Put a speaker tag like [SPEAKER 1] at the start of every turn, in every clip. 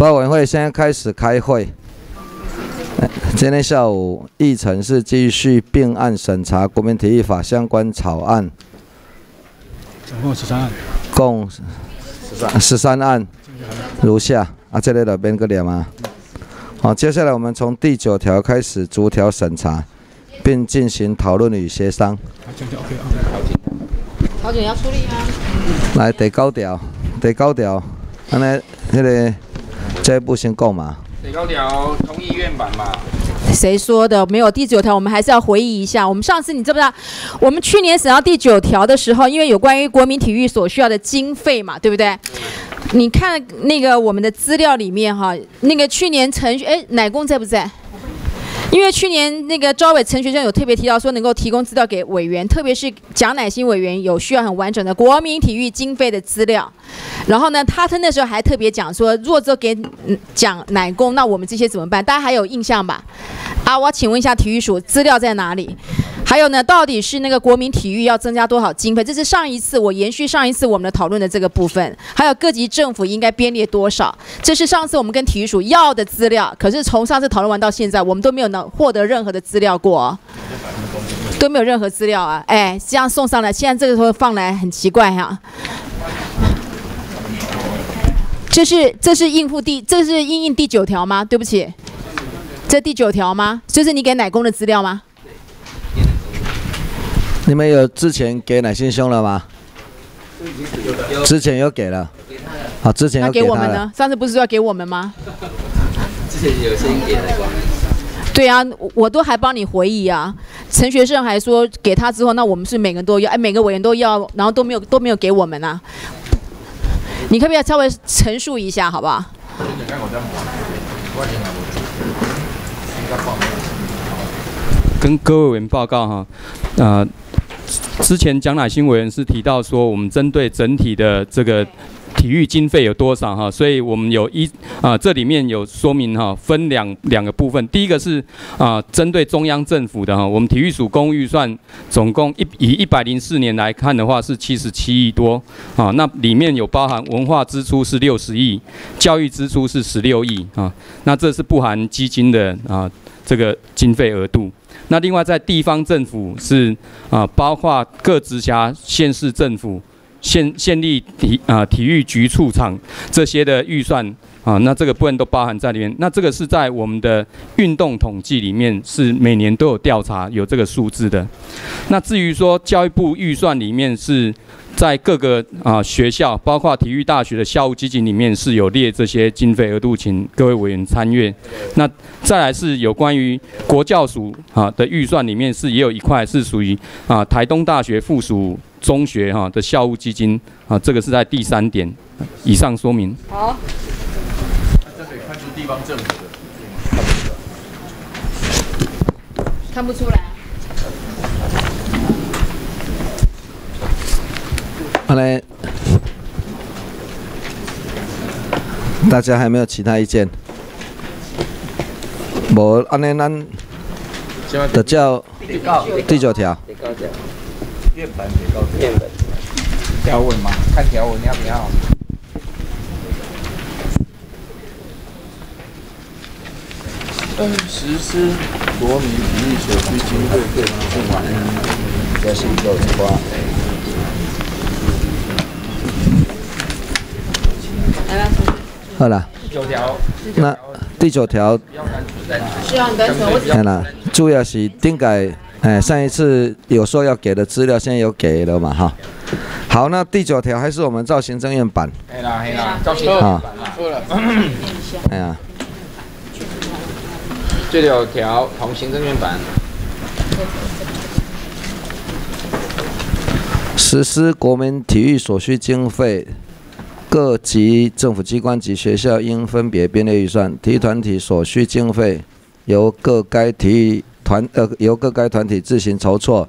[SPEAKER 1] 报委会现在开始开会。今天下午议程是继续并案审查国民体育法相关草案，
[SPEAKER 2] 总共十三案，
[SPEAKER 1] 共十三案如下。啊，这里的边个点吗？好，接下来我们从第九条开始逐条审查，并进行讨论与协商。
[SPEAKER 2] 好，这样就 OK 啊。
[SPEAKER 3] 陶姐要出力啊！
[SPEAKER 1] 来，第九条，第九条，安尼，迄个这一步先讲嘛。
[SPEAKER 4] 第九条同意院版嘛？
[SPEAKER 3] 谁说的？没有第九条，我们还是要回忆一下。我们上次你知不知道？我们去年审到第九条的时候，因为有关于国民体育所需要的经费嘛，对不对？你看那个我们的资料里面哈，那个去年陈哎奶公在不在？因为去年那个招委陈学生有特别提到说，能够提供资料给委员，特别是蒋乃新委员有需要很完整的国民体育经费的资料。然后呢，他他那时候还特别讲说，若这给蒋乃公，那我们这些怎么办？大家还有印象吧？啊，我请问一下体育署资料在哪里？还有呢，到底是那个国民体育要增加多少经费？这是上一次我延续上一次我们的讨论的这个部分。还有各级政府应该编列多少？这是上次我们跟体育署要的资料。可是从上次讨论完到现在，我们都没有能获得任何的资料过，都没有任何资料啊！哎，这样送上来，现在这个时候放来很奇怪哈。这是这是应付第这是应应第九条吗？对不起，这第九条吗？就是你给奶公的资料吗？
[SPEAKER 1] 你们有之前给奶心兄了吗？之前有给了，好，之前
[SPEAKER 3] 那
[SPEAKER 1] 有给他了。
[SPEAKER 3] 给我们呢？上次不是说要给我们吗？
[SPEAKER 4] 之前有先给那个。
[SPEAKER 3] 对啊，我我都还帮你回忆啊。陈学圣还说给他之后，那我们是每个人都要，哎，每个委员都要，然后都没有都没有给我们啊。你可不可以稍微陈述一下，好不好？
[SPEAKER 2] 跟各位委员报告哈，呃，之前蒋乃新委员是提到说，我们针对整体的这个体育经费有多少哈，所以我们有一啊，这里面有说明哈，分两两个部分。第一个是啊，针对中央政府的哈，我们体育署公预算总共一以一百零四年来看的话是七十七亿多啊，那里面有包含文化支出是六十亿，教育支出是十六亿啊，那这是不含基金的啊这个经费额度。那另外在地方政府是啊，包括各直辖县市政府、县县立体啊体育局处长这些的预算啊，那这个部分都包含在里面。那这个是在我们的运动统计里面是每年都有调查有这个数字的。那至于说教育部预算里面是在各个啊学校，包括体育大学的校务基金里面是有列这些经费额度，请各位委员参阅。那再来是有关于国教署啊的预算里面是也有一块是属于啊台东大学附属中学哈的校务基金啊，这个是在第三点。以上说明。
[SPEAKER 3] 好，
[SPEAKER 4] 这可以看出地方政府的。
[SPEAKER 3] 看不出来。
[SPEAKER 1] 好嘞，大家还没有其他意见？无，安尼咱就叫第九条。
[SPEAKER 4] 条文嘛，看条文要不要？嗯，实施国民体育所需经费各部完，这是一个花。
[SPEAKER 1] 好了，
[SPEAKER 4] 九条，
[SPEAKER 1] 那第九条，
[SPEAKER 3] 需要很单纯，我只
[SPEAKER 1] 看了，主要是顶改，哎，上一次有说要给的资料，现在有给了嘛，哈。好，那第九条还是我们造行政院版，
[SPEAKER 4] 黑啦黑啦，照行
[SPEAKER 1] 啊，
[SPEAKER 4] 错了。
[SPEAKER 1] 哎呀，
[SPEAKER 4] 第九条同行政院版。
[SPEAKER 1] 实施国民体育所需经费，各级政府机关及学校应分别编列预算，体育团体所需经费由各该体育团呃由各该团体自行筹措，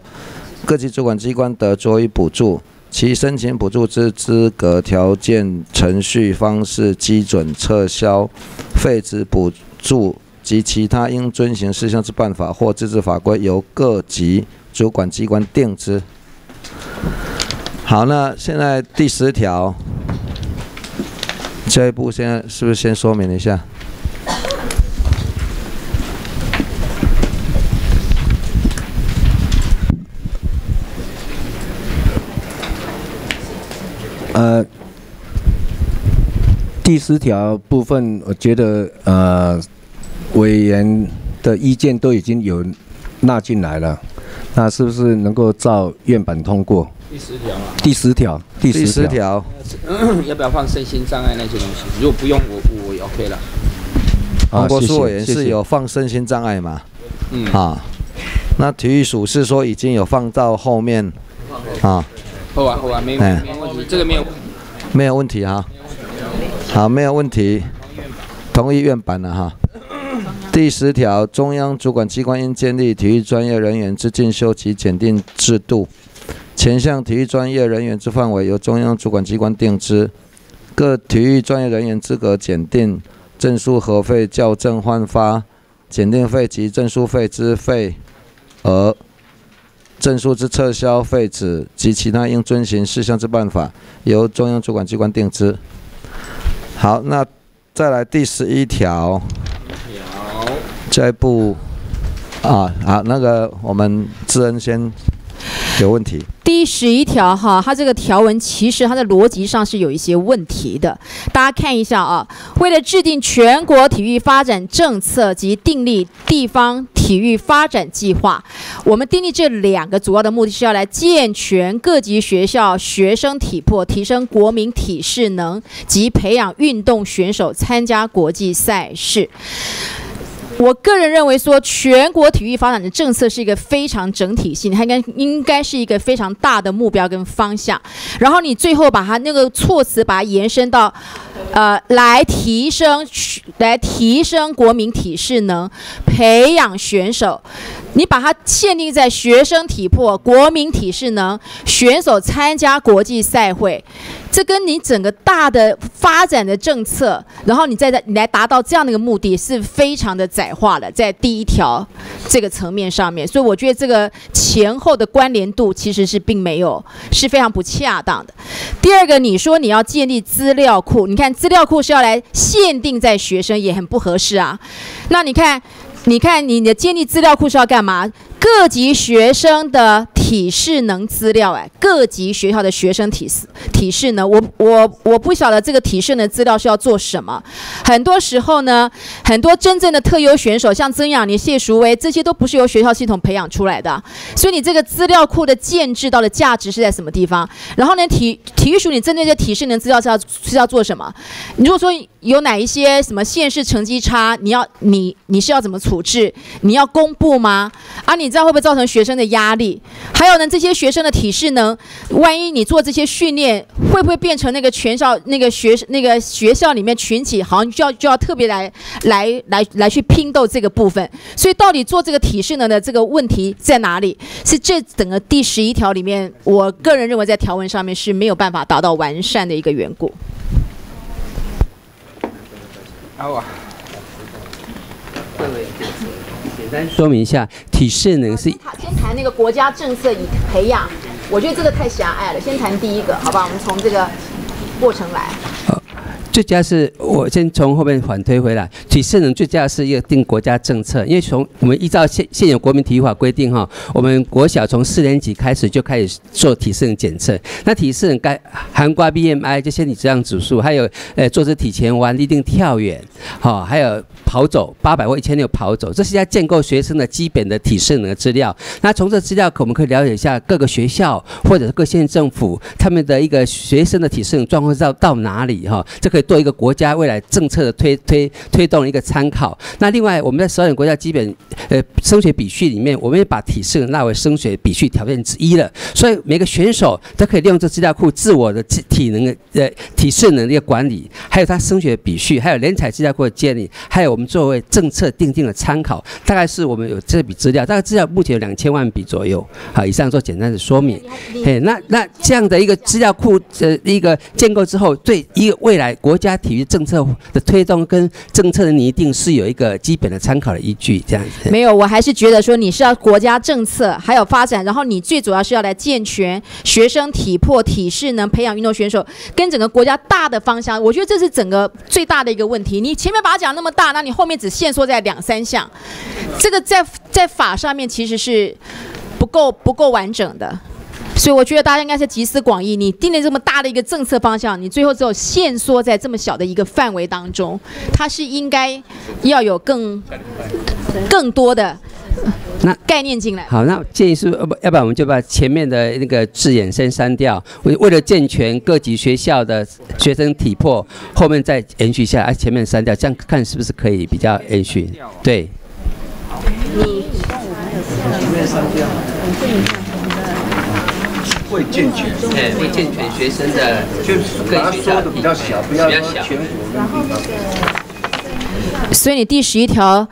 [SPEAKER 1] 各级主管机关得酌予补助，其申请补助之资格条件、程序方式、基准、撤销废止补助及其他应遵循事项之办法或自治法规，由各级主管机关定之。好，那现在第十条，下一步现在是不是先说明一下？
[SPEAKER 5] 呃，第十条部分，我觉得呃，委员的意见都已经有纳进来了，那是不是能够照院版通过？
[SPEAKER 4] 第十条啊，
[SPEAKER 5] 第十条，第
[SPEAKER 1] 第十
[SPEAKER 5] 十条，
[SPEAKER 4] 要不要放身心障碍那些东西？如果不用，我我也 OK 了。
[SPEAKER 1] 黄国
[SPEAKER 5] 谢谢
[SPEAKER 1] 书委员是有放身心障碍嘛？
[SPEAKER 4] 嗯，
[SPEAKER 1] 啊，那体育署是说已经有放到后面啊，
[SPEAKER 4] 好啊好啊，没
[SPEAKER 1] 哎
[SPEAKER 4] 没问题，这个没有。
[SPEAKER 1] 没有问题哈。好，没有问题，同意院版了哈。第十条，中央主管机关应建立体育专业人员之进修及检定制度，前项体育专业人员之范围由中央主管机关定之。各体育专业人员资格检定、证书核费、校正换发、检定费及证书费之费额、证书之撤销废止及其他应遵循事项之办法，由中央主管机关定之。好，那再来第十一条，下一步啊，好，那个我们智恩先有问题。
[SPEAKER 3] 第十一条哈，它这个条文其实它的逻辑上是有一些问题的。大家看一下啊，为了制定全国体育发展政策及订立地方体育发展计划，我们订立这两个主要的目的是要来健全各级学校学生体魄，提升国民体适能及培养运动选手参加国际赛事。我个人认为说，全国体育发展的政策是一个非常整体性，它应该应该是一个非常大的目标跟方向。然后你最后把它那个措辞把它延伸到，呃，来提升来提升国民体适能，培养选手。你把它限定在学生体魄、国民体适能、选手参加国际赛会，这跟你整个大的发展的政策，然后你再在你来达到这样的一个目的，是非常的窄化了，在第一条这个层面上面，所以我觉得这个前后的关联度其实是并没有，是非常不恰当的。第二个，你说你要建立资料库，你看资料库是要来限定在学生，也很不合适啊。那你看。你看，你的建立资料库是要干嘛？各级学生的体适能资料，哎，各级学校的学生体适体适能，我我我不晓得这个体适能资料是要做什么。很多时候呢，很多真正的特优选手，像曾雅妮、谢淑薇，这些都不是由学校系统培养出来的。所以你这个资料库的建制到的价值是在什么地方？然后呢，体体育署你针对这体适能资料是要是要做什么？你如果说有哪一些什么县市成绩差，你要你你是要怎么处置？你要公布吗？啊，你知道会不会造成学生的压力？还有呢，这些学生的体适能，万一你做这些训练，会不会变成那个全校那个学那个学校里面群体，好像就要就要特别来来来来去拼斗这个部分？所以到底做这个体适能的这个问题在哪里？是这整个第十一条里面，我个人认为在条文上面是没有办法达到完善的一个缘故。
[SPEAKER 4] 好啊。
[SPEAKER 6] 简单说明一下，体适能是
[SPEAKER 3] 先谈那个国家政策以培养，我觉得这个太狭隘了。先谈第一个，好吧？我们从这个过程来。
[SPEAKER 6] 最佳是我先从后面反推回来，体适能最佳是一个定国家政策，因为从我们依照现现有国民体育法规定哈，我们国小从四年级开始就开始做体适能检测，那体适能该涵盖 BMI 这些你质量指数，还有呃坐姿体前弯、立定跳远，好，还有跑走八百或一千六跑走，这是要建构学生的基本的体适能资料。那从这资料可，我们可以了解一下各个学校或者是各县政府他们的一个学生的体适能状况到到哪里哈，这可以。做一个国家未来政策的推推推动一个参考。那另外，我们在十二点国家基本呃升学比序里面，我们也把体适能纳为升学比序条件之一了。所以每个选手都可以利用这资料库自我的体能的呃体适能的一个管理，还有他升学比序，还有人才资料库的建立，还有作为政策定定的参考。大概是我们有这笔资料，大概资料目前有两千万笔左右。好，以上做简单的说明。嘿，那那这样的一个资料库的一个建构之后，对一个未来国国家体育政策的推动跟政策的拟定是有一个基本的参考的依据，这样子。
[SPEAKER 3] 没有，我还是觉得说你是要国家政策还有发展，然后你最主要是要来健全学生体魄、体适能，培养运动选手，跟整个国家大的方向，我觉得这是整个最大的一个问题。你前面把它讲那么大，那你后面只限缩在两三项，这个在在法上面其实是不够不够完整的。所以我觉得大家应该是集思广益，你定了这么大的一个政策方向，你最后只有限缩在这么小的一个范围当中，它是应该要有更更多的
[SPEAKER 6] 那
[SPEAKER 3] 概念进来。
[SPEAKER 6] 好，那建议是，要不要不然我们就把前面的那个字眼先删掉，为为了健全各级学校的学生体魄，后面再延续下来，啊，前面删掉，这样看是不是可以比较延续？对，你
[SPEAKER 5] 会健全，
[SPEAKER 6] 哎，会健全学生的
[SPEAKER 5] 就是把它说的比较小，不要说全国
[SPEAKER 3] 所以你第十一条，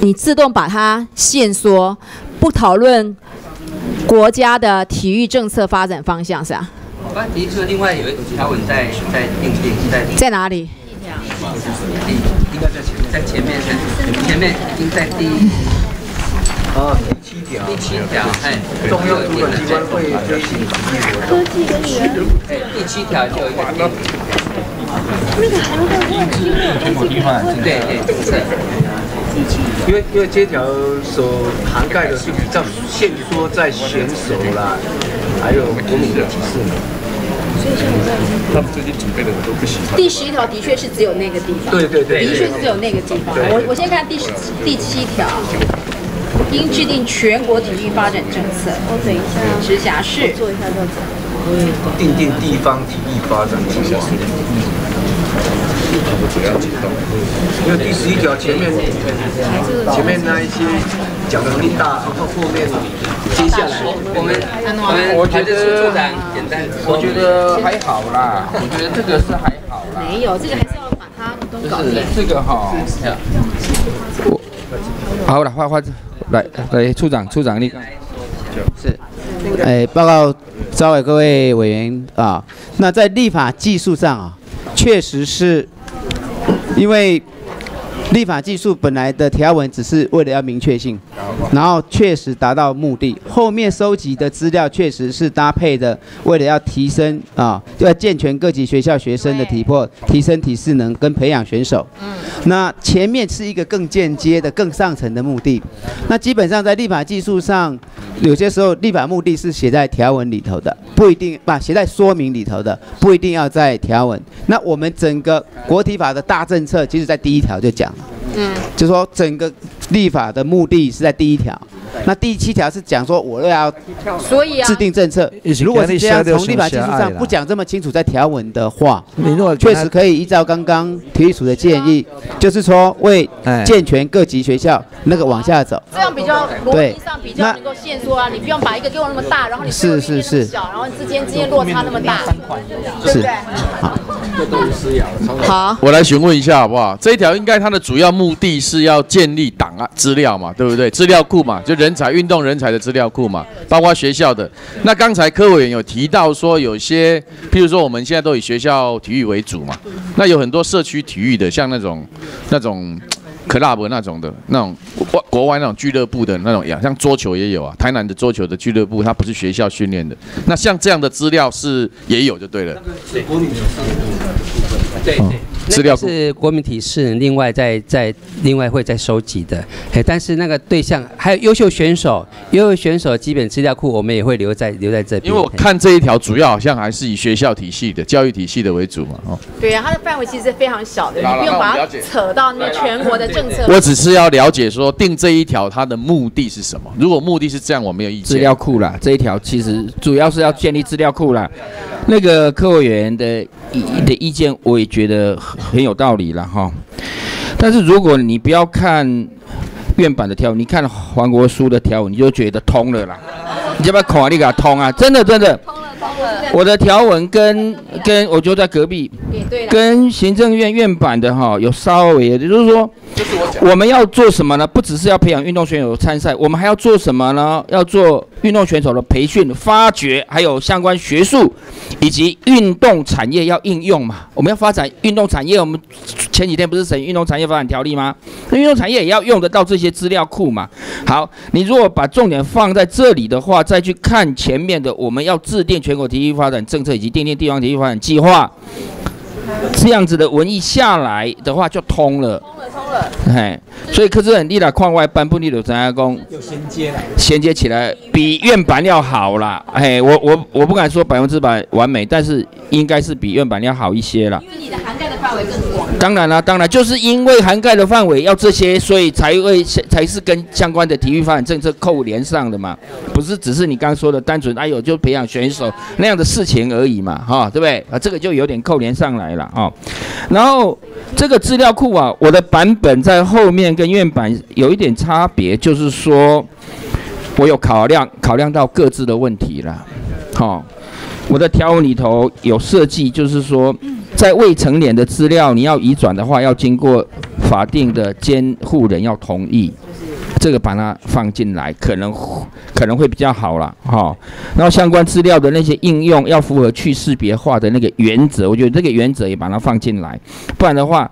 [SPEAKER 3] 你自动把它限缩，不讨论国家的体育政策发展方向，是吧？
[SPEAKER 6] 我刚提出另外有一个条文在在定定在
[SPEAKER 3] 在哪里？
[SPEAKER 6] 第应该在前面，在前面是前面已经在第
[SPEAKER 5] 啊，第七条，
[SPEAKER 6] 第七条，哎，
[SPEAKER 5] 中央主管机关会推行
[SPEAKER 6] 科技跟人，哎，第七条就有一个定
[SPEAKER 4] 全国体育发展政策
[SPEAKER 6] 对对政策，
[SPEAKER 5] 因为因为这条所涵盖的是比较限缩在选手啦，还有国民的体适能。
[SPEAKER 4] 他们最近准备的我都不喜欢。
[SPEAKER 3] 第十一条的确是只有那个地方，
[SPEAKER 5] 对对对
[SPEAKER 3] 的确是只有那个地方。我我先看第十第七条，应制定全国体育发展政策。我等一下，直辖市。做一下就走。
[SPEAKER 5] 定定地方体育发展计划。因为第十一条前面前面那一些讲的力大，然后后面接下来
[SPEAKER 6] 我们我们
[SPEAKER 4] 我觉得
[SPEAKER 6] 简单说
[SPEAKER 4] 我觉得还好啦，我觉得这个是还好啦。
[SPEAKER 3] 没有，这个还是要把它都搞定。
[SPEAKER 4] 这个哈，我好了，换换来来，处长处长你
[SPEAKER 7] 哎，报告招委各位委员啊，那在立法技术上啊，确实是因为立法技术本来的条文只是为了要明确性，然后确实达到目的，后面收集的资料确实是搭配的，为了要提升啊，要健全各级学校学生的体魄，提升体适能跟培养选手。那前面是一个更间接的、更上层的目的。那基本上在立法技术上，有些时候立法目的是写在条文里头的，不一定把写在说明里头的，不一定要在条文。那我们整个国体法的大政策，其实在第一条就讲了，
[SPEAKER 3] 嗯，
[SPEAKER 7] 就说整个立法的目的是在第一条。那第七条是讲说我要
[SPEAKER 3] 所以啊
[SPEAKER 7] 制，定政策，如果是这样，从立法技术上不讲这么清楚在条文的话，
[SPEAKER 1] 你如果
[SPEAKER 7] 确实可以依照刚刚体育署的建议，就是说为
[SPEAKER 1] 哎。
[SPEAKER 7] 健全各级学校那个往下走。
[SPEAKER 3] 这样比较逻辑上比较
[SPEAKER 7] 那
[SPEAKER 3] 能够限缩啊，你不用把一个给我那么大，然后你
[SPEAKER 7] 是是是。
[SPEAKER 3] 那么小，然后之间之间落差那么大，对不
[SPEAKER 7] 是
[SPEAKER 3] 对？
[SPEAKER 7] 好，
[SPEAKER 3] 好，
[SPEAKER 8] 我来询问一下好不好？这一条应该它的主要目的是要建立档啊资料嘛，对不对？资料库嘛，就人才运动人才的资料库嘛，包括学校的。那刚才柯委有提到说，有些，譬如说我们现在都以学校体育为主嘛，那有很多社区体育的，像那种那种 club 那种的那种国国外那种俱乐部的那种呀，像桌球也有啊，台南的桌球的俱乐部，它不是学校训练的。那像这样的资料是也有就对了。
[SPEAKER 6] 对对，
[SPEAKER 8] 资料库
[SPEAKER 6] 是国民体适能另外再再另外会再收集的，哎，但是那个对象还有优秀选手，优秀选手基本资料库我们也会留在留在这边。
[SPEAKER 8] 因为我看这一条主要好像还是以学校体系的教育体系的为主嘛，哦，
[SPEAKER 3] 对啊，它的范围其实非常小的，你不用把它扯到那个全国的政策。
[SPEAKER 8] 我只是要了解说定这一条它的目的是什么。如果目的是这样，我没有意见。
[SPEAKER 4] 资料库啦，这一条其实主要是要建立资料库啦。那个科委员的意的意见，我也觉得很有道理了哈。但是如果你不要看院版的条文，你看黄国书的条文，你就觉得通了啦。你要不要看你给它通啊？真的真的，我的条文跟跟我就在隔壁，跟行政院院版的哈有稍微，也就是说，我们要做什么呢？不只是要培养运动选手参赛，我们还要做什么呢？要做运动选手的培训、发掘，还有相关学术以及运动产业要应用嘛。我们要发展运动产业，我们前几天不是审运动产业发展条例吗？那运动产业也要用得到这些资料库嘛。好，你如果把重点放在这里的话，再去看前面的，我们要制定全国体育发展政策以及奠定地方体育发展计划。这样子的文艺下来的话，就通了。通了，通了。嘿，所以柯志远，你来框外颁布你的张家公，
[SPEAKER 9] 有衔接了，
[SPEAKER 4] 衔接起来比院版要好啦。嘿，我我我不敢说百分之百完美，但是应该是比院版要好一些啦。
[SPEAKER 3] 因为你的涵盖的范围更广。
[SPEAKER 4] 当然啦，当然就是因为涵盖的范围要这些，所以才会才是跟相关的体育发展政策扣连上的嘛，不是只是你刚刚说的单纯哎呦就培养选手那样的事情而已嘛，哈，对不对？啊，这个就有点扣连上来了啊。然后这个资料库啊，我的版本在后面跟院版有一点差别，就是说我有考量考量到各自的问题了，好、我的条文里头有设计，就是说，在未成年的资料你要移转的话，要经过法定的监护人要同意，这个把它放进来，可能可能会比较好了哈、然后相关资料的那些应用要符合去识别化的那个原则，我觉得这个原则也把它放进来，不然的话，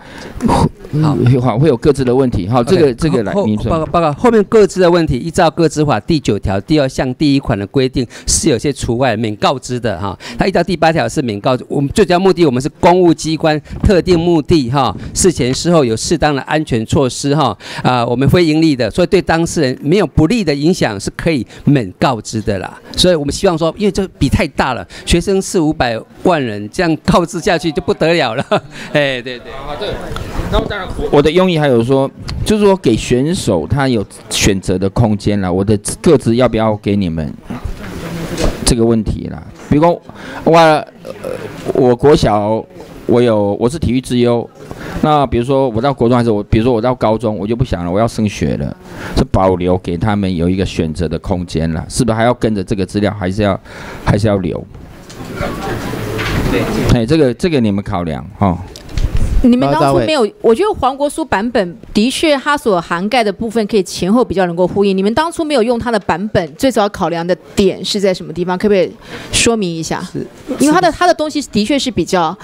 [SPEAKER 6] 好
[SPEAKER 4] 会好会有各自的问题。好，这个这个来，
[SPEAKER 6] 后
[SPEAKER 4] 您说。
[SPEAKER 6] 报告报告，后面各自的问题，依照各自法第九条第二项第一款的规定是有些除外免告知的哈。它依照第八条是免告知，我们最主要目的我们是公务机关特定目的哈，事前事后有适当的安全措施哈啊，我们会盈利的，所以对当事人没有不利的影响是可以免告知的啦。所以我们希望说，因为这笔太大了，学生四五百万人这样告知下去就不得了了。哎，对对。
[SPEAKER 4] 然后当然，我的用意还有说，就是说给选手他有选择的空间啦。我的个子要不要给你们这个问题啦？比如我呃，我国小我有我是体育之优，那比如说我到国中还是我，比如说我到高中，我就不想了，我要升学了，是保留给他们有一个选择的空间了，是不是还要跟着这个资料，还是要还是要留？对，哎，这个这个你们考量哈。
[SPEAKER 3] 你们当初没有，我觉得黄国书版本的确它所涵盖的部分可以前后比较能够呼应。你们当初没有用它的版本，最早考量的点是在什么地方？可不可以说明一下？是因为它的它的东西的确是比较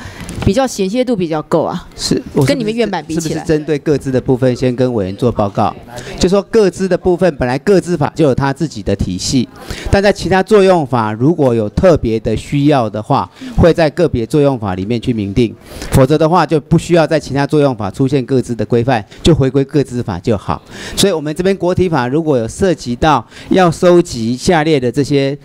[SPEAKER 3] 比较衔接度比较够啊。
[SPEAKER 7] 是，
[SPEAKER 3] 跟你们原版比
[SPEAKER 7] 是不
[SPEAKER 3] 起来
[SPEAKER 7] 是针对各自的部分先跟委员做报告？就说各自的部分本来各自法就有它自己的体系，但在其他作用法如果有特别的需要的话，会在个别作用法里面去明定，否则的话就不需要在其他作用法出现各自的规范，就回归各自法就好。所以我们这边国体法如果有涉及到要收集下列的这些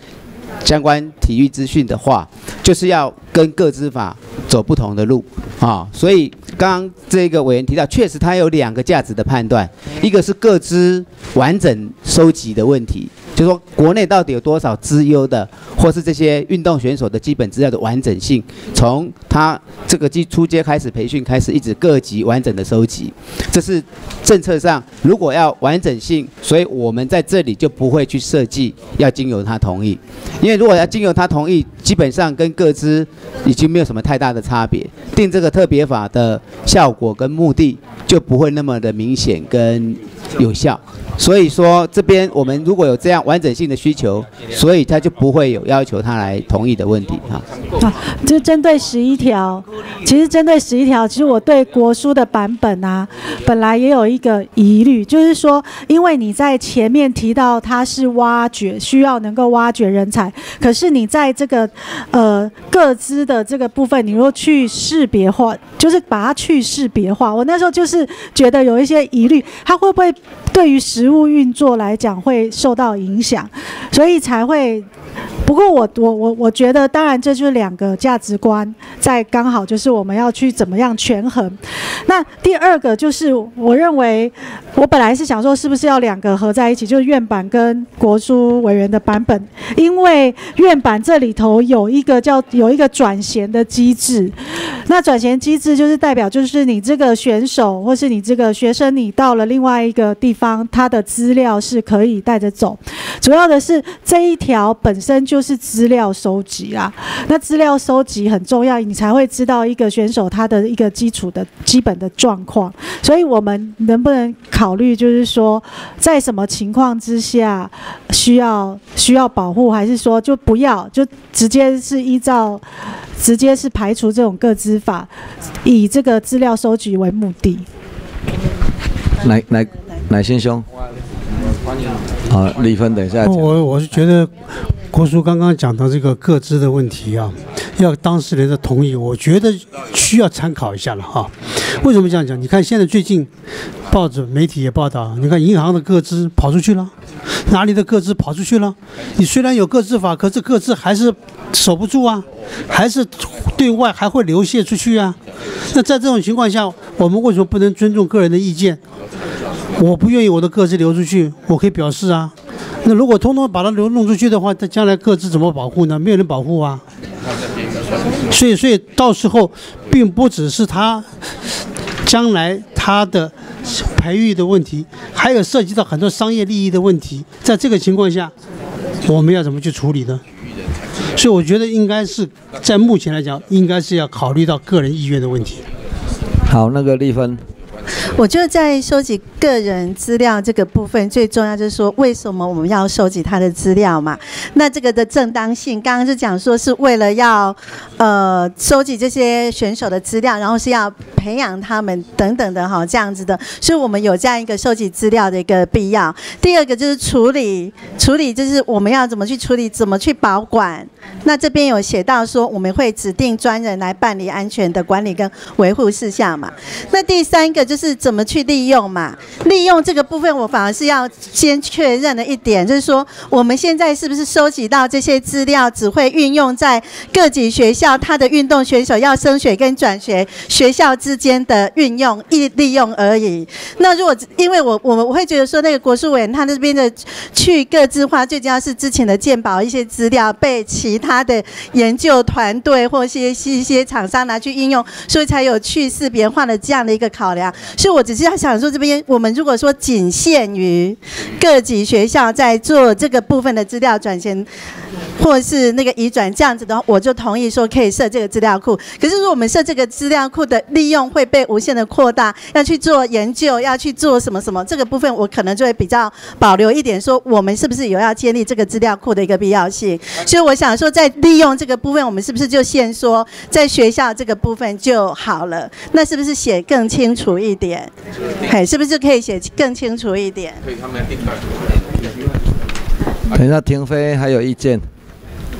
[SPEAKER 7] 相关体育资讯的话，就是要跟各自法走不同的路啊。所以刚刚这个委员提到，确实它有两个价值的判断，一个是各自完整收集的问题，就说国内到底有多少资优的，或是这些运动选手的基本资料的完整性，从他这个基初阶开始培训开始，一直各级完整的收集，这是政策上如果要完整性，所以我们在这里就不会去设计要经由他同意，因为如果要经由他同意，基本上跟各资已经没有什么太大的差别，定这个特别法的效果跟目的就不会那么的明显跟有效。所以说这边我们如果有这样完整性的需求，所以他就不会有要求他来同意的问题哈。
[SPEAKER 10] 就针对十一条，其实针对十一条，其实我对国书的版本啊，本来也有一个疑虑，就是说，因为你在前面提到它是挖掘，需要能够挖掘人才，可是你在这个呃各资的这个部分，你若去识别化，就是把它去识别化，我那时候就是觉得有一些疑虑，它会不会对于实物运作来讲会受到影响，影响所以才会。不过我我我我觉得，当然这就是两个价值观在刚好就是我们要去怎么样权衡。那第二个就是我认为，我本来是想说是不是要两个合在一起，就是院版跟国书委员的版本，因为院版这里头有一个叫有一个转衔的机制，那转衔机制就是代表就是你这个选手或是你这个学生，你到了另外一个地方，他的资料是可以带着走。主要的是这一条本身身就就是资料收集啊。那资料收集很重要，你才会知道一个选手他的一个基础的基本的状况。所以我们能不能考虑，就是说，在什么情况之下需要需要保护，还是说就不要，就直接是依照直接是排除这种个资法，以这个资料收集为目的。
[SPEAKER 1] 来来来先兄，啊，李芬，等一下。
[SPEAKER 9] 我我是觉得国叔刚刚讲到这个各资的问题啊，要当事人的同意，我觉得需要参考一下了哈。为什么这样讲？你看现在最近报纸媒体也报道，你看银行的各资跑出去了，哪里的各资跑出去了？你虽然有各资法，可是各资还是守不住啊，还是对外还会流泄出去啊。那在这种情况下，我们为什么不能尊重个人的意见？我不愿意我的个资流出去，我可以表示啊。那如果通通把它流弄出去的话，它将来各自怎么保护呢？没有人保护啊。所以，所以到时候并不只是他将来他的培育的问题，还有涉及到很多商业利益的问题。在这个情况下，我们要怎么去处理呢？所以，我觉得应该是在目前来讲，应该是要考虑到个人意愿的问题。
[SPEAKER 1] 好，那个丽芬。
[SPEAKER 11] 我觉得在收集个人资料这个部分，最重要就是说，为什么我们要收集他的资料嘛？那这个的正当性，刚刚就讲说是为了要，呃，收集这些选手的资料，然后是要培养他们等等的哈，这样子的，所以我们有这样一个收集资料的一个必要。第二个就是处理，处理就是我们要怎么去处理，怎么去保管。那这边有写到说，我们会指定专人来办理安全的管理跟维护事项嘛？那第三个就是怎么去利用嘛？利用这个部分，我反而是要先确认的一点，就是说我们现在是不是收集到这些资料，只会运用在各级学校他的运动选手要升学跟转学学校之间的运用利利用而已。那如果因为我我们我会觉得说，那个国术委员他那边的去各自化，最主要是之前的鉴宝一些资料被其他的研究团队或一些一些厂商拿去应用，所以才有去识别化的这样的一个考量。所以我只是要想说，这边我们如果说仅限于各级学校在做这个部分的资料转型，或是那个移转这样子的话，我就同意说可以设这个资料库。可是如果我们设这个资料库的利用会被无限的扩大，要去做研究，要去做什么什么，这个部分我可能就会比较保留一点，说我们是不是有要建立这个资料库的一个必要性？所以我想说，在利用这个部分，我们是不是就先说在学校这个部分就好了？那是不是写更清楚一点？嘿，是不是可以写更清楚一点？
[SPEAKER 8] 可以，他们要定
[SPEAKER 1] 等一下，停飞还有意见。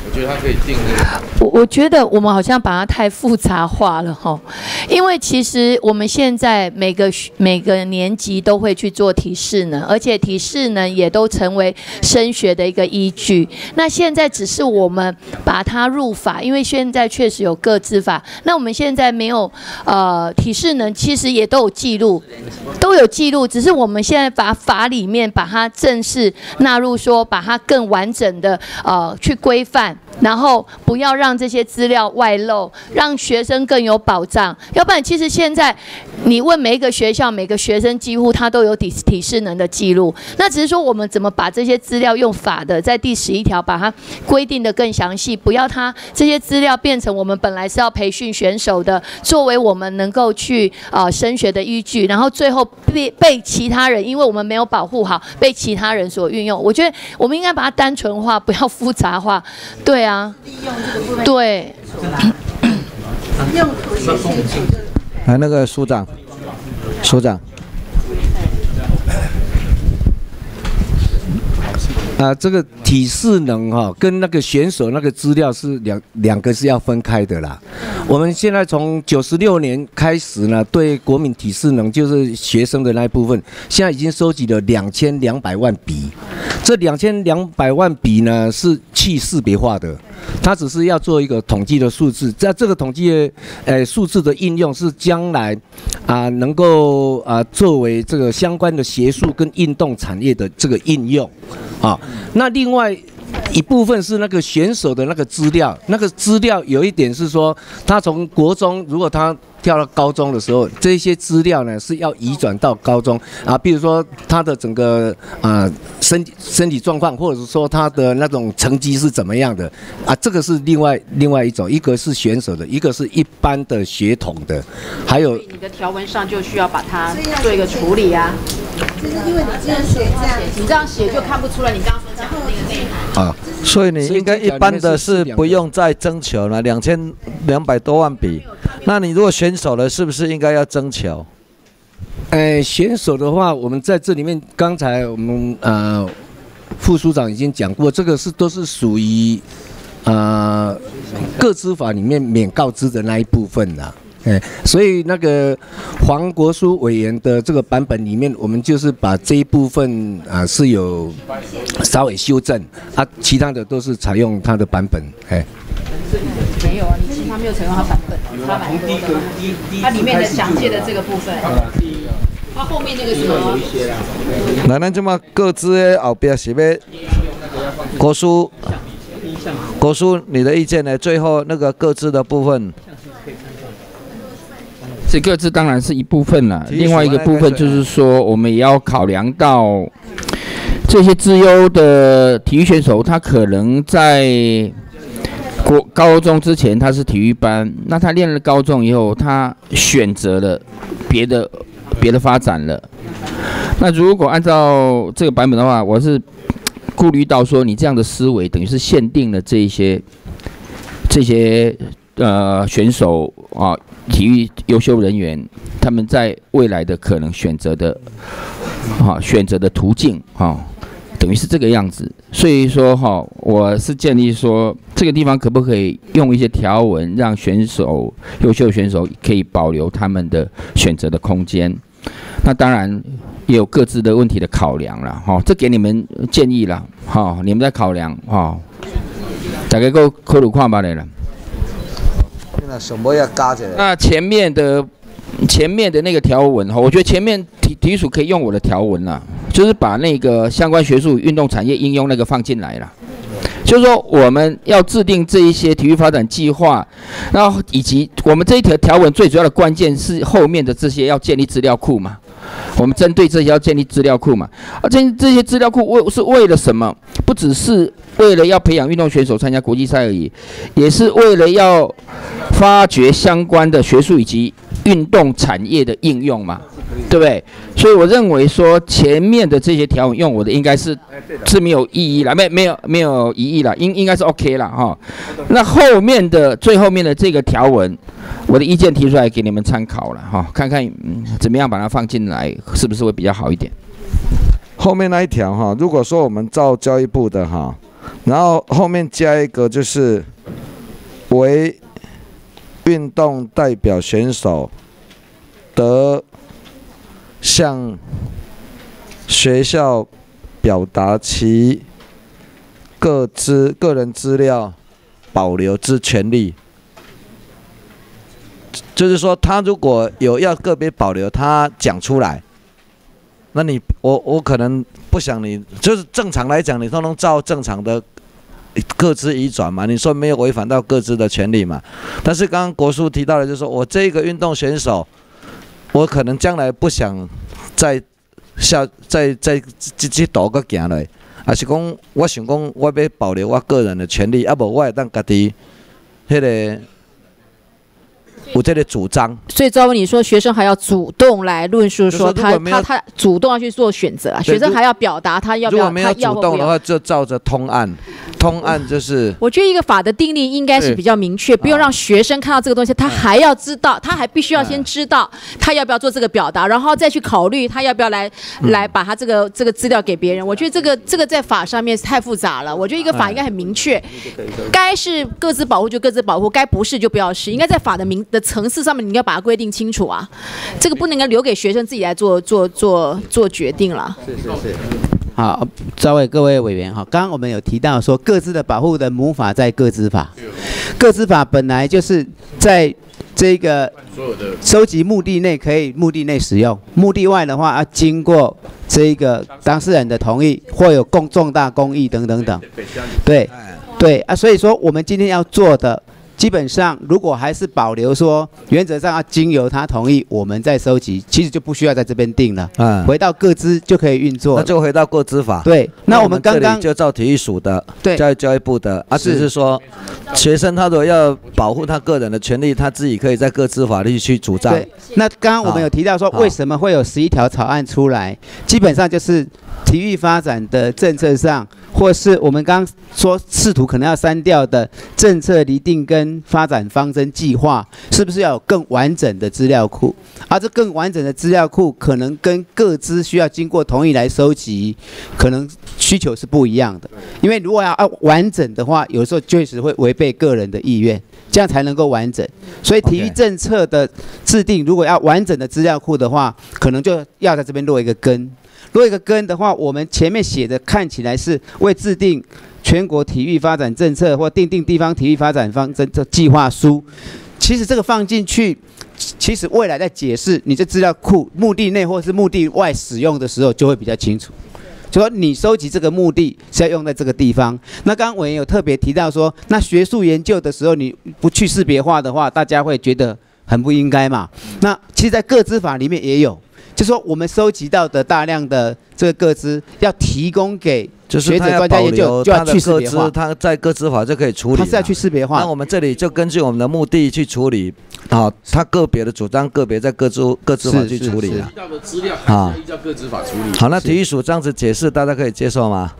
[SPEAKER 8] 我觉得他可以定那个。
[SPEAKER 12] 我我觉得我们好像把它太复杂化了哈，因为其实我们现在每个每个年级都会去做体适能，而且体适能也都成为升学的一个依据。那现在只是我们把它入法，因为现在确实有各自法。那我们现在没有呃体适能，其实也都有记录，都有记录，只是我们现在把法里面把它正式纳入，说把它更完整的呃去规范。然后不要让这些资料外漏，让学生更有保障。要不然，其实现在你问每一个学校，每个学生几乎他都有体体适能的记录。那只是说我们怎么把这些资料用法的，在第十一条把它规定的更详细，不要它这些资料变成我们本来是要培训选手的，作为我们能够去啊升学的依据，然后最后被被其他人，因为我们没有保护好，被其他人所运用。我觉得我们应该把它单纯化，不要复杂化。对啊，利用这个部分。对。
[SPEAKER 11] 用途写清楚。
[SPEAKER 1] 来，那个署长，署长。
[SPEAKER 5] 啊，这个体适能哈，跟那个选手那个资料是两两个是要分开的啦。我们现在从九十六年开始呢，对国民体适能就是学生的那一部分，现在已经收集了两千两百万笔。这两千两百万笔呢是去识别化的，它只是要做一个统计的数字。在这个统计的呃数字的应用是将来啊能够啊作为这个相关的学术跟运动产业的这个应用。啊，那另外一部分是那个选手的那个资料，那个资料有一点是说，他从国中如果他跳到高中的时候，这些资料呢是要移转到高中啊，比如说他的整个啊身身体状况，或者是说他的那种成绩是怎么样的啊，这个是另外另外一种，一个是选手的，一个是一般的血统的，还有
[SPEAKER 3] 你的条文上就需要把它做一个处理啊。
[SPEAKER 11] 就是因为你这样写这样，
[SPEAKER 3] 你这样写就看不出来你刚刚所讲的那个内涵。
[SPEAKER 5] 啊，
[SPEAKER 1] 所以你应该一般的是不用再征求了，两千两百多万笔。那你如果选手了，是不是应该要征求？
[SPEAKER 5] 哎，选手的话，我们在这里面，刚才我们呃副署长已经讲过，这个是都是属于呃个资法里面免告知的那一部分的。哎，所以那个黄国书委员的这个版本里面，我们就是把这一部分啊是有稍微修正，啊，其他的都是采用他的版本，哎。
[SPEAKER 3] 没有啊，你其他没有采用他版本，他蛮多的。它里面的详细的这个部分，他后面那个什么？
[SPEAKER 1] 那咱这么各自的后边是要国书，国书你的意见呢？最后那个各自的部分。
[SPEAKER 4] 这各自当然是一部分了，另外一个部分就是说，我们也要考量到这些资优的体育选手，他可能在国高中之前他是体育班，那他练了高中以后，他选择了别的别的发展了。那如果按照这个版本的话，我是顾虑到说，你这样的思维等于是限定了这一些这些呃选手啊。体育优秀人员，他们在未来的可能选择的，啊选择的途径，啊，等于是这个样子。所以说，哈，我是建议说，这个地方可不可以用一些条文，让选手优秀选手可以保留他们的选择的空间？那当然也有各自的问题的考量了，哈，这给你们建议了，哈，你们在考量，哈，大概够科鲁矿吧来了。那什么要加进来？那前面的前面的那个条文哈，我觉得前面提提出可以用我的条文啦，就是把那个相关学术运动产业应用那个放进来了。就是说我们要制定这一些体育发展计划，然后以及我们这一条条文最主要的关键是后面的这些要建立资料库嘛。我们针对这些要建立资料库嘛，而这这些资料库为是为了什么？不只是为了要培养运动选手参加国际赛而已，也是为了要发掘相关的学术以及运动产业的应用嘛，对不对？所以我认为说前面的这些条文用我的应该是是没有意义了，没没有没有疑义了，应应该是 OK 了哈。那后面的最后面的这个条文。我的意见提出来给你们参考了哈，看看嗯怎么样把它放进来，是不是会比较好一点？
[SPEAKER 1] 后面那一条哈，如果说我们照教育部的哈，然后后面加一个就是为运动代表选手得向学校表达其各资个人资料保留之权利。就是说，他如果有要个别保留，他讲出来，那你我我可能不想你，就是正常来讲，你都能照正常的各自移转嘛。你说没有违反到各自的权利嘛？但是刚刚国书提到的，就是说我这个运动选手，我可能将来不想再下再再继续多个行来，还是讲我想讲我要保留我个人的权利，啊无我会当家己迄个。我这里主张，
[SPEAKER 3] 所以赵文你说，学生还要主动来论述，说他他他主动要去做选择啊，学生还要表达他要不要，
[SPEAKER 1] 如果没有主动的话，就照着通案。通案就是，
[SPEAKER 3] 我觉得一个法的定力应该是比较明确，不用让学生看到这个东西，他还要知道，他还必须要先知道他要不要做这个表达，然后再去考虑他要不要来来把他这个这个资料给别人。我觉得这个这个在法上面太复杂了。我觉得一个法应该很明确，该是各自保护就各自保护，该不是就不要是，应该在法的明的层次上面，你应该把它规定清楚啊。这个不能够留给学生自己来做做做做决定了。是是
[SPEAKER 7] 是。好，诸位各位委员哈，刚刚我们有提到说各自的保护的母法在各自法，各自法本来就是在这个收集目的内可以目的内使用，目的外的话要经过这个当事人的同意，或有共重大公益等等等。对，对啊，所以说我们今天要做的。基本上，如果还是保留说，原则上要经由他同意，我们再收集，其实就不需要在这边定了。
[SPEAKER 1] 嗯
[SPEAKER 7] 回到各资就可以运作。
[SPEAKER 1] 那就回到各资法。
[SPEAKER 7] 对，那我们刚刚
[SPEAKER 1] 就照体育署的，
[SPEAKER 7] 对
[SPEAKER 1] 教育教育部的，啊，
[SPEAKER 7] 是
[SPEAKER 1] 只是说，学生他如果要保护他个人的权利，他自己可以在各资法律去主张。
[SPEAKER 7] 对，那刚刚我们有提到说，为什么会有十一条草案出来？基本上就是体育发展的政策上，或是我们刚刚说试图可能要删掉的政策厘定跟发展方针计划，是不是要有更完整的资料库？而这更完整的资料库，可能跟各资需要经过同意来收集，可能需求是不一样的。因为如果要要完整的话，有时候确实会违背个人的意愿，这样才能够完整。所以体育政策的制定，如果要完整的资料库的话，可能就要在这边落一个根。落一个根的话，我们前面写的看起来是为制定全国体育发展政策或定定地方体育发展方针的计划书。其实这个放进去，其实未来在解释你这资料库目的内或是目的外使用的时候，就会比较清楚。就说你收集这个目的是要用在这个地方。那刚刚委员有特别提到说，那学术研究的时候你不去识别化的话，大家会觉得很不应该嘛。那其实，在各资法里面也有，就说我们收集到的大量的这个个资要提供给学者
[SPEAKER 1] 就是他要
[SPEAKER 7] 专家研究，
[SPEAKER 1] 保留
[SPEAKER 7] 就要
[SPEAKER 1] 他的各
[SPEAKER 7] 去识别化
[SPEAKER 1] 资，。他在个资法就可以处理了。
[SPEAKER 7] 他是要去识别化
[SPEAKER 1] 那我们这里就根据我们的目的去处理，啊，他个别的主张个别在各资各资法去处理啊。
[SPEAKER 8] 到的资料
[SPEAKER 1] 啊
[SPEAKER 8] 依照各执法处理。
[SPEAKER 1] 好，那体育署这样子解释，大家可以接受吗？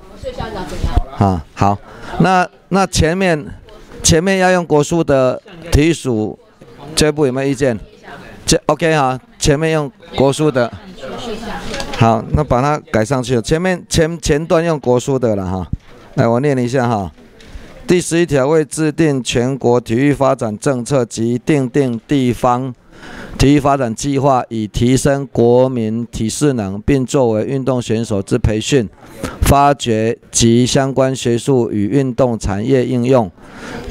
[SPEAKER 1] 啊，好，那那前面前面要用国书的体育署这部有没有意见？这 OK 哈，前面用国书的，好，那把它改上去了。前面前前段用国书的了哈，来我念一下哈。第十一条为制定全国体育发展政策及订定地方体育发展计划，以提升国民体适能，并作为运动选手之培训、发掘及相关学术与运动产业应用。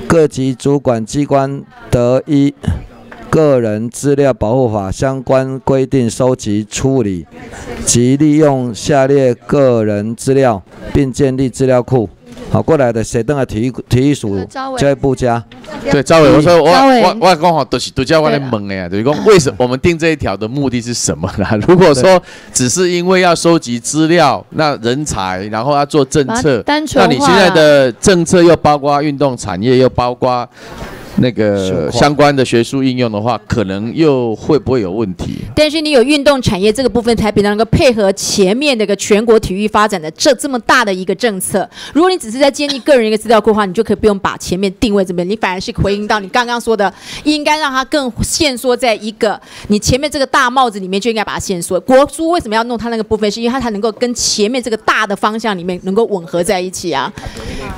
[SPEAKER 1] 各级主管机关得依个人资料保护法相关规定收集、处理及利用下列个人资料，并建立资料库。好，过来的谁登了体育体育署教育部家。
[SPEAKER 8] 对，赵伟，我说我我我刚好都是都叫我来问的呀，就是讲为什么我们定这一条的目的是什么啦？如果说只是因为要收集资料，那人才，然后要做政策，
[SPEAKER 12] 单纯
[SPEAKER 8] 那你现在的政策又包括运动产业，又包括那个相关的学术应用的话，可能又会不会有问题？
[SPEAKER 3] 但是你有运动产业这个部分，才比较能够配合前面那个全国体育发展的这这么大的一个政策。如果你只是在建立个人一个资料库的话，你就可以不用把前面定位这边，你反而是回应到你刚刚说的，应该让它更限缩在一个你前面这个大帽子里面就应该把它限缩。国书为什么要弄它那个部分，是因为它才能够跟前面这个大的方向里面能够吻合在一起啊。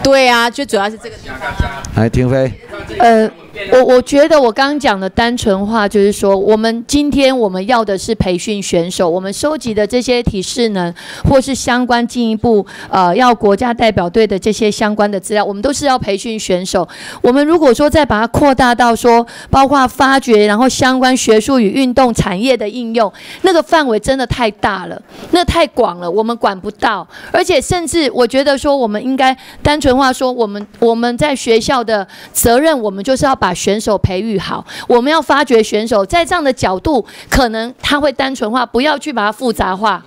[SPEAKER 3] 对啊，就主要是这个地方啊。
[SPEAKER 1] 来，婷飞，
[SPEAKER 12] 呃，我我觉得我刚刚讲的单纯化，就是说，我们今天我们要的是培训选手，我们收集的这些体适能或是相关进一步呃要国家代表队的这些相关的资料，我们都是要培训选手。我们如果说再把它扩大到说，包括发掘，然后相关学术与运动产业的应用，那个范围真的太大了，那太广了，我们管不到。而且甚至我觉得说，我们应该单纯化说，我们我们在学校的责任，我们就是要把选手培育好，我们要发掘选手，在这样的角度，可能他会单纯化，不要去把它复杂化。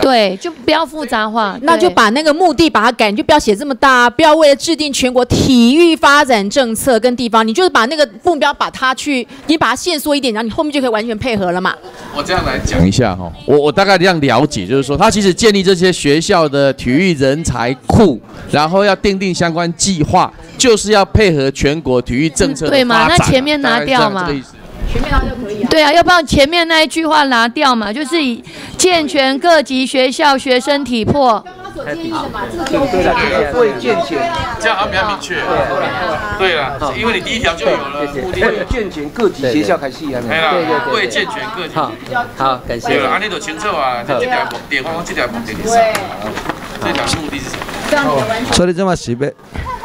[SPEAKER 12] 对，就不要复杂化，
[SPEAKER 3] 那就把那个目的把它改，你就不要写这么大、啊，不要为了制定全国体育发展政策跟地方，你就是把那个目标把它去，你把它限缩一点，然后你后面就可以完全配合了嘛。
[SPEAKER 8] 我这样来讲一下哈，我我大概这样了解，就是说，他其实建立这些学校的体育人才库，然后要定定相关计划，就是要配合全国体育政策的
[SPEAKER 12] 对嘛？
[SPEAKER 8] 发展啊
[SPEAKER 12] 那前面拿掉嘛。
[SPEAKER 8] 大概是这个意思
[SPEAKER 3] 全面拿就可以啊。
[SPEAKER 12] 对啊，要不然前面那一句话拿掉嘛，就是以健全各级学校学生体魄。
[SPEAKER 5] 会健全，
[SPEAKER 8] 这样好像比较明确。对了，因为你第一条就有了。
[SPEAKER 5] 健全各级学校开始啊。
[SPEAKER 8] 哎啦，为健全各级。
[SPEAKER 6] 好，好，感谢
[SPEAKER 8] 对。了，安尼就清楚啊，这条目地方，这条目的是啥？这条目的是什么？
[SPEAKER 1] 所以这么是要，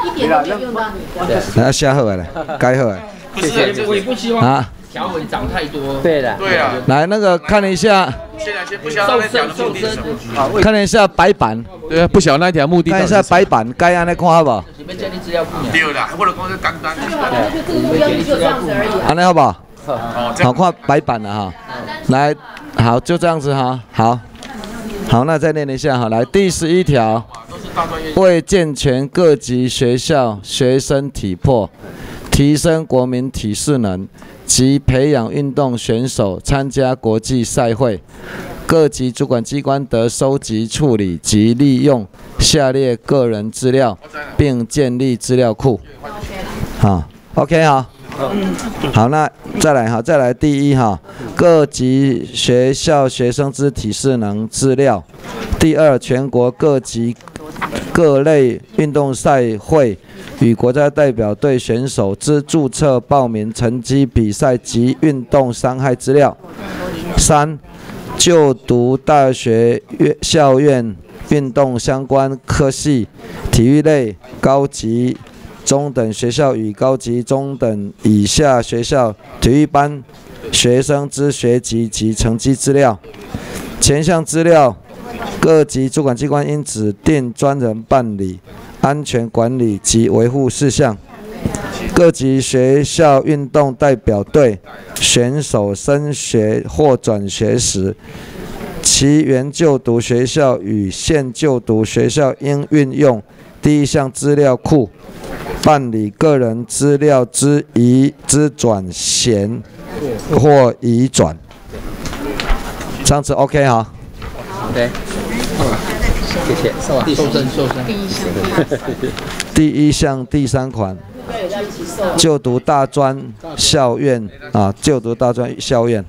[SPEAKER 3] 一点都没有用到你的。
[SPEAKER 1] 来写好了，改好了。
[SPEAKER 4] 不是，我也不希望
[SPEAKER 1] 啊，
[SPEAKER 4] 条纹长太多。
[SPEAKER 6] 对的，
[SPEAKER 8] 对啊，
[SPEAKER 1] 来那个看一下，
[SPEAKER 8] 现在先不晓得那条目的是什么。
[SPEAKER 1] 看一下白板，
[SPEAKER 8] 对啊，不晓得那条目的到
[SPEAKER 1] 看一
[SPEAKER 8] 底是什么。
[SPEAKER 1] 下白板，该安尼看好不好？
[SPEAKER 4] 你们建立资料库？
[SPEAKER 8] 对啦，或者讲是简单的。
[SPEAKER 3] 这个目标就这样子而已。
[SPEAKER 1] 安尼好不好看白板了哈，来，好就这样子哈，好，好，那再念一下哈，来第十一条，为健全各级学校学生体魄，提升国民体适能及培养运动选手参加国际赛会，各级主管机关得收集、处理及利用下列个人资料，并建立资料库。好，OK 好。好，那再来哈，再来第一哈，各级学校学生之体适能资料。第二，全国各级各类运动赛会与国家代表队选手之注册报名成绩、比赛及运动伤害资料。三，就读大学院校院运动相关科系、体育类高级中等学校与高级中等以下学校体育班学生之学籍及成绩资料。前项资料，各级主管机关应指定专人办理安全管理及维护事项。各级学校运动代表队选手升学或转学时，其原就读学校与现就读学校应运用第一项资料库办理个人资料之移之转衔或移转。这样子 OK 哈
[SPEAKER 6] ？OK，谢谢。
[SPEAKER 1] 第一项第三款，就读大专校院啊，就读大专校院。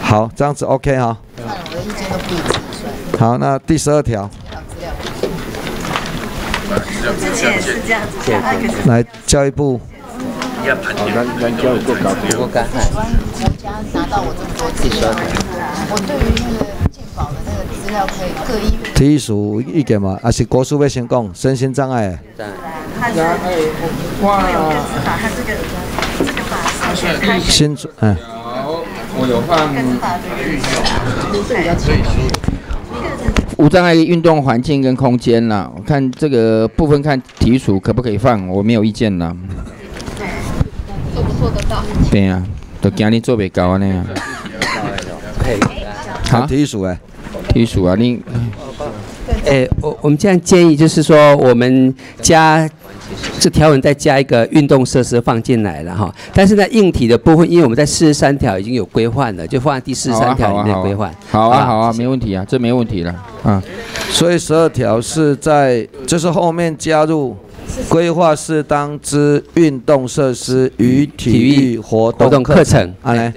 [SPEAKER 1] 好，这样子 OK 哈。好，那第十二条，
[SPEAKER 11] 之前也是这样子讲，那个是
[SPEAKER 1] 来教育部
[SPEAKER 6] 不过干旱。
[SPEAKER 13] 国家拿到我这么多资料，我对于那个健保的那个资料可以各医院。
[SPEAKER 1] 体育署有意见嘛？还是国术要先讲身心障碍的？
[SPEAKER 11] 它是会有个司法，它这个这个法
[SPEAKER 1] 新嗯，
[SPEAKER 4] 我有放
[SPEAKER 11] 跟法律
[SPEAKER 4] 无障碍运动环境跟空间啦。我看这个部分看体育署可不可以放，我没有意见啦。
[SPEAKER 13] 做不做得到？
[SPEAKER 4] 对啊、都今日做袂到安尼啊。
[SPEAKER 1] 好，体育署诶，
[SPEAKER 4] 体育署啊，你
[SPEAKER 6] 诶，我我们这样建议就是说，我们加这条文再加一个运动设施放进来了哈。但是呢，硬体的部分，因为我们在四十三条已经有规范了，就放在第四十三条里面规范。
[SPEAKER 4] 好啊好啊，没问题啊，这没问题了啊。
[SPEAKER 1] 所以十二条是在，就是后面加入规划适当之运动设施与体育活
[SPEAKER 6] 活动课程
[SPEAKER 1] 啊来，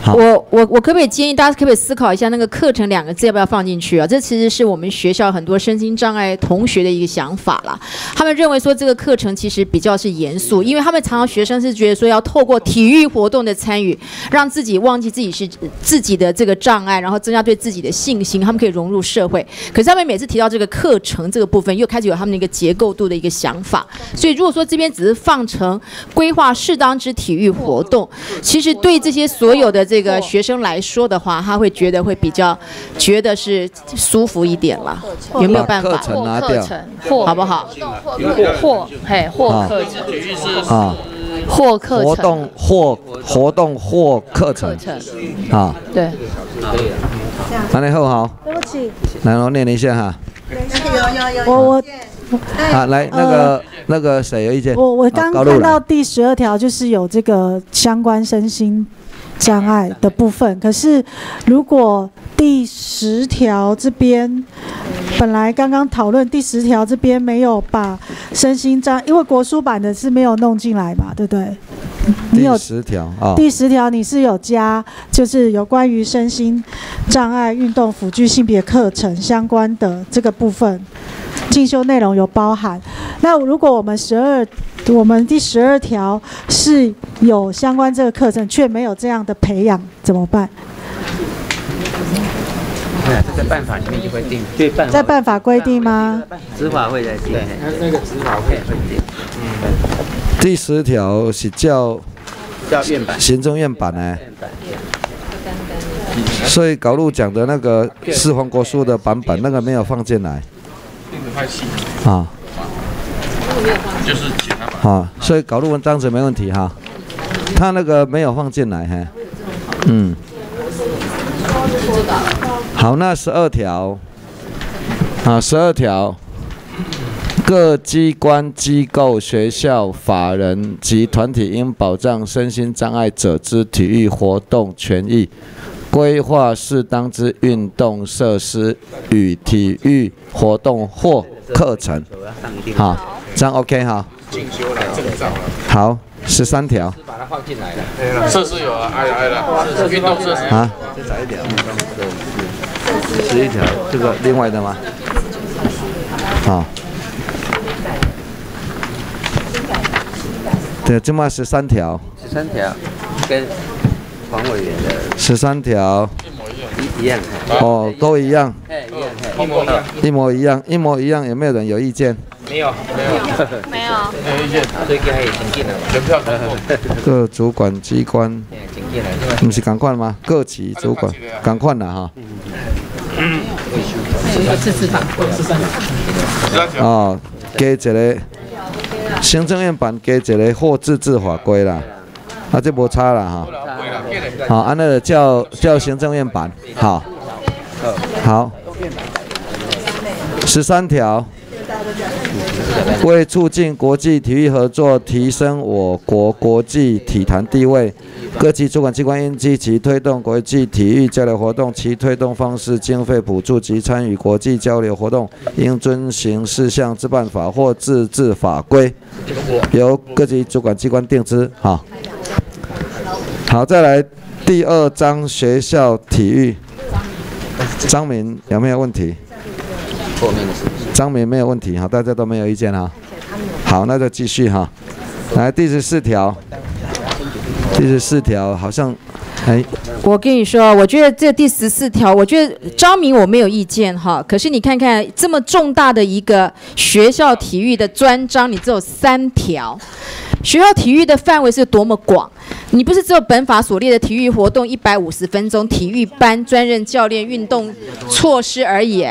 [SPEAKER 1] 好
[SPEAKER 3] 我我我可不可以建议大家可不可以思考一下那个课程两个字要不要放进去啊？这其实是我们学校很多身心障碍同学的一个想法啦。他们认为说这个课程其实比较是严肃，因为他们常常学生是觉得说要透过体育活动的参与，让自己忘记自己是自己的这个障碍，然后增加对自己的信心，他们可以融入社会。可是他们每次提到这个课程这个部分，又开始有他们的一个结构度的一个想法。所以如果说这边只是放成规划适当之体育活动，其实对这些所有的这个学生来说的话，他会觉得会比较觉得是舒服一点了。有没有办法？
[SPEAKER 1] 课程拿掉
[SPEAKER 12] 或
[SPEAKER 3] 好不好？
[SPEAKER 12] 或嘿或
[SPEAKER 1] 啊。
[SPEAKER 12] 课程，
[SPEAKER 1] 啊，
[SPEAKER 12] 或课程。
[SPEAKER 1] 活动或活动或课程。啊，
[SPEAKER 12] 对。
[SPEAKER 1] 安尼好好，
[SPEAKER 10] 对不起，
[SPEAKER 1] 来我念一下哈，
[SPEAKER 11] 有有有，
[SPEAKER 10] 我我
[SPEAKER 1] 啊来那个那个谁有意见？
[SPEAKER 10] 我我刚看到第十二条，就是有这个相关身心障碍的部分。可是如果第十条这边本来刚刚讨论第十条这边没有把身心障，因为国书版的是没有弄进来嘛，对不对？你有
[SPEAKER 1] 第十条啊，
[SPEAKER 10] 第十条你是有加，就是有关于身心障碍运动辅具性别课程相关的这个部分，进修内容有包含。那如果我们十二，我们第十二条是有相关这个课程，却没有这样的培养，怎么办？
[SPEAKER 6] 对啊，这在办法里面就会定，对办法
[SPEAKER 10] 在办法规定吗？
[SPEAKER 6] 执法会在定，那那个执法会会定。
[SPEAKER 1] 第十条是叫
[SPEAKER 6] 叫院版。
[SPEAKER 1] 行政院版呢？所以高路讲的那个四黄国书的版本，那个没有放进来。啊。
[SPEAKER 8] 就是请他
[SPEAKER 1] 啊，所以搞论文章子没问题哈，他那个没有放进来哈，嗯，好，那十二条，啊，十二条，各机关、机构、学校、法人及团体应保障身心障碍者之体育活动权益，规划适当之运动设施与体育活动或课程，好，这样 OK 哈。
[SPEAKER 8] 进修了，证照了。
[SPEAKER 1] 好，十三条。
[SPEAKER 6] 把它放进来了。
[SPEAKER 8] 设施有啊，挨了挨了，运动设施。
[SPEAKER 1] 啊。
[SPEAKER 6] 再找一点。
[SPEAKER 1] 十一条，这个另外的吗？好。对，这么十三条。
[SPEAKER 6] 十三条，跟黄委员的。
[SPEAKER 1] 十三条。
[SPEAKER 6] 一样。
[SPEAKER 1] 哦，都一样。
[SPEAKER 6] 哎，一样，一模一样。
[SPEAKER 1] 一模一样，一模一样，有没有人有意见？
[SPEAKER 6] 没有，没有，
[SPEAKER 12] 没有，
[SPEAKER 8] 没有意见。
[SPEAKER 6] 所以给他也请进了，
[SPEAKER 8] 全票。通过。
[SPEAKER 1] 各主管机关，
[SPEAKER 6] 请进来，
[SPEAKER 1] 不是赶快吗？各级主管，赶快了哈。
[SPEAKER 6] 嗯。
[SPEAKER 12] 自治法，
[SPEAKER 8] 十三条。
[SPEAKER 1] 哦，加一个行政院版加一个货自治法规啦，啊，这无差啦哈。好，安那叫叫行政院版，好。好。十三条。为促进国际体育合作，提升我国国际体坛地位，各级主管机关应积极推动国际体育交流活动，其推动方式、经费补助及参与国际交流活动，应遵循事项之办法或自治法规，由各级主管机关定之。好，好，再来第二章学校体育，张明有没有问题？张明没有问题哈，大家都没有意见哈。好，那就继续哈。来第十四条，第十四条好像，哎，
[SPEAKER 3] 我跟你说，我觉得这第十四条，我觉得张明我没有意见哈。可是你看看这么重大的一个学校体育的专章，你只有三条，学校体育的范围是多么广。你不是只有本法所列的体育活动一百五十分钟，体育班专任教练运动措施而已，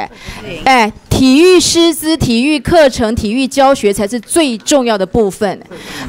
[SPEAKER 3] 哎，体育师资、体育课程、体育教学才是最重要的部分。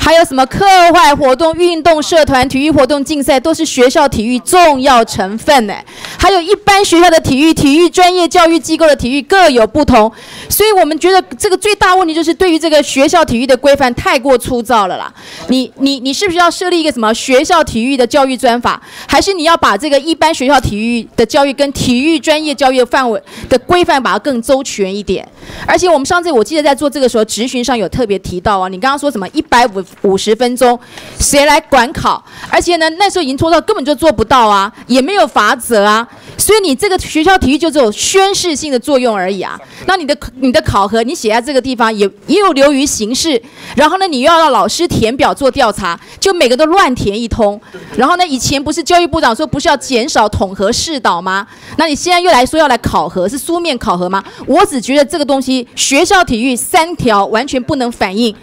[SPEAKER 3] 还有什么课外活动、运动社团、体育活动竞赛，都是学校体育重要成分呢。还有一般学校的体育、体育专业教育机构的体育各有不同，所以我们觉得这个最大问题就是对于这个学校体育的规范太过粗糙了啦。你你你是不是要设立一个什么学校体育的教育专法，还是你要把这个一般学校体育的教育跟体育专业教育范围的规范把它更周全一点？而且我们上次我记得在做这个时候，执询上有特别提到啊，你刚刚说什么一百五五十分钟，谁来管考？而且呢，那时候已经做到根本就做不到啊，也没有法则啊，所以你这个学校体育就只有宣示性的作用而已啊。那你的你的考核，你写在这个地方也也有流于形式，然后呢，你又要让老师填表做调查，就每个都乱填一通。然后呢，以前不是教育部长说不是要减少统合试导吗？那你现在又来说要来考核，是书面考核吗？我只觉得这个东西，学校体育三条完全不能反映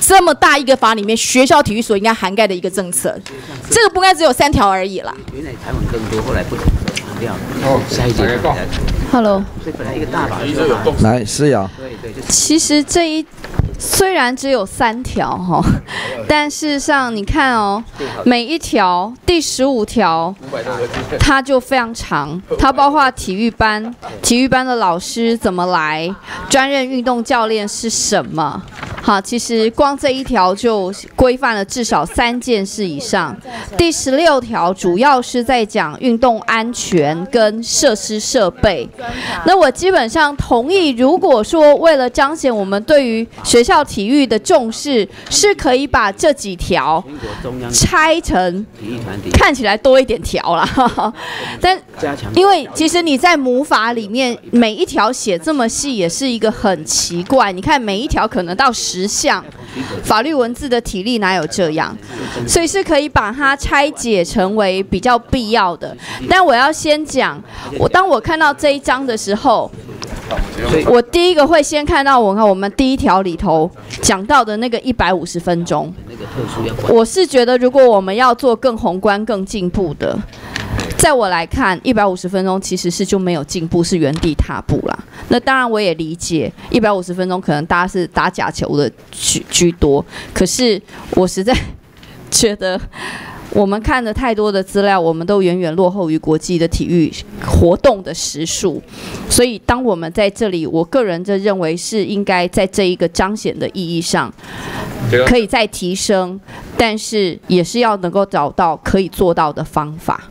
[SPEAKER 3] 这么大一个法里面学校体育所应该涵盖的一个政策，这个不该只有三条而已了。
[SPEAKER 6] 原来台湾更多，后来不哦，下一节。
[SPEAKER 14] Hello。
[SPEAKER 6] 所以本来一个大法
[SPEAKER 1] 来思瑶。
[SPEAKER 14] 其实这一虽然只有三条哈，但事实上你看哦，每一条第十五条，它就非常长，它包括体育班、体育班的老师怎么来，专任运动教练是什么。好，其实光这一条就规范了至少三件事以上。第十六条主要是在讲运动安全跟设施设备。那我基本上同意，如果说为了彰显我们对于学校体育的重视，是可以把这几条拆成看起来多一点条啦。但因为其实你在母法里面每一条写这么细，也是一个很奇怪。你看每一条可能到十项，法律文字的体力哪有这样？所以是可以把它拆解成为比较必要的。但我要先讲，我当我看到这一章的时候。我第一个会先看到我看我们第一条里头讲到的那个一百五十分钟，我是觉得如果我们要做更宏观、更进步的，在我来看，一百五十分钟其实是就没有进步，是原地踏步啦。那当然我也理解，一百五十分钟可能大家是打假球的居居多，可是我实在觉得。我们看了太多的资料，我们都远远落后于国际的体育活动的时数，所以当我们在这里，我个人就认为是应该在这一个彰显的意义上，可以再提升，但是也是要能够找到可以做到的方法。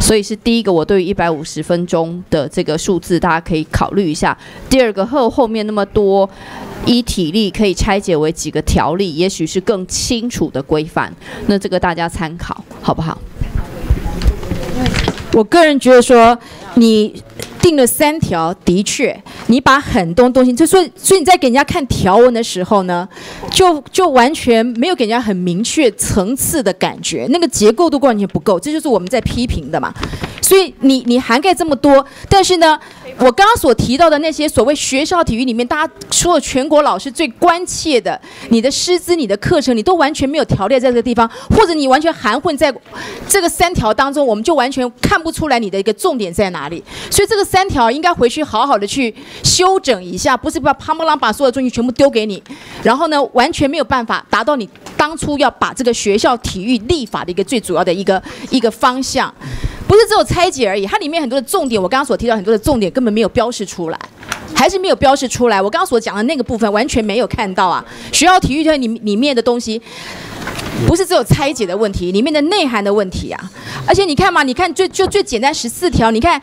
[SPEAKER 14] 所以是第一个，我对于一百五十分钟的这个数字，大家可以考虑一下。第二个后后面那么多。依体力可以拆解为几个条例，也许是更清楚的规范。那这个大家参考，好不好？
[SPEAKER 3] 我个人觉得说，你定了三条，的确，你把很多东西，就所以所以你在给人家看条文的时候呢，就就完全没有给人家很明确层次的感觉，那个结构都完全不够，这就是我们在批评的嘛。所以你你涵盖这么多，但是呢？我刚刚所提到的那些所谓学校体育里面，大家说的全国老师最关切的，你的师资、你的课程，你都完全没有条列在这个地方，或者你完全含混在这个三条当中，我们就完全看不出来你的一个重点在哪里。所以这个三条应该回去好好的去修整一下，不是把潘波浪把所有的东西全部丢给你，然后呢完全没有办法达到你当初要把这个学校体育立法的一个最主要的一个一个方向。不是只有拆解而已，它里面很多的重点，我刚刚所提到很多的重点根本没有标示出来，还是没有标示出来。我刚刚所讲的那个部分完全没有看到啊，学校体育圈里里面的东西。不是只有拆解的问题，里面的内涵的问题啊！而且你看嘛，你看最就最简单十四条，你看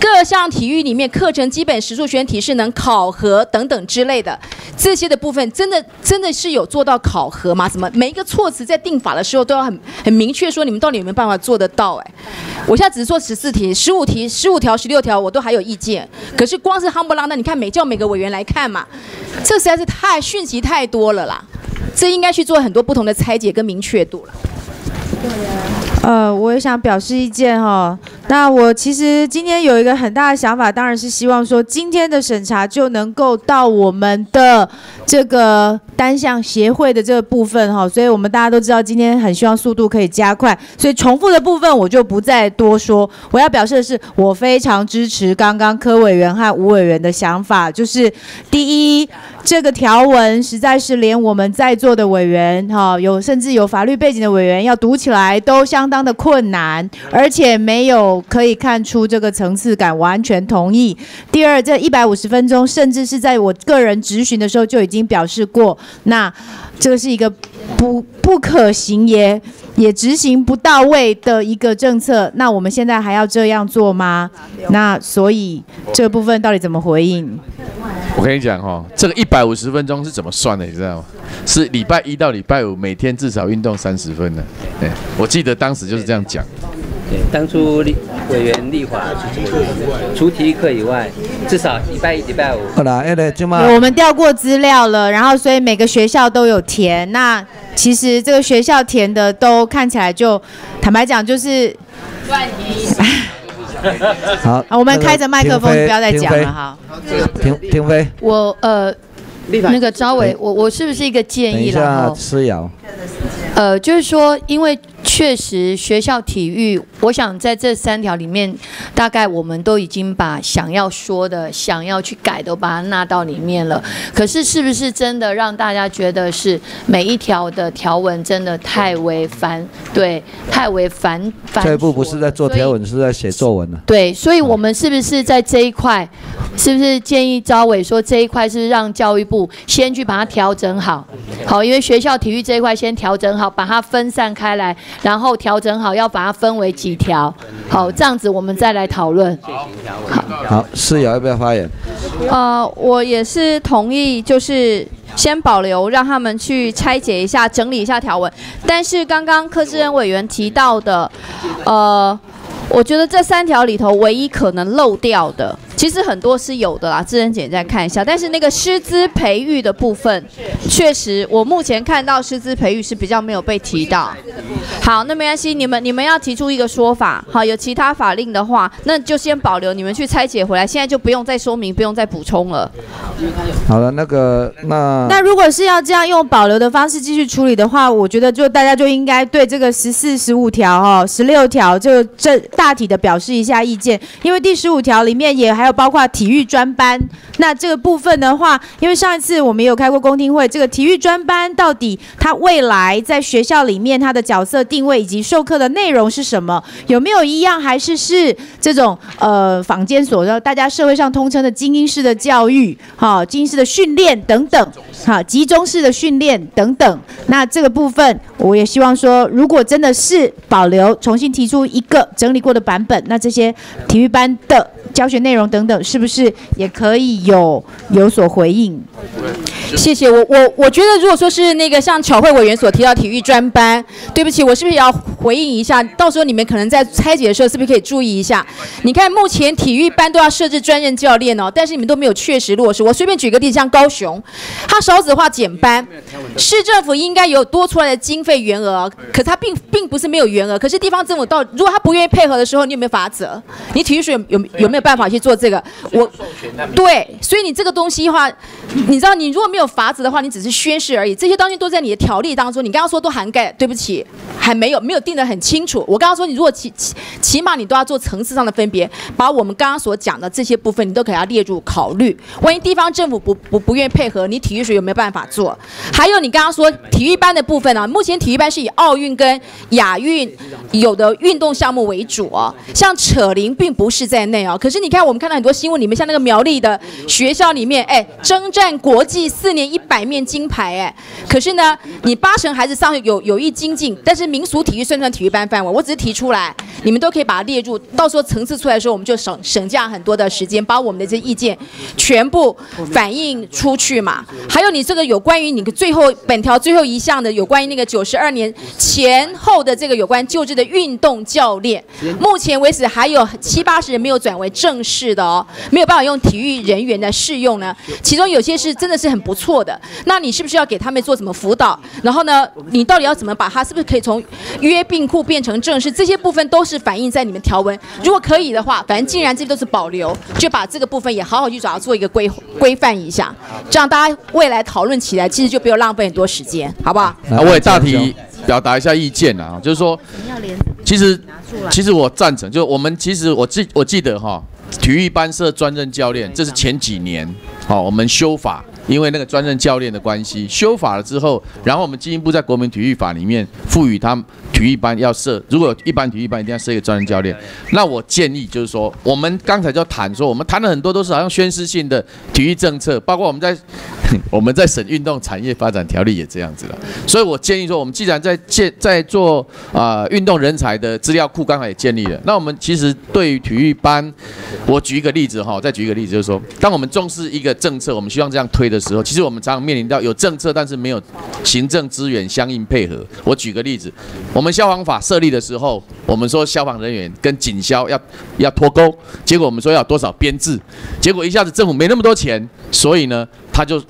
[SPEAKER 3] 各项体育里面课程基本、实数、学体适能考核等等之类的这些的部分，真的真的是有做到考核吗？什么每一个措辞在定法的时候都要很很明确说，你们到底有没有办法做得到？哎，我现在只是做十四题、十五题、十五条、十六条，我都还有意见。可是光是夯不啷那你看每叫每个委员来看嘛，这实在是太讯息太多了啦。这应该去做很多不同的拆解跟明确度了。
[SPEAKER 15] 呃，我也想表示意见哈。那我其实今天有一个很大的想法，当然是希望说今天的审查就能够到我们的这个单项协会的这个部分哈。所以我们大家都知道，今天很希望速度可以加快，所以重复的部分我就不再多说。我要表示的是，我非常支持刚刚柯委员和吴委员的想法，就是第一。这个条文实在是连我们在座的委员，哈，有甚至有法律背景的委员要读起来都相当的困难，而且没有可以看出这个层次感，完全同意。第二，这一百五十分钟，甚至是在我个人质询的时候就已经表示过，那这个是一个不不可行也也执行不到位的一个政策。那我们现在还要这样做吗？那所以这部分到底怎么回应？
[SPEAKER 8] 我跟你讲哈，这个一百五十分钟是怎么算的，你知道吗？是礼拜一到礼拜五每天至少运动三十分的。对，我记得当时就是这样讲。
[SPEAKER 6] 对，当初立委员立法除体育课以外，至少礼拜一、礼拜五。
[SPEAKER 1] 好啦，
[SPEAKER 15] 我们调过资料了，然后所以每个学校都有填。那其实这个学校填的都看起来就，坦白讲就是乱填。
[SPEAKER 1] 好，
[SPEAKER 15] 我们开着麦克风，不要再讲了哈。
[SPEAKER 1] 停停飞。
[SPEAKER 12] 我呃，那个招伟，我我是不是一个建议了？
[SPEAKER 1] 思瑶。
[SPEAKER 12] 呃，就是说，因为。确实，学校体育，我想在这三条里面，大概我们都已经把想要说的、想要去改都把它纳到里面了。可是，是不是真的让大家觉得是每一条的条文真的太为繁？对，太为繁繁。
[SPEAKER 1] 这一步不是在做条文，是在写作文了。
[SPEAKER 12] 对，所以我们是不是在这一块，是不是建议招委说这一块是让教育部先去把它调整好？好，因为学校体育这一块先调整好，把它分散开来。然后调整好，要把它分为几条，好，这样子我们再来讨论。
[SPEAKER 1] 好，好，思瑶要不要发言？
[SPEAKER 14] 呃，我也是同意，就是先保留，让他们去拆解一下、整理一下条文。但是刚刚柯志恩委员提到的，呃，我觉得这三条里头唯一可能漏掉的，其实很多是有的啦，智恩姐再看一下。但是那个师资培育的部分，确实我目前看到师资培育是比较没有被提到。好，那没关系，你们你们要提出一个说法。好，有其他法令的话，那就先保留，你们去拆解回来，现在就不用再说明，不用再补充了。
[SPEAKER 1] 好了，那个那
[SPEAKER 15] 那如果是要这样用保留的方式继续处理的话，我觉得就大家就应该对这个十四、十五条、哦、十六条就这大体的表示一下意见，因为第十五条里面也还包括体育专班。那这个部分的话，因为上一次我们有开过公听会，这个体育专班到底它未来在学校里面它的角色定位以及授课的内容是什么？有没有一样，还是是这种呃坊间所的大家社会上通称的精英式的教育，好、精英式的训练等等，好、集中式的训练等等。那这个部分，我也希望说，如果真的是保留，重新提出一个整理过的版本，那这些体育班的教学内容等等，是不是也可以有有所回应？
[SPEAKER 3] 谢谢我我我觉得，如果说是那个像巧慧委员所提到体育专班，对不起，我是不是也要回应一下？到时候你们可能在拆解的时候，是不是可以注意一下？你看，目前体育班都要设置专任教练哦，但是你们都没有确实落实。我随便举个例子，像高雄，他少子化减班，市政府应该有多出来的经费员额，可他并并不是没有员额，可是地方政府到如果他不愿意配合的时候，你有没有法则？你体育署有有有没有办法去做这个？我对，所以你这个东西的话，你知道，你如果没有法子的话，你只是宣誓而已。这些东西都在你的条例当中，你刚刚说都涵盖，对不起，还没有没有定得很清楚。我刚刚说，你如果起起起码你都要做层次上的分别，把我们刚刚所讲的这些部分，你都给它列入考虑。万一地方政府不不不愿意配合，你体育署有没有办法做？还有你刚刚说体育班的部分啊，目前体育班是以奥运跟亚运有的运动项目为主哦，像扯铃并不是在内哦。可可是你看，我们看到很多新闻里面，像那个苗栗的学校里面，哎，征战国际四年一百面金牌，哎，可是呢，你八成孩子上有有意精进，但是民俗体育算不算体育班范围？我只是提出来，你们都可以把它列入，到时候层次出来的时候，我们就省省下很多的时间，把我们的这些意见全部反映出去嘛。还有你这个有关于你最后本条最后一项的有关于那个九十二年前后的这个有关救治的运动教练，目前为止还有七八十人没有转为正式的哦，没有办法用体育人员的试用呢。其中有些是真的是很不错的，那你是不是要给他们做什么辅导？然后呢，你到底要怎么把它是不是可以从约并库变成正式？这些部分都是反映在你们条文。如果可以的话，反正既然这都是保留，就把这个部分也好好去找它做一个规规范一下，这样大家未来讨论起来，其实就不用浪费很多时间，好不好？
[SPEAKER 8] 那我也大体表达一下意见啊，就是说，其实其实我赞成，就我们其实我记我记得哈，体育班社专任教练，这是前几年好我们修法，因为那个专任教练的关系，修法了之后，然后我们进一步在国民体育法里面赋予他们体育班要设，如果有一般体育班一定要设一个专任教练。那我建议就是说，我们刚才就谈说，我们谈了很多都是好像宣示性的体育政策，包括我们在 我们在审运动产业发展条例也这样子了。所以我建议说，我们既然在建在做啊、运动人才的资料库，刚才也建立了，那我们其实对于体育班，我举一个例子哈，再举一个例子，就是说，当我们重视一个政策，我们希望这样推的时候，其实我们常常面临到有政策，但是没有行政资源相应配合。我举个例子，我们消防法设立的时候，我们说消防人员跟警消要要脱钩，结果我们说要多少编制，结果一下子政府没那么多钱，所以呢，他就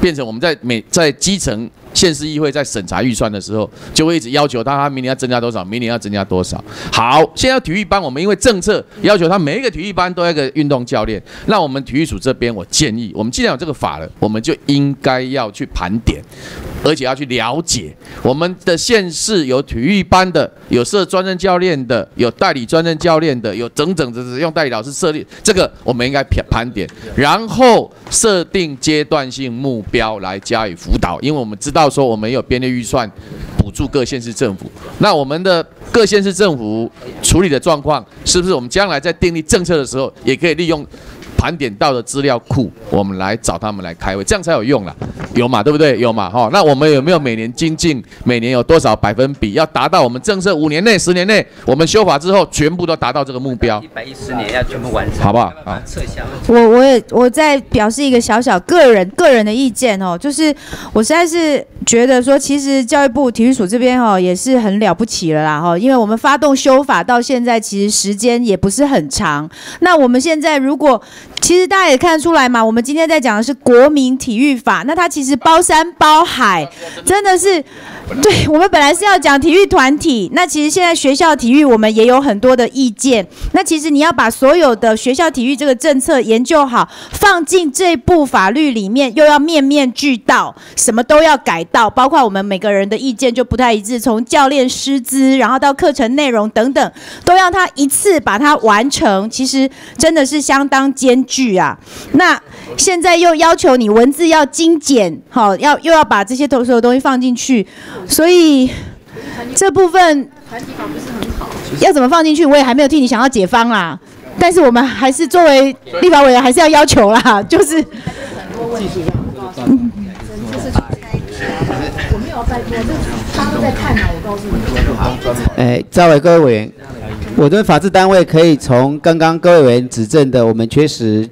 [SPEAKER 8] 变成我们在每在基层县市议会在审查预算的时候，就会一直要求他，他明年要增加多少，明年要增加多少。好，现在体育班我们因为政策要求他每一个体育班都要一个运动教练，那我们体育署这边我建议，我们既然有这个法了，我们就应该要去盘点。而且要去了解我们的县市有体育班的，有设专任教练的，有代理专任教练的，有整整的用代理老师设立，这个我们应该盘盘点，然后设定阶段性目标来加以辅导，因为我们知道到时候我们有编列预算补助各县市政府，那我们的各县市政府处理的状况，是不是我们将来在订立政策的时候，也可以利用？盘点到的资料库，我们来找他们来开会，这样才有用啦，有嘛？对不对？有嘛？哈，那我们有没有每年精进？每年有多少百分比要达到我们政策五年内、十年内，我们修法之后全部都达到这个目标？
[SPEAKER 6] 一百一十年要全部完成，
[SPEAKER 8] 好不好？啊，
[SPEAKER 6] 撤销。
[SPEAKER 15] 我我也我在表示一个小小个人个人的意见哦，就是我实在是觉得说，其实教育部体育署这边哦也是很了不起了啦哈，因为我们发动修法到现在，其实时间也不是很长。那我们现在如果其实大家也看得出来嘛，我们今天在讲的是国民体育法，那它其实包山包海，真的是。对我们本来是要讲体育团体，那其实现在学校体育我们也有很多的意见。那其实你要把所有的学校体育这个政策研究好，放进这部法律里面，又要面面俱到，什么都要改到，包括我们每个人的意见就不太一致，从教练师资，然后到课程内容等等，都要他一次把它完成。其实真的是相当艰巨啊。那现在又要求你文字要精简，好，要又要把这些所有东西放进去。所以这部分要怎么放进去，我也还没有替你想要解方啦。但是我们还是作为立法委员，还是要要求啦，就是。技术上，嗯，就是
[SPEAKER 7] 我没有在做，这他们在看呢。我告诉你。哎，赵伟各位委员，我的法制单位可以从刚刚各位委员指证的，我们确实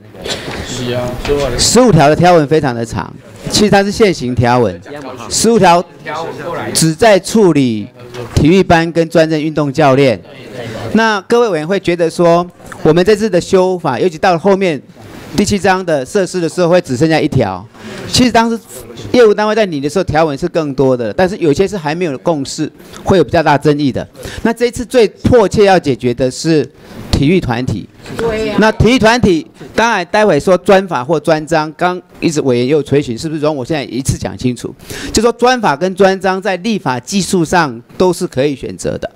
[SPEAKER 7] 十五条的条文非常的长。其实它是现行条文，十五条只在处理体育班跟专任运动教练。那各位委员会觉得说，我们这次的修法，尤其到了后面第七章的设施的时候，会只剩下一条。其实当时业务单位在拟的时候，条文是更多的，但是有些是还没有共识，会有比较大争议的。那这一次最迫切要解决的是。体育团体，那体育团体当然待会说专法或专章，刚一直委员又垂询，是不是容我现在一次讲清楚？就说专法跟专章在立法技术上都是可以选择的，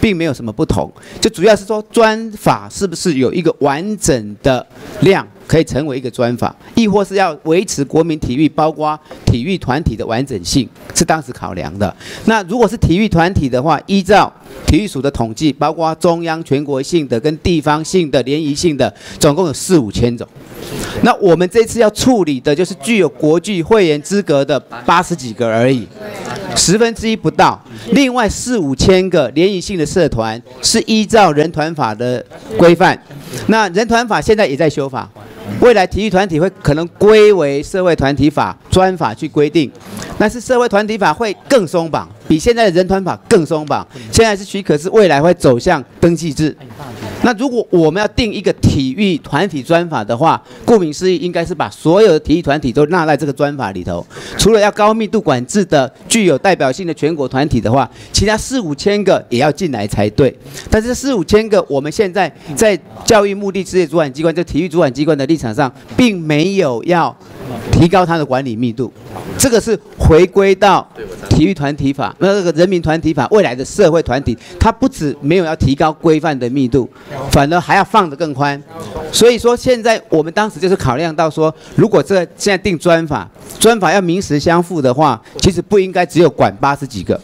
[SPEAKER 7] 并没有什么不同，就主要是说专法是不是有一个完整的量。可以成为一个专法，亦或是要维持国民体育，包括体育团体的完整性，是当时考量的。那如果是体育团体的话，依照体育署的统计，包括中央全国性的跟地方性的联谊性的，总共有四五千种。那我们这次要处理的就是具有国际会员资格的八十几个而已，十分之一不到。另外四五千个联谊性的社团是依照人团法的规范，那人团法现在也在修法。未来体育团体会可能归为社会团体法专法去规定，但是社会团体法会更松绑，比现在的人团法更松绑。现在是许可是未来会走向登记制。那如果我们要定一个体育团体专法的话，顾名思义，应该是把所有的体育团体都纳在这个专法里头。除了要高密度管制的、具有代表性的全国团体的话，其他四五千个也要进来才对。但是四五千个，我们现在在教育目的事业主管机关、就体育主管机关的立场上，并没有要提高它的管理密度。这个是回归到体育团体法，那这个人民团体法未来的社会团体，它不止没有要提高规范的密度，反而还要放得更宽。所以说现在我们当时就是考量到说，如果这现在定专法，专法要名实相符的话，其实不应该只有管八十几个，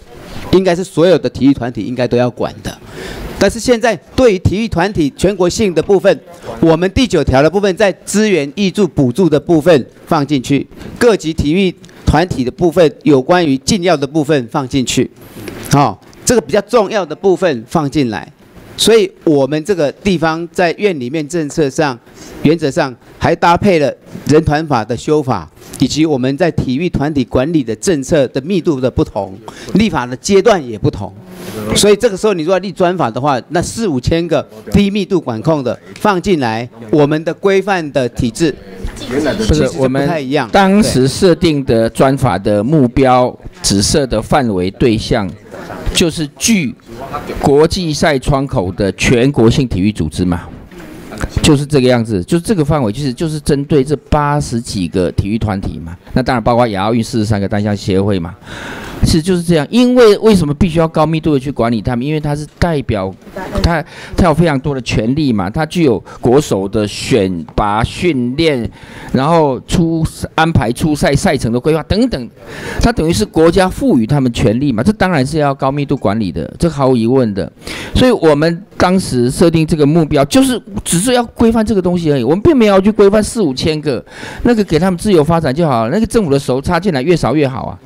[SPEAKER 7] 应该是所有的体育团体应该都要管的。但是现在对于体育团体全国性的部分，我们第九条的部分在资源挹注补助的部分放进去，各级体育。团体的部分，有关于禁药的部分放进去，好，这个比较重要的部分放进来，所以我们这个地方在院里面政策上，原则上还搭配了人团法的修法，以及我们在体育团体管理的政策的密度的不同，立法的阶段也不同，所以这个时候你如果立专法的话，那四五千个低密度管控的放进来，我们的规范的体制。
[SPEAKER 4] 不是我们当时设定的专法的目标，指涉的范围对象，就是具国际赛窗口的全国性体育组织嘛，就是这个样子，就是这个范围，就是就是针对这八十几个体育团体嘛，那当然包括亚奥运四十三个单项协会嘛。其实就是这样，因为为什么必须要高密度的去管理他们？因为他是代表，他他有非常多的权利嘛，他具有国手的选拔、训练，然后出安排出赛赛程的规划等等，他等于是国家赋予他们权利嘛，这当然是要高密度管理的，这毫无疑问的。所以我们当时设定这个目标，就是只是要规范这个东西而已，我们并没有去规范四五千个，那个给他们自由发展就好了，那个政府的手插进来越少越好啊。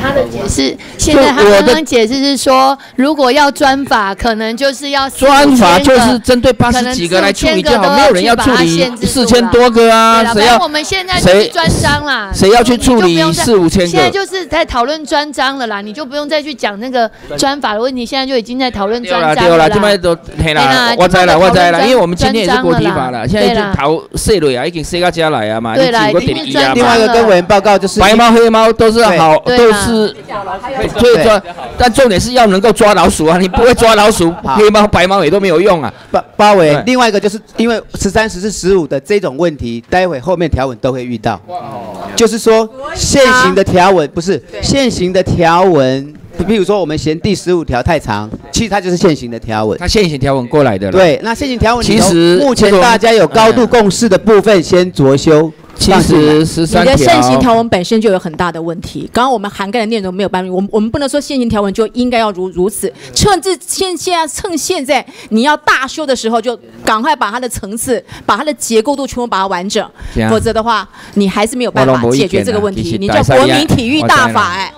[SPEAKER 12] 他的解释，现在他刚刚解释是说，如果要专法，可能就是要
[SPEAKER 4] 专法就是针对八十几个来处理就
[SPEAKER 12] 4000个
[SPEAKER 4] 好，
[SPEAKER 12] 都
[SPEAKER 4] 没有人要
[SPEAKER 12] 去把它
[SPEAKER 4] 处理
[SPEAKER 12] 限制
[SPEAKER 4] 四千多个
[SPEAKER 12] 对
[SPEAKER 4] 啊，
[SPEAKER 12] 啦
[SPEAKER 4] 谁要
[SPEAKER 12] 我们现在就是
[SPEAKER 4] 谁
[SPEAKER 12] 专章啦，
[SPEAKER 4] 谁要去处理四五千个。
[SPEAKER 12] 现在就是在讨论专章了啦，你就不用再去讲那个专法的问题，现在就已经在讨论
[SPEAKER 4] 对
[SPEAKER 12] 专章了啦。
[SPEAKER 4] 今麦都嘿啦我知啦我知啦，
[SPEAKER 12] 今麦都讨论专
[SPEAKER 4] 因为我们今天也是国体
[SPEAKER 12] 专章了啦。
[SPEAKER 4] 法了，现在已
[SPEAKER 12] 对啦
[SPEAKER 4] 经讨设了啊，已经设到家来啊嘛，
[SPEAKER 7] 对啦
[SPEAKER 4] 你经过
[SPEAKER 7] 一
[SPEAKER 4] 啊？
[SPEAKER 7] 另外一个跟委员报告就是
[SPEAKER 4] 白猫黑猫都是好，都是对抓，但重点是要能够抓老鼠啊，你不会抓老鼠，黑猫白猫也都没有用啊。
[SPEAKER 7] 包包围。另外一个就是因为十三、十四、十五的这种问题，待会后面条文都会遇到。就是说，现行的条文不是现行的条文，比如说我们嫌第十五条太长，其实它就是现行的条文。
[SPEAKER 4] 它现行条文过来的。
[SPEAKER 7] 对，那现行条文
[SPEAKER 4] 其实
[SPEAKER 7] 目前大家有高度共识的部分，先着修。
[SPEAKER 4] 其实十三
[SPEAKER 3] 你的现行
[SPEAKER 4] 条
[SPEAKER 3] 条文本身就有很大的问题。刚刚我们涵盖的内容没有办法，我们我们不能说现行条文就应该要如如此。趁这现现在趁现在你要大修的时候，就赶快把它的层次、把它的结构度全部把它完整否则的话，你还是没有办法解决这个问题。你叫国民体育大法，哎，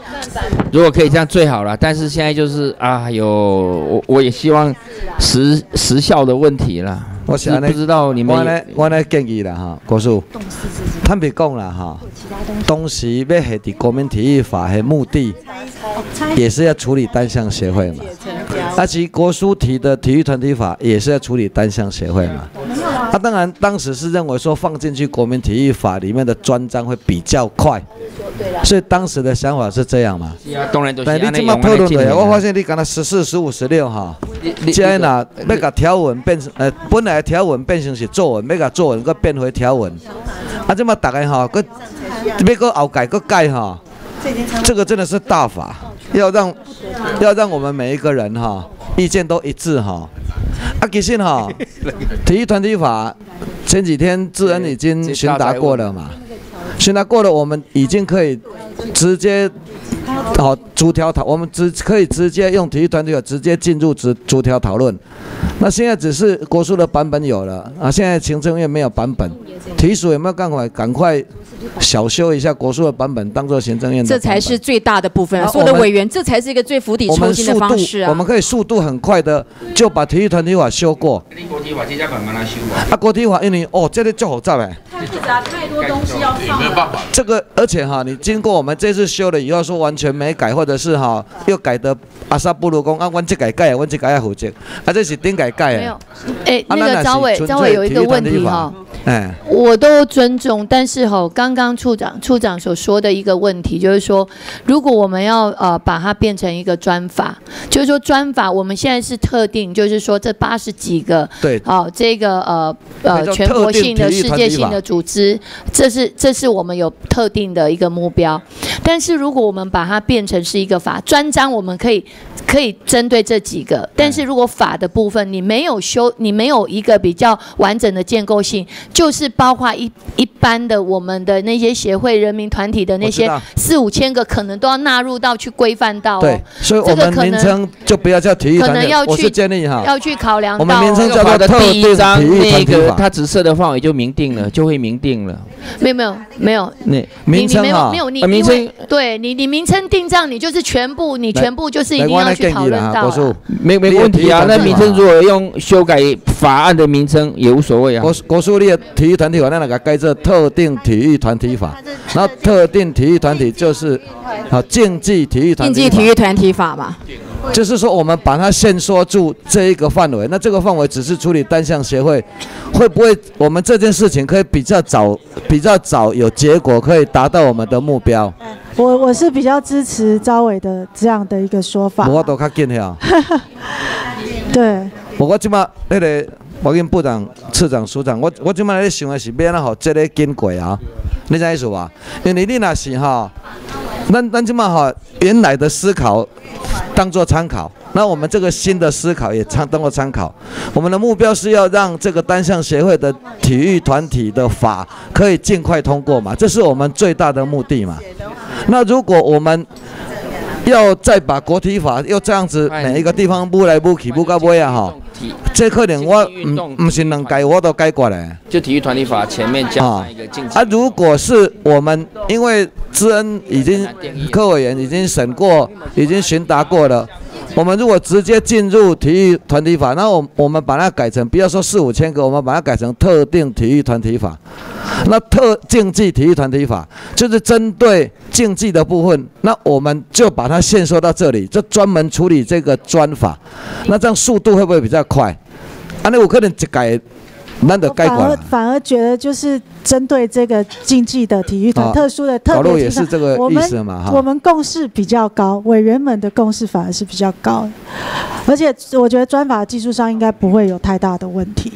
[SPEAKER 4] 如果可以这样最好了，但是现在就是啊，有我我也希望时时效的问题啦。
[SPEAKER 1] 我是
[SPEAKER 4] 不知道你们
[SPEAKER 1] 我来，我呢建议啦哈，国叔，坦白讲啦哈，当时要下伫国民体育法的目的，也是要处理单项协会嘛。而且国书体的体育团体法也是要处理单项协会嘛。他、当然当时是认为说放进去国民体育法里面的专章会比较快，所以当时的想法是这样嘛。
[SPEAKER 4] 当然都是
[SPEAKER 1] 但你这么讨论的，我发现你讲了十四、十五、十六哈，
[SPEAKER 4] 你
[SPEAKER 1] 现在呐要把条文变成呃，本来条文变成是作文，要把作文搁变回条文，啊，这么大家哈，搁要搁后改搁改哈，这个真的是大法，要让要让我们每一个人哈意见都一致哈。啊，其实哈，体育团体法前几天智恩已经询答过了嘛，询答过了，我们已经可以直接好逐条讨，我们直可以直接用体育团体法直接进入逐逐条讨论。那现在只是国书的版本有了啊，现在行政院没有版本，体署有没有办法赶快小修一下国书的版本，当做行政院的
[SPEAKER 3] 这？才是最大的部分
[SPEAKER 1] 我们
[SPEAKER 3] 所有的委员，这才是一个最釜底抽薪的方式，啊。
[SPEAKER 1] 我们可以速度很快的就把体育团体法修过。
[SPEAKER 4] 国体法这家慢慢来修嘛。
[SPEAKER 1] 啊，国体法因为哦，这里就好杂诶。
[SPEAKER 3] 太复杂，太多东西要放。
[SPEAKER 1] 这个而且哈，你经过我们这次修了以后，说完全没改，或者是哈又改的阿萨布鲁宫啊，阮这改改，阮这改要负责，啊这是顶改改
[SPEAKER 12] 没有
[SPEAKER 1] 的。，
[SPEAKER 12] 哎，
[SPEAKER 1] 啊
[SPEAKER 12] 那个张伟，张伟有一个问题哈。，
[SPEAKER 1] 哎，
[SPEAKER 12] 我都尊重，但是吼，刚刚刚处长处长所说的一个问题，就是说，如果我们要呃把它变成一个专法，就是说专法，我们现在是特定，就是说这八十几个，
[SPEAKER 1] 对。
[SPEAKER 12] 哦，这个呃呃全国性的、世界性的组织，这是这是我们有特定的一个目标。但是如果我们把它变成是一个法专章，我们可以可以针对这几个，但是如果法的部分你没有修，你没有一个比较完整的建构性，就是包括一一般的我们的那些协会、人民团体的那些四五千个，可能都要纳入到去规范到、哦。
[SPEAKER 1] 对，所以我们
[SPEAKER 12] 这个可能
[SPEAKER 1] 名称就不要叫体育团体
[SPEAKER 12] 要去
[SPEAKER 1] 是建议哈，
[SPEAKER 12] 要去考量到、
[SPEAKER 1] 我们名称
[SPEAKER 12] 哦
[SPEAKER 1] 叫做
[SPEAKER 4] 的
[SPEAKER 1] 特
[SPEAKER 4] 第一章
[SPEAKER 1] 定体育
[SPEAKER 4] 那
[SPEAKER 1] 团体法
[SPEAKER 4] 个它指涉的范围就明定了，就会明定了。
[SPEAKER 12] 没有没有没有，
[SPEAKER 4] 那
[SPEAKER 12] 你你没有
[SPEAKER 1] 名称哈
[SPEAKER 12] 没有你
[SPEAKER 4] 啊名称
[SPEAKER 12] 对你你名称定账，你就是全部你全部就是一定要去讨
[SPEAKER 1] 建议了哈，
[SPEAKER 12] 论到啊。
[SPEAKER 1] 国术
[SPEAKER 4] 没没问题啊。那名称如果用修改法案的名称也无所谓啊
[SPEAKER 1] 国。国术力的体育团体法，那那个改做特定体育团体法，那特定体育团体就是啊竞技体育团
[SPEAKER 3] 竞
[SPEAKER 1] 体竞
[SPEAKER 3] 技体育团体法嘛，
[SPEAKER 1] 就是说我们把它限缩住这一个范围，那这个范围只是处理单项协会，会不会我们这件事情可以比较早、比较早有结果，可以达到我们的目标？
[SPEAKER 10] 我我是比较支持招伟的这样的一个说法。
[SPEAKER 1] 我都较紧了。
[SPEAKER 10] 对，
[SPEAKER 1] 我即马那个保健部长、次长、署长，我我即马咧想的是要安怎互这个经过啊？你知意思吧？因为你若是哈，咱咱即马哈原来的思考当做参考，那我们这个新的思考也参当做参考。我们的目标是要让这个单项协会的体育团体的法可以尽快通过嘛，这是我们最大的目的嘛。那如果我们要再把国体法又这样子每一个地方不来不去不到尾啊哈，这可能我唔唔是能改我都改过来。
[SPEAKER 4] 就体育团体法前面加上一个禁止。
[SPEAKER 1] 啊，如果是我们因为知恩已经科委员已经审过，已经询答过了。我们如果直接进入体育团体法，那我我们把它改成，不要说四五千个，我们把它改成特定体育团体法。那特竞技体育团体法就是针对竞技的部分，那我们就把它限缩到这里，就专门处理这个专法。那这样速度会不会比较快？啊，那我可能一改。
[SPEAKER 10] 反而反而觉得就是针对这个竞技的体育团、
[SPEAKER 1] 哦
[SPEAKER 10] 特殊的特别
[SPEAKER 1] 也是这个意
[SPEAKER 10] 我们
[SPEAKER 1] 思嘛哈
[SPEAKER 10] 我们共识比较高，委员们的共识反而是比较高，而且我觉得专法技术上应该不会有太大的问题。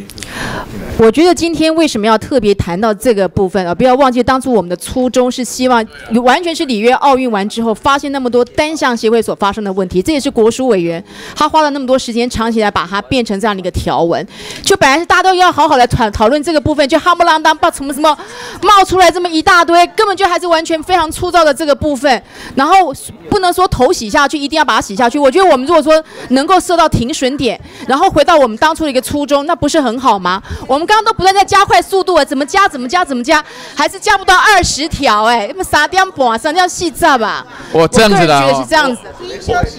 [SPEAKER 3] 我觉得今天为什么要特别谈到这个部分啊？不要忘记当初我们的初衷是希望完全是里约奥运完之后发现那么多单项协会所发生的问题，这也是国书委员他花了那么多时间长期来把它变成这样的一个条文。就本来是大家都要好好来讨讨论这个部分，就夯不啷当把什么什么冒出来这么一大堆，根本就还是完全非常粗糙的这个部分，然后不能说头洗下去，一定要把它洗下去。我觉得我们如果说能够设到停损点，然后回到我们当初的一个初衷，那不是很好吗？我们刚刚都不断在加快速度啊，怎么加怎么加怎么加，还是加不到二十条哎，那么三点半三点细炸吧？
[SPEAKER 8] 我这样子的哦
[SPEAKER 3] 我是这样子。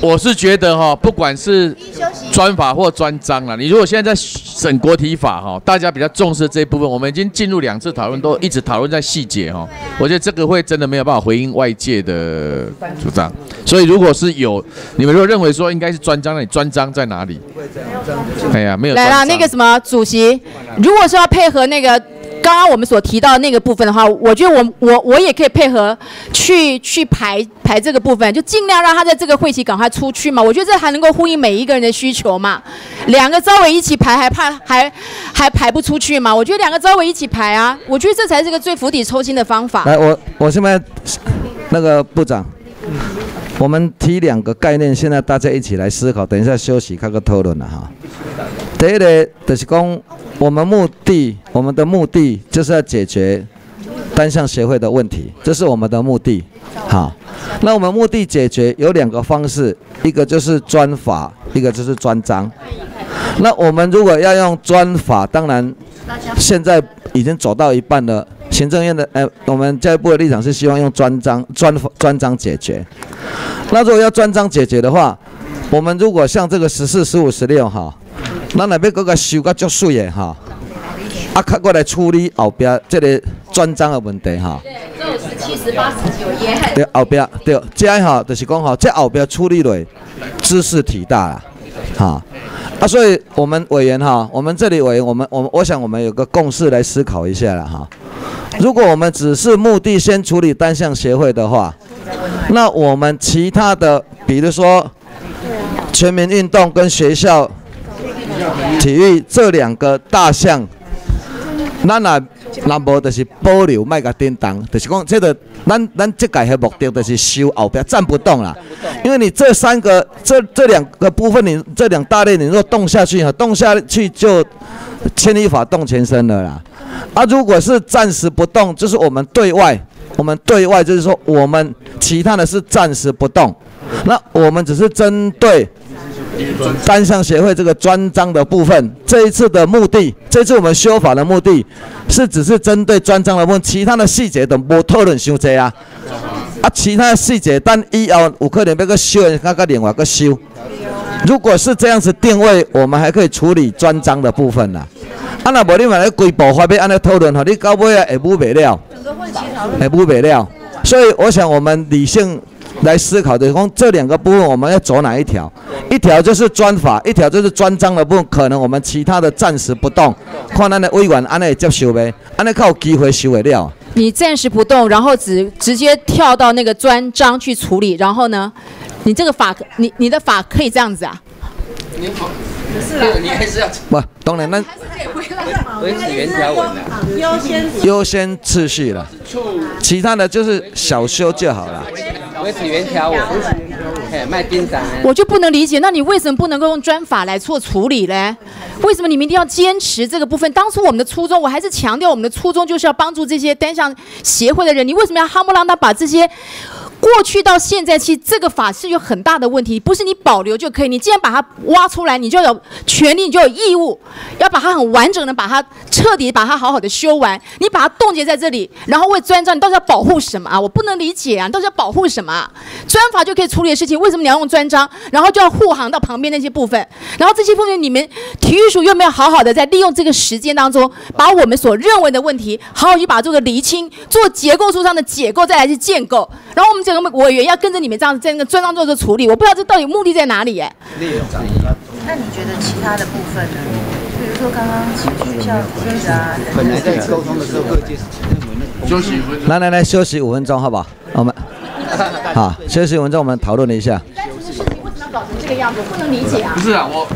[SPEAKER 8] 我是觉得哈，不管是专法或专章啦，你如果现在在审国体法哈，大家比较重视这一部分，我们已经进入两次讨论，都一直讨论在细节哈。我觉得这个会真的没有办法回应外界的主张，所以如果是有你们如果认为说应该是专章，那你专章在哪里？哎呀，没有
[SPEAKER 3] 来了，那个什么主席，如果说要配合那个刚刚我们所提到那个部分的话，我觉得我我我也可以配合去去排排这个部分，就尽量让他在这个会期赶快出去嘛。我觉得这还能够呼应每一个人的需求嘛。两个招委一起排，还怕还还排不出去吗？我觉得两个招委一起排啊，我觉得这才是个最釜底抽薪的方法。
[SPEAKER 1] 来，我我现在那个部长，嗯我们提两个概念，现在大家一起来思考，等一下休息开个讨论了哈。第一个就是讲，我们目的，我们的目的就是要解决单项协会的问题，这是我们的目的。好，那我们目的解决有两个方式，一个就是专法，一个就是专章。那我们如果要用专法，当然现在已经走到一半了。行政院的，呃，我们教育部的立场是希望用专章、专专章解决。那如果要专章解决的话，我们如果像这个十四、十五、十六哈，咱那边各个修个足水的哈，啊，较过来处理后边这个专章的问题哈。
[SPEAKER 3] 十七、十八、十九
[SPEAKER 1] 对，后边对，这样哈，就是讲哈，这后边处理类知识体大啦，哈。啊，啊所以我们委员哈，我们这里委员，我们我我想我们有个共识来思考一下了哈。如果我们只是目的先处理单项协会的话，那我们其他的，比如说全民运动跟学校体育这两个大项，那哪若无就是保留，卖甲叮当，就是讲这个咱咱这届的目的就是修后边站不动啦。因为你这三个这这两个部分，你这两大类，你若动下去哈，动下去就牵一发动全身了啦。啊，如果是暂时不动，就是我们对外，我们对外就是说我们其他的是暂时不动，那我们只是针对单项协会这个专章的部分，这一次的目的，这次我们修法的目的是只是针对专章的部分，其他的细节都无讨论修济啊。啊，其他的细节，但以后有可能要个修，那个另外个修。如果是这样子定位，我们还可以处理专章的部分啦。啊，那无你嘛咧规部发要安尼讨论吼，你到尾啊会补不了，会补不了。所以我想我们理性来思考的，讲这两个部分我们要走哪一条？一条就是专法，一条就是专章的部分，可能我们其他的暂时不动，看咱的委员安尼会接受呗，安尼较有机会收得了。
[SPEAKER 3] 你暂时不动，然后直直接跳到那个专章去处理，然后呢，你这个法，你你的法可以这样子啊？
[SPEAKER 6] 你好，是啦，你还是要
[SPEAKER 1] 不，当然那
[SPEAKER 6] 维持原条文的。
[SPEAKER 10] 优先
[SPEAKER 1] 优先次序了，其他的就是小修就好了。
[SPEAKER 6] 维持原条文，哎，卖丁长呢？
[SPEAKER 3] 我就不能理解，那你为什么不能够用专法来做处理呢？为什么你们一定要坚持这个部分？当初我们的初衷，我还是强调我们的初衷就是要帮助这些单项协会的人，你为什么要哈不啷当把这些过去到现在，其实这个法是有很大的问题，不是你保留就可以。你既然把它挖出来，你就有权利，你就有义务，要把它很完整的把它彻底把它好好的修完。你把它冻结在这里，然后为专章，你到底要保护什么啊？我不能理解啊，你到底要保护什么啊？专法就可以处理的事情，为什么你要用专章？然后就要护航到旁边那些部分，然后这些部分你们体育署又没有好好的在利用这个时间当中，把我们所认为的问题，好好去把它做个厘清，做结构书上的解构，再来去建构。然后我们整个委员要跟着你们这样子在那个专章做个处理，我不知道这到底目的在哪里哎。
[SPEAKER 16] 那你觉得其他的部分呢？比如说刚刚学校体育啊，
[SPEAKER 17] 本来在沟通的时候，各界是那
[SPEAKER 8] 休息五分钟。
[SPEAKER 1] 来来来，休息五分钟，好不好？我们 好休息五分钟，我们讨论一下。
[SPEAKER 3] 为什么要搞成这个样子？不能理解啊。
[SPEAKER 8] 不是啊，我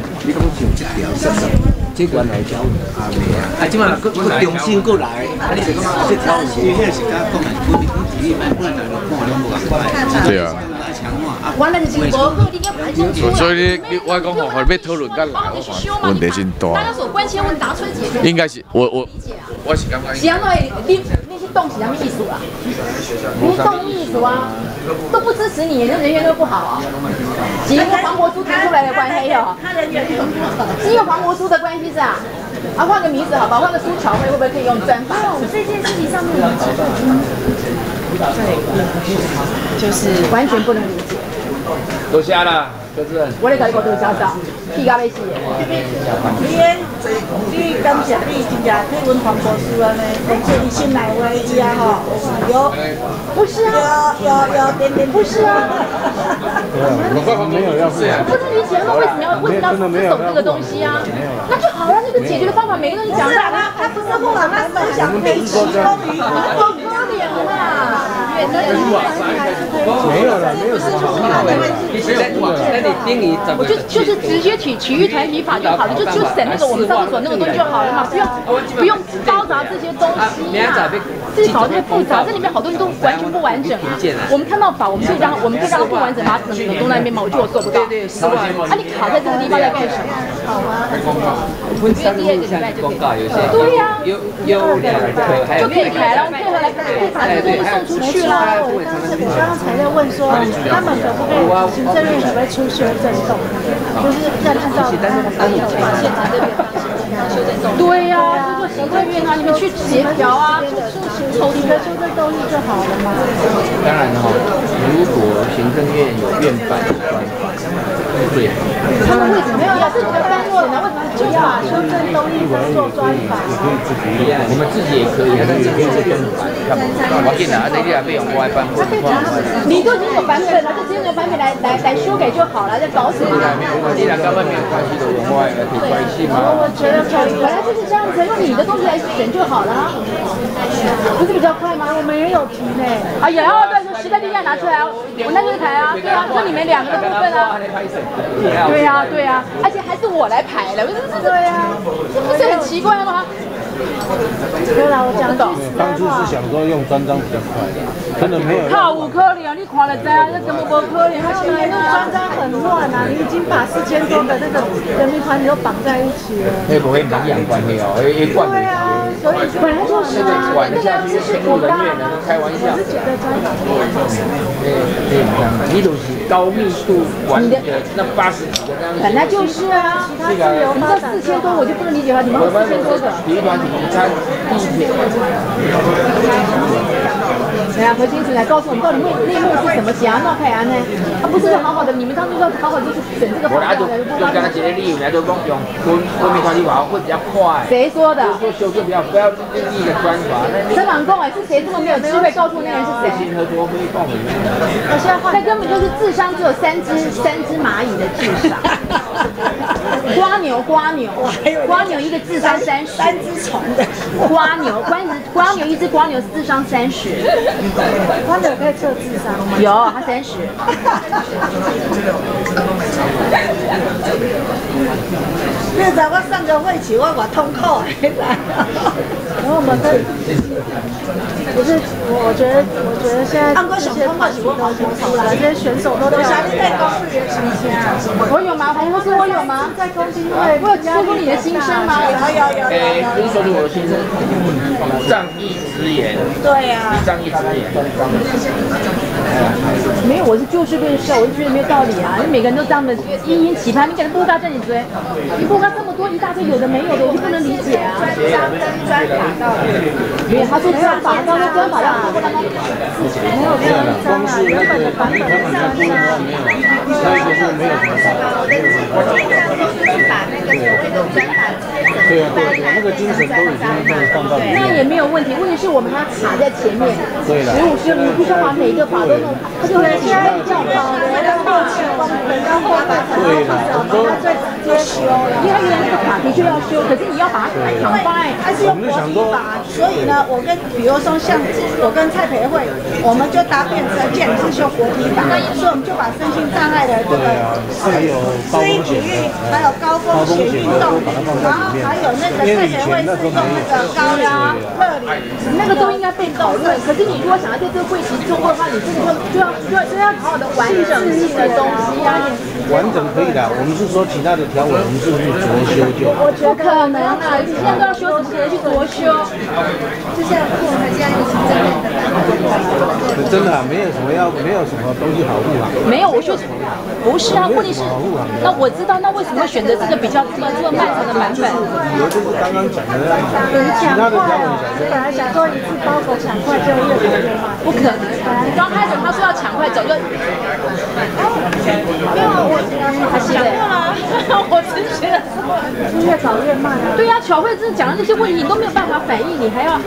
[SPEAKER 17] 你讲像这条，这关来条啊没啊，啊，即马佫佫重新过来，啊，你就讲这条，因为迄是甲讲的，不不体育版本来就看两无共款。
[SPEAKER 8] 对啊。
[SPEAKER 3] 完了就是无好，你要排清楚啊。
[SPEAKER 8] 所以你你我讲吼，讨论干来，我看问题真大
[SPEAKER 3] 大家。所关切问答出来解决。
[SPEAKER 8] 应该是我我我是感觉
[SPEAKER 3] 是安怎的？你那些动是什么意思啊？你动意思啊？都不支持你，那人缘都不好啊。是因为黄国书提出来的关系哦。他人缘很不好。是因为黄国书的关系是啊？啊，换个名字好吧，换个苏巧慧会不会可以用专法？
[SPEAKER 18] 这件事情上面，我觉得
[SPEAKER 3] 对，就是完全不能理解。
[SPEAKER 19] 都瞎了，就是。
[SPEAKER 3] 我咧甲你讲这个家长，气到要死的。
[SPEAKER 18] 你你感谢你真正去阮黄博士安尼，而且你先来威伊啊吼，有
[SPEAKER 3] 不是啊，
[SPEAKER 18] 有有有点点不是啊。
[SPEAKER 20] 没有要
[SPEAKER 3] 不是理解他为什么要为什么要不懂这个东西啊？那就好了，那个解决的方法每个人都讲了。
[SPEAKER 18] 他他不是不把他分享给其中于
[SPEAKER 3] 好可怜啊！
[SPEAKER 20] เป็นห่ 没有了，没有什么好
[SPEAKER 3] 我就就是直接体体育团体法就好了，就就省那个我们上厕所那个东西就好了嘛，不用不用包杂这些东西啊，自己搞这些复杂，这里面好多东西都完全不完整啊。我们看到法，我们可以让我们可以让它不完整，把它整个弄那边嘛，我就我做不到。啊，你卡在这个地方在干什么？好啊，因为第二个礼拜就可以。对呀，
[SPEAKER 19] 有有两个
[SPEAKER 3] 就可以开了，我们配合来可以把这个东西送出去啦。
[SPEAKER 18] 才在问说，他们可不可以行政院可不可以出修正动？就是在按照按照现场这边修正动。
[SPEAKER 3] 对呀，就做行政院啊，你们去协调啊，就
[SPEAKER 18] 抽你的修正动议就好了嘛。
[SPEAKER 19] 当然哈，如果行政院有院办的专法，最好。
[SPEAKER 3] 他们为什么没有要自己的班落呢？为什么
[SPEAKER 18] 就把修正动议做专法？
[SPEAKER 19] 我们自己也可以，但是可以是专法。我见啊，那你还没用我办，我
[SPEAKER 3] 你都已经有版本了，就直接用版本来来来修改就好了，在搞什么？
[SPEAKER 19] 你俩根本没有关系的，我也挺关系吗。
[SPEAKER 3] 我觉得可以，本来就是这样子，用你的东西来选就好了，不是比较快吗？
[SPEAKER 18] 我们也有提呢。
[SPEAKER 3] 啊，有啊，对，说时代力量拿出来啊，我那就是台啊，对啊，就你们两个的部分啊。对呀、对呀、而且还是我来排了，对呀、这不是很奇怪吗？
[SPEAKER 18] 对啦，我讲句实在
[SPEAKER 20] 当初是，想说用专章比较快的，真的没有。
[SPEAKER 3] 靠五颗零，你看了知啊，这根本不可能，他前面
[SPEAKER 18] 那个专章很乱啊，你已经把四千多个那个人民团体都绑在一起了。
[SPEAKER 19] 那不会两样关系哦，会会灌
[SPEAKER 18] 对啊，所以本来就是啊，
[SPEAKER 19] 管下去就天怒人怨了，开玩笑。
[SPEAKER 18] 我是觉得专法比较好。
[SPEAKER 19] 对对，这样的，你都是高密度管理的那八十几。
[SPEAKER 3] 本来就是啊，
[SPEAKER 19] 这个
[SPEAKER 3] 你这四千多我就不能理解了，你们四千多个。
[SPEAKER 19] 体育团体参地铁。
[SPEAKER 3] 对啊，何清楚来告诉我们到底内内幕是什么，怎样闹开啊呢？他，不是好好的，你们当初要好好就是选这个方向
[SPEAKER 19] 我来就就跟他举个例子，人家就讲用国国民团体法会比较快。
[SPEAKER 3] 谁说的？
[SPEAKER 19] 就修正比较不要立一个专法。那
[SPEAKER 3] 陈满共哎，是谁这么没有机会告诉那个人是谁？
[SPEAKER 19] 新合作会报名。
[SPEAKER 3] 我现在换，那根本就是智商只有三只三只蚂蚁的智商。瓜牛瓜牛，瓜牛一个智商三十，三只虫的。瓜牛，瓜牛瓜牛一只瓜牛智商三十，
[SPEAKER 18] 瓜牛可以测智商吗？
[SPEAKER 3] 有他三十。
[SPEAKER 18] 那在我上个会期，我我通扣的来。然后我们在，不是，我觉得，我觉得现在这些话题都出来，这些选手都在。想你在公司也新鲜啊。
[SPEAKER 3] 我有吗？红公司我有吗？
[SPEAKER 18] 在公司会，
[SPEAKER 3] 我有说过你的心声吗？
[SPEAKER 18] 有有有有
[SPEAKER 4] 哎，不
[SPEAKER 18] 有
[SPEAKER 4] 是说出我的心声，仗义直言。
[SPEAKER 18] 对呀。
[SPEAKER 4] 仗义直言。
[SPEAKER 3] 没有，我是就事论事，我就觉得没有道理啊！因为每个人都这样的殷殷期盼，你给他布告这你追，你布告这么多一大堆有的没有的，我就不能理解啊！
[SPEAKER 18] 张跟专法到底？
[SPEAKER 3] 没有，他说专法，他说专法要通过刚刚
[SPEAKER 18] 没有专章啊，原本的版本是这样子啊。
[SPEAKER 20] 那一个是没有什么法。
[SPEAKER 18] 我尽量都是把那个所谓的专法
[SPEAKER 20] 对啊对啊，那个精神都已经都放到里面。
[SPEAKER 3] 那也没有问题，问题是我们还要卡在前面，十五十，你不需要把每一个法都他就会
[SPEAKER 18] 现在已经把人家过去，我们人家后半程
[SPEAKER 20] 对了，
[SPEAKER 18] 他最直接修了。
[SPEAKER 3] 因为他原来这个法的确要修，可是你要把它扛翻哎，
[SPEAKER 18] 它是用国体法，所以呢，我跟比如说像我跟蔡培慧，我们就搭便车建只修国体法，所以我们就把身心障碍的这个
[SPEAKER 20] 还有高
[SPEAKER 18] 私
[SPEAKER 20] 风险
[SPEAKER 18] 体育，还有高风险运动，然后还有那个蔡培慧是用那个高压热力，
[SPEAKER 3] 那个都应该被讨论。可是你如果想要在这个会期通过的话，你真的就就要就要就要好好的完整性的东西啊。
[SPEAKER 20] 完整可以的，我们是说其他的条文，我们是去酌修就好。
[SPEAKER 3] 我不可能啊！你现在都要修，怎么可能去酌修？
[SPEAKER 18] 就像我们现在有行政院的
[SPEAKER 20] 真的啊没有什么要，没有什么东西好护航。
[SPEAKER 3] 没有，我说不是啊，问题是，那我知道，那为什么会选择这个比较这么这么漫长的版本？
[SPEAKER 20] 理由就是刚刚讲的那样子，其
[SPEAKER 18] 抢
[SPEAKER 20] 他的条
[SPEAKER 18] 快哦，本来想说一次包裹抢快就越来越慢，
[SPEAKER 3] 不可能。刚开始他说要抢快走，就
[SPEAKER 18] 没有 我
[SPEAKER 3] 还
[SPEAKER 18] 讲过了，我只是觉得是越早越慢啊。
[SPEAKER 3] 对呀、巧慧真的讲的那些问题你都没有办法反应，你还要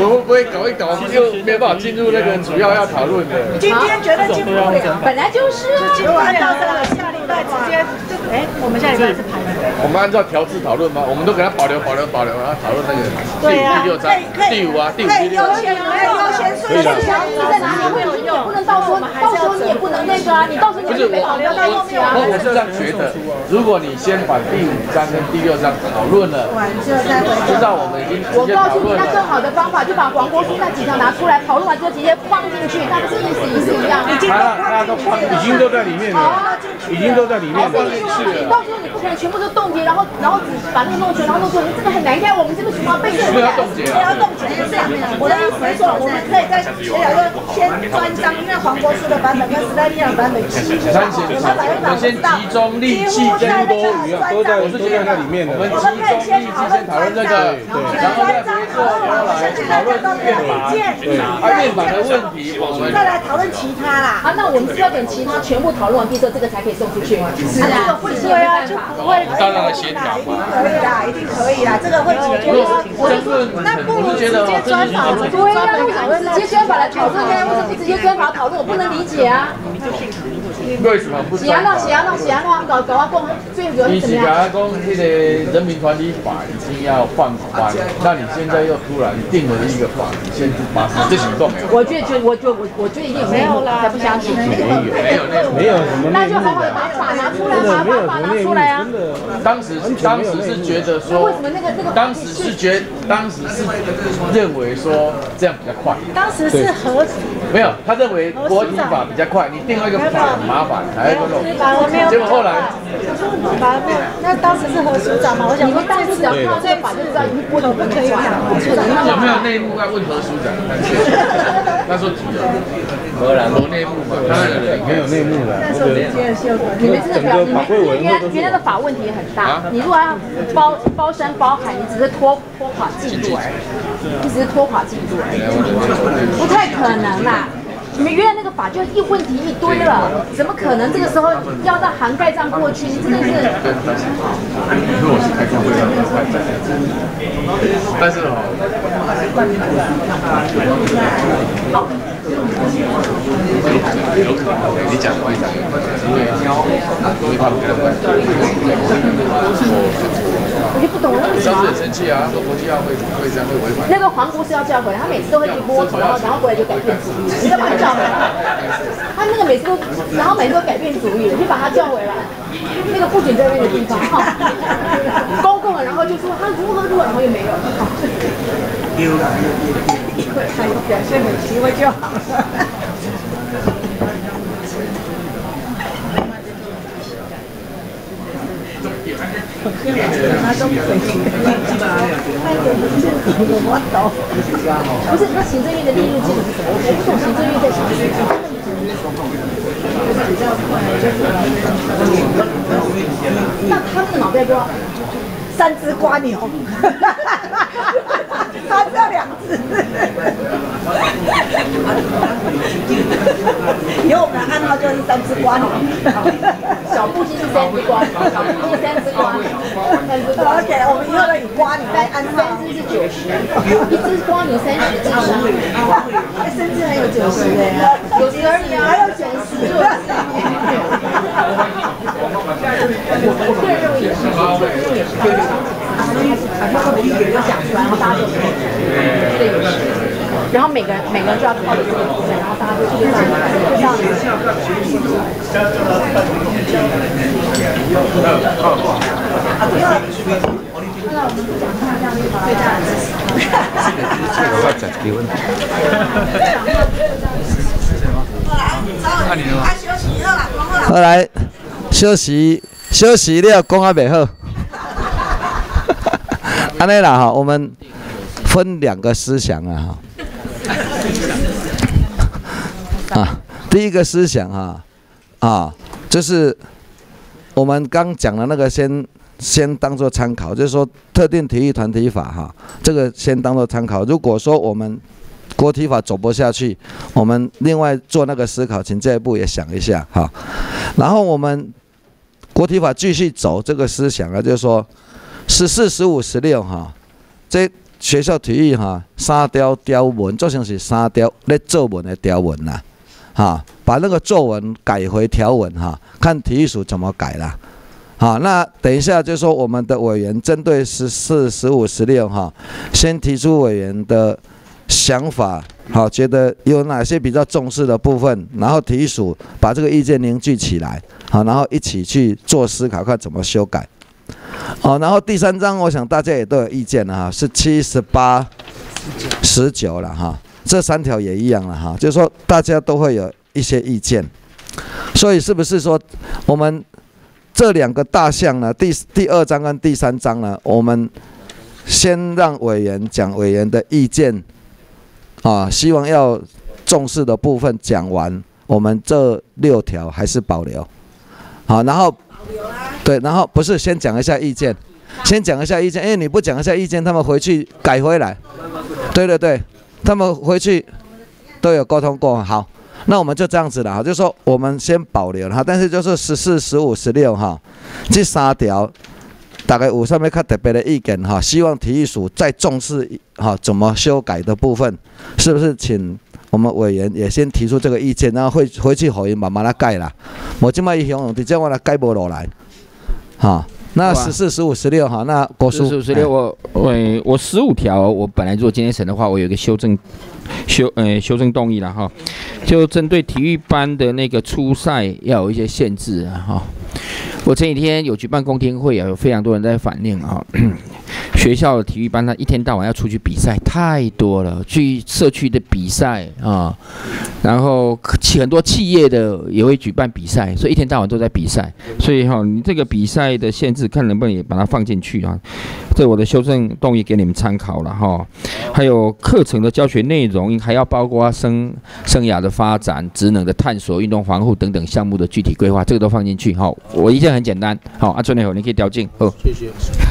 [SPEAKER 8] 我会不会搞一搞就没办法进入那个主要要讨论的？
[SPEAKER 18] 今天绝对进不了，
[SPEAKER 3] 本来就是啊，
[SPEAKER 18] 结果按照这个下礼拜直接就哎，我们下礼拜是排的。
[SPEAKER 8] 我们按照条制讨论吗？我们都给他保留、保留、保留，然后讨论那个
[SPEAKER 18] 对啊，
[SPEAKER 8] 第六章、第五啊、第五、
[SPEAKER 18] 可以
[SPEAKER 8] 第六
[SPEAKER 18] 优。先，可以优先顺序。
[SPEAKER 3] 在哪里会有用？不能到时候到时候你也不能那个啊，你到时候你也没保留到后面啊。
[SPEAKER 8] 我我是这样觉得，如果你先把第五章跟第六章讨论了，
[SPEAKER 18] 完之后再回
[SPEAKER 8] 知道我们已经直
[SPEAKER 3] 我
[SPEAKER 8] 接
[SPEAKER 3] 告诉你，那。更好的方法就把黄国书那几条拿出来，讨论完之后直接放进去，那不是意思意思一样啊？
[SPEAKER 20] 大家大家都放，已经都在里面了，已经都在里面了。
[SPEAKER 3] 你到时候你不可能全部都冻结，然后然后只把那个弄全，然后弄全，这个很难看。我们这个什么背
[SPEAKER 8] 没有要冻结
[SPEAKER 18] 不要冻结，是这样。我的意思是说，我们可以在学两个先专章，因为黄国书的版本跟时代力量版本几乎
[SPEAKER 8] 三千，
[SPEAKER 18] 我们百分
[SPEAKER 8] 我们先集中力气跟多余啊，
[SPEAKER 20] 都在都在那里面的
[SPEAKER 8] 我们
[SPEAKER 20] 了。
[SPEAKER 8] 集中力气先讨论这个，然后再回过头来讨论面板。啊，面板的问题我们
[SPEAKER 18] 再来讨论其他啦。
[SPEAKER 3] 啊，那我们是要等其他全部讨论完毕之后，这个才可以送出去。是
[SPEAKER 18] 这个会期也没办法，不会
[SPEAKER 8] 当然协调嘛。
[SPEAKER 18] 可以啦，一定可以啦，这个会期绝对
[SPEAKER 8] 争论，我是觉得哦，这是
[SPEAKER 3] 对呀，为什么直接专访来讨论呢？为什么不直接专访讨论？我不能理解啊！
[SPEAKER 8] 为什么不
[SPEAKER 3] 喜羊闹，喜羊闹，喜羊闹，搞搞我讲最主怎么样？
[SPEAKER 8] 讲讲那个人民团体法已经要放宽，那你现在又突然定了一个法，你先把这行动没有？
[SPEAKER 3] 我觉得，就我就我我觉得一定有内幕，才不相信。
[SPEAKER 8] 没有，没有
[SPEAKER 20] 没有什么
[SPEAKER 3] 那就好好的把法拿出来，把把法拿出来啊！
[SPEAKER 8] 当时当时是觉得说，
[SPEAKER 3] 为什么那个那个
[SPEAKER 8] 当时是觉当时是认为说这样比较快，
[SPEAKER 18] 当时是合
[SPEAKER 8] 没有，他认为国体法比较快，你定了一个法很麻烦，还要一个弄
[SPEAKER 18] 反而没有，
[SPEAKER 8] 结果后来
[SPEAKER 18] 反而没有。那当时是何署长嘛？我想说
[SPEAKER 3] 你们当时只要看到这个法就知道，已经不能不可以讲，不可能
[SPEAKER 8] 有没有内幕要问何署长？他说提了，荷兰有内幕嘛？他那个人
[SPEAKER 20] 没有内幕的，这个
[SPEAKER 3] 你们真的不要，你
[SPEAKER 20] 整个法规委
[SPEAKER 3] 们
[SPEAKER 20] 员会都是
[SPEAKER 3] 原来原来的法问题很大，你如果要包包山包海，你只是拖拖垮进度而已，你只是拖垮进度而已，不太可能啦。你们原来那个法就一问题一堆了，怎么可能这个时候要到涵盖这样过去？你真的是。
[SPEAKER 8] 但是哦，有可能你讲的会讲，因为因为他们跟他们
[SPEAKER 3] 我就不懂为什么
[SPEAKER 8] 上次很生气啊，说国际奥会会这样会违反。
[SPEAKER 3] 那个黄国是要叫回来，他每次都会去摸头，然后然后回来就改变主意。你干嘛叫道吗？他那个每次都，然后每次都改变主意，就把他叫回来，那个不准在那个地方哈，公共了，然后就说他如何如何，然后又没有。丢了，还 有表现很奇怪就好了。不是，那行政院的利润基本是什么？我不懂行政院在想什么。那他那个脑袋瓜，三只瓜牛，他只要两只。以后我们的暗号就是三只瓜牛，小布希是三只瓜，小布是三只瓜，三只瓜。OK，我们以后都以瓜牛来暗号。三只是九十，一只瓜牛三十智商，甚至还有九十的呀，有十而已啊，还有九十。我我个人认为也是，我个人认为也是，把他们的意见都讲出来，然后大家就这个也是。然后每个人每个人就要靠着这个部分，然后大家都去上
[SPEAKER 1] 后来休息休息了，讲啊袂好。安内啦哈，我们分两个思想啊哈。啊，第一个思想啊，啊，就是我们刚讲的那个，先先当做参考，就是说特定体育团体法哈，这个先当做参考。如果说我们国体法走不下去，我们另外做那个思考，请这一步也想一下哈。然后我们国体法继续走这个思想啊，就是说十四、十五、十六哈，这。学校体育哈，三雕雕文做成是三雕咧作文的雕文啦，哈，把那个作文改回条文哈，看体育署怎么改啦，好，那等一下就说我们的委员针对十四、十五、十六哈，先提出委员的想法，好，觉得有哪些比较重视的部分，然后体育署把这个意见凝聚起来，好，然后一起去做思考，看怎么修改。好，然后第三章，我想大家也都有意见了哈，是七十八、十九了哈，这三条也一样了哈，就是说大家都会有一些意见，所以是不是说我们这两个大项呢？第第二章跟第三章呢，我们先让委员讲委员的意见啊，希望要重视的部分讲完，我们这六条还是保留，好，然后。对，然后不是先讲一下意见，先讲一下意见，因为你不讲一下意见，他们回去改回来。对对对，他们回去都有沟通过。好，那我们就这样子了哈，就说我们先保留哈，但是就是十四、十五、十六哈，这三条大概五上面看特别的意见哈，希望体育署再重视哈怎么修改的部分，是不是？请我们委员也先提出这个意见，然后会回去回慢慢来改啦。我今麦一向用直接我来改不落来。好，那十四、十五、十六哈，那国书
[SPEAKER 4] 十五、十六，我我我十五条，我本来做今天审的话，我有一个修正修呃修正动议了哈，就针对体育班的那个初赛要有一些限制啊哈。我前几天有举办公听会啊，有非常多人在反映啊。学校的体育班，他一天到晚要出去比赛，太多了。去社区的比赛啊，然后很多企业的也会举办比赛，所以一天到晚都在比赛。所以哈，你这个比赛的限制，看能不能也把它放进去啊？这我的修正动议给你们参考了哈。还有课程的教学内容，还要包括生生涯的发展、职能的探索、运动防护等等项目的具体规划，这个都放进去哈。我意见很简单，好，阿春你好，你可以调进。好，
[SPEAKER 3] 谢谢。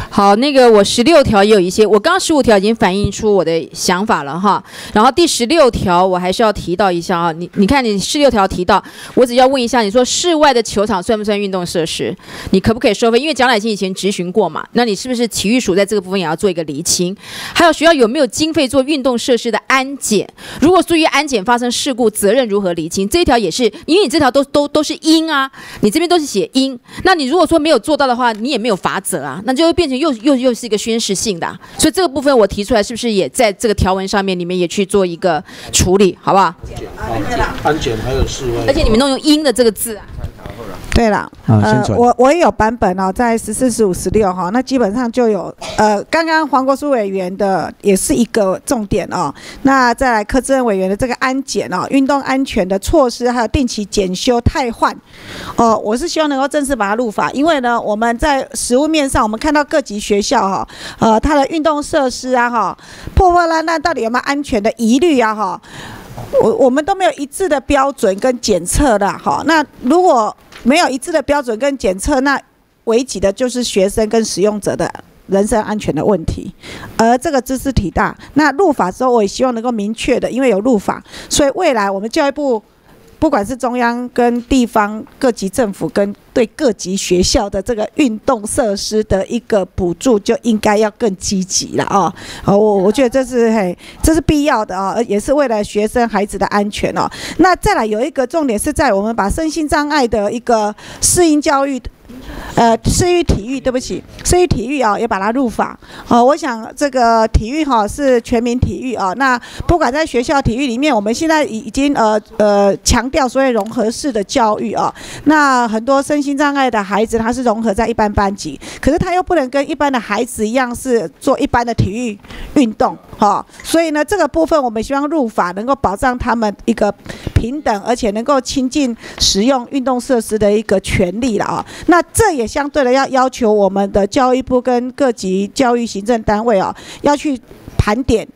[SPEAKER 3] 好，那个我十六。条也有一些，我刚刚十五条已经反映出我的想法了哈。然后第十六条我还是要提到一下啊，你你看你十六条提到，我只要问一下，你说室外的球场算不算运动设施？你可不可以收费？因为蒋乃馨以前质询过嘛，那你是不是体育署在这个部分也要做一个厘清？还有学校有没有经费做运动设施的安？检，如果疏于安检发生事故，责任如何厘清？这一条也是，因为你这条都都都是因啊，你这边都是写因，那你如果说没有做到的话，你也没有法则啊，那就会变成又又又是一个宣示性的啊、所以这个部分我提出来，是不是也在这个条文上面，你们也去做一个处理，好不好？
[SPEAKER 20] 安检还有示威，
[SPEAKER 3] 而且你们弄用应的这个字啊。
[SPEAKER 21] 对了，呃，我我也有版本哦，在十四、十五、十六哈，那基本上就有呃，刚刚黄国书委员的也是一个重点哦。那再来柯志恩委员的这个安检哦，运动安全的措施，还有定期检修、汰换哦，我是希望能够正式把它入法，因为呢，我们在实物面上，我们看到各级学校哈，呃，它的运动设施啊哈，破破烂烂，到底有没有安全的疑虑啊哈？我我们都没有一致的标准跟检测的哈。那如果没有一致的标准跟检测，那危及的就是学生跟使用者的人身安全的问题。而这个知识体大，那入法之后，我也希望能够明确的，因为有入法，所以未来我们教育部。不管是中央跟地方各级政府跟对各级学校的这个运动设施的一个补助，就应该要更积极了啊！哦，我我觉得这是嘿，这是必要的啊，也是为了学生孩子的安全哦。那再来有一个重点是在我们把身心障碍的一个适应教育。呃，适育体育，对不起，适育体育啊，也把它入法。哦，我想这个体育哈是全民体育啊。那不管在学校体育里面，我们现在已已经呃呃强调所谓融合式的教育啊。那很多身心障碍的孩子，他是融合在一般班级，可是他又不能跟一般的孩子一样是做一般的体育运动哈。所以呢，这个部分我们希望入法能够保障他们一个平等，而且能够亲近使用运动设施的一个权利了啊。那这也相对的要要求我们的教育部跟各级教育行政单位啊，要去盘点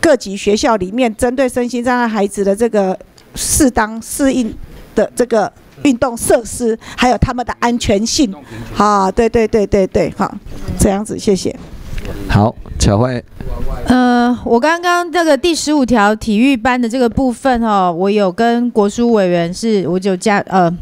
[SPEAKER 21] 各级学校里面针对身心障碍孩子的这个适当适应的这个运动设施，还有他们的安全性。好，对对对对对，好，这样子，谢谢。
[SPEAKER 1] 好，巧慧，
[SPEAKER 15] 呃，我刚刚这个第十五条体育班的这个部分哦，我有跟国书委员是，我就加呃。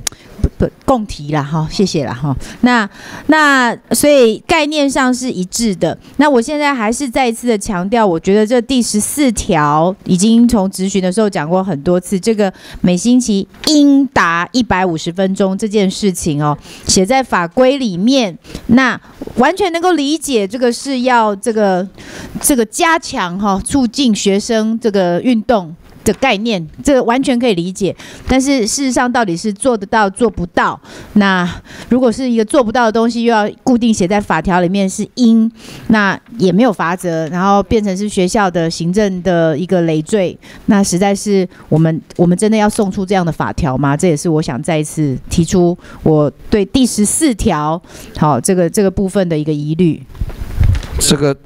[SPEAKER 15] 不共提了哈，谢谢了哈。那那所以概念上是一致的。那我现在还是再一次的强调，我觉得这第十四条已经从咨询的时候讲过很多次，这个每星期应达一百五十分钟这件事情哦，写在法规里面，那完全能够理解这个是要这个这个加强哈，促进学生这个运动。的概念，这个完全可以理解，但是事实上到底是做得到做不到？那如果是一个做不到的东西，又要固定写在法条里面是应，那也没有法则，然后变成是学校的行政的一个累赘，那实在是我们我们真的要送出这样的法条吗？这也是我想再一次提出我对第十四条好这个这个部分的一个疑虑。
[SPEAKER 1] 这个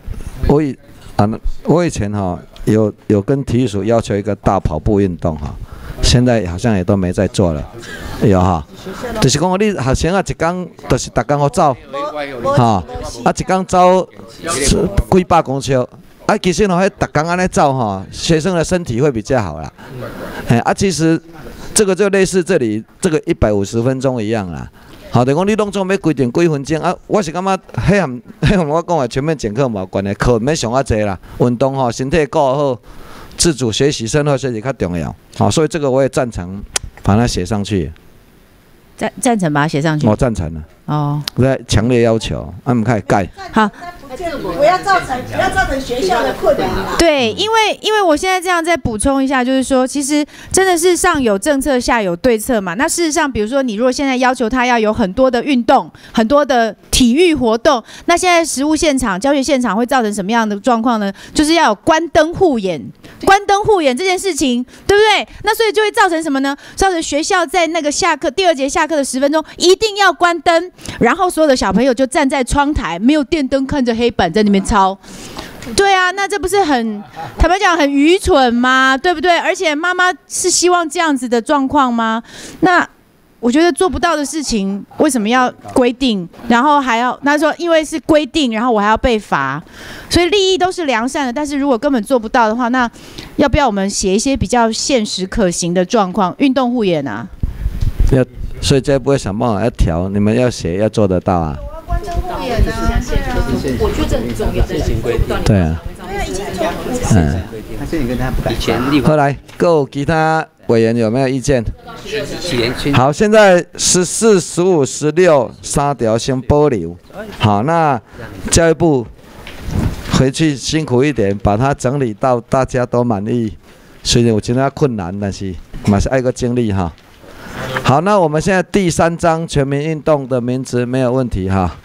[SPEAKER 1] 我以啊，我以前哈、有有跟体育署要求一个大跑步运动哈，现在好像也都没在做了，有哈，就是讲你学生啊一天就是逐工好走，哈，啊一天走几百公尺，啊其实吼，迄逐工安尼走哈，学生的身体会比较好啦，哎啊其实这个就类似这里这个一百五十分钟一样啦。好，就讲你拢总要规定几分钟啊？我是感觉迄项 迄项我讲的全面检课无关系，课免上啊济啦。运动吼，身体顾好，自主学习、生活学习较重要。好，所以这个我也赞成把它写上去。
[SPEAKER 15] 赞赞成把它写上去。
[SPEAKER 1] 我赞成了，
[SPEAKER 15] 哦，
[SPEAKER 1] 我在强烈要求，啊，唔可以改。
[SPEAKER 15] 好。
[SPEAKER 21] 不要造成不要造成学校的困难啊。
[SPEAKER 15] 对，因为因为我现在这样再补充一下，就是说，其实真的是上有政策，下有对策嘛。那事实上，比如说你如果现在要求他要有很多的运动、很多的体育活动，那现在实物现场、教学现场会造成什么样的状况呢？就是要有关灯护眼，关灯护眼这件事情，对不对？那所以就会造成什么呢？造成学校在那个下课第二节下课的十分钟一定要关灯，然后所有的小朋友就站在窗台，没有电灯看着黑板在那边抄。对啊，那这不是很坦白讲很愚蠢吗？对不对？而且妈妈是希望这样子的状况吗？那我觉得做不到的事情，为什么要规定？然后还要他说，因为是规定，然后我还要被罚，所以利益都是良善的。但是如果根本做不到的话，那要不要我们写一些比较现实可行的状况？运动护眼啊，
[SPEAKER 1] 要，所以这不会想办法要调，你们要写要做得到啊。
[SPEAKER 14] 护眼啊，对啊，我觉得这很重要。
[SPEAKER 1] 对啊，嗯，
[SPEAKER 6] 还是你跟他不敢？以前立
[SPEAKER 1] 后来各有其他委员有没有意见？好，现在十四、十五、十六三条先保留。好，那教育部回去辛苦一点，把它整理到大家都满意。虽然我今天困难，但是嘛是爱个精力哈。好，那我们现在第三章全民运动的名词没有问题哈。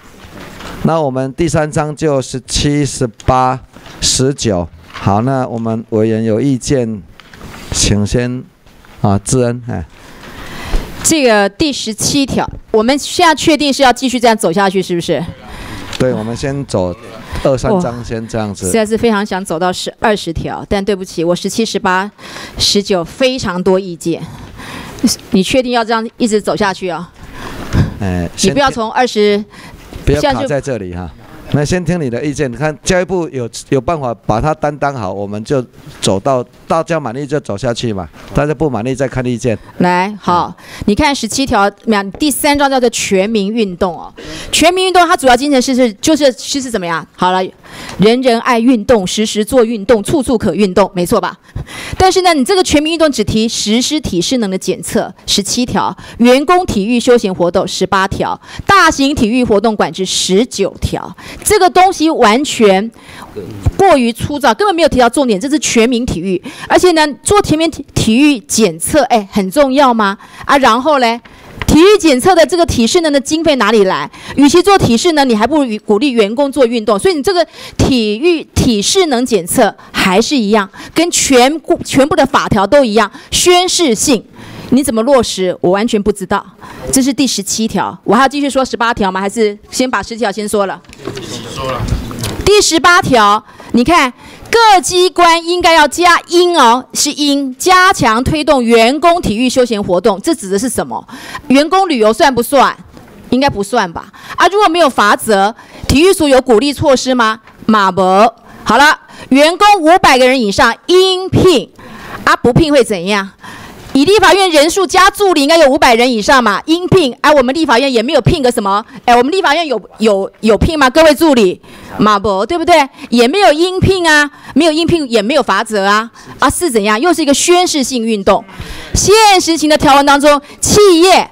[SPEAKER 1] 那我们第三章就是七、十八、十九。好，那我们委员有意见，请先啊，智恩哎。
[SPEAKER 3] 这个第十七条，我们现在确定是要继续这样走下去，是不是？
[SPEAKER 1] 对，我们先走二三章，先这样子。
[SPEAKER 3] 实在是非常想走到十二十条，但对不起，我十七、十八、十九非常多意见。你确定要这样一直走下去啊？
[SPEAKER 1] 哎，
[SPEAKER 3] 你不要从二十，
[SPEAKER 1] 不要卡在这里哈。那先听你的意见，看教育部有有办法把它担当好，我们就走到大家满意就走下去嘛，大家不满意再看意见。
[SPEAKER 3] 来，好，你看十七条，两第三章叫做全民运动哦。全民运动它主要精神是是就是是是怎么样？好了，人人爱运动，时时做运动，处处可运动，没错吧？但是呢，你这个全民运动只提实施体适能的检测，十七条；员工体育休闲活动十八条；大型体育活动管制十九条。这个东西完全过于粗糙，根本没有提到重点。这是全民体育，而且呢，做全民体体育检测，哎，很重要吗？啊，然后嘞，体育检测的这个体适能的经费哪里来？与其做体适能，你还不如鼓励员工做运动。所以你这个体育体适能检测还是一样，跟全部全部的法条都一样，宣示性。你怎么落实？我完全不知道。这是第十七条，我还要继续说十八条吗？还是先把十条先说了？第十八条，你看各机关应该要加应哦，是应加强推动员工体育休闲活动。这指的是什么？员工旅游算不算？应该不算吧？啊，如果没有罚则，体育署有鼓励措施吗？马博，好了，员工五百个人以上应聘，啊不聘会怎样？以立法院人数加助理应该有五百人以上嘛，应聘。哎，我们立法院也没有聘个什么，哎，我们立法院有有有聘吗？各位助理，马博对不对？也没有应聘啊，没有应聘也没有罚则啊，啊是怎样？又是一个宣示性运动。现实型的条文当中，企业。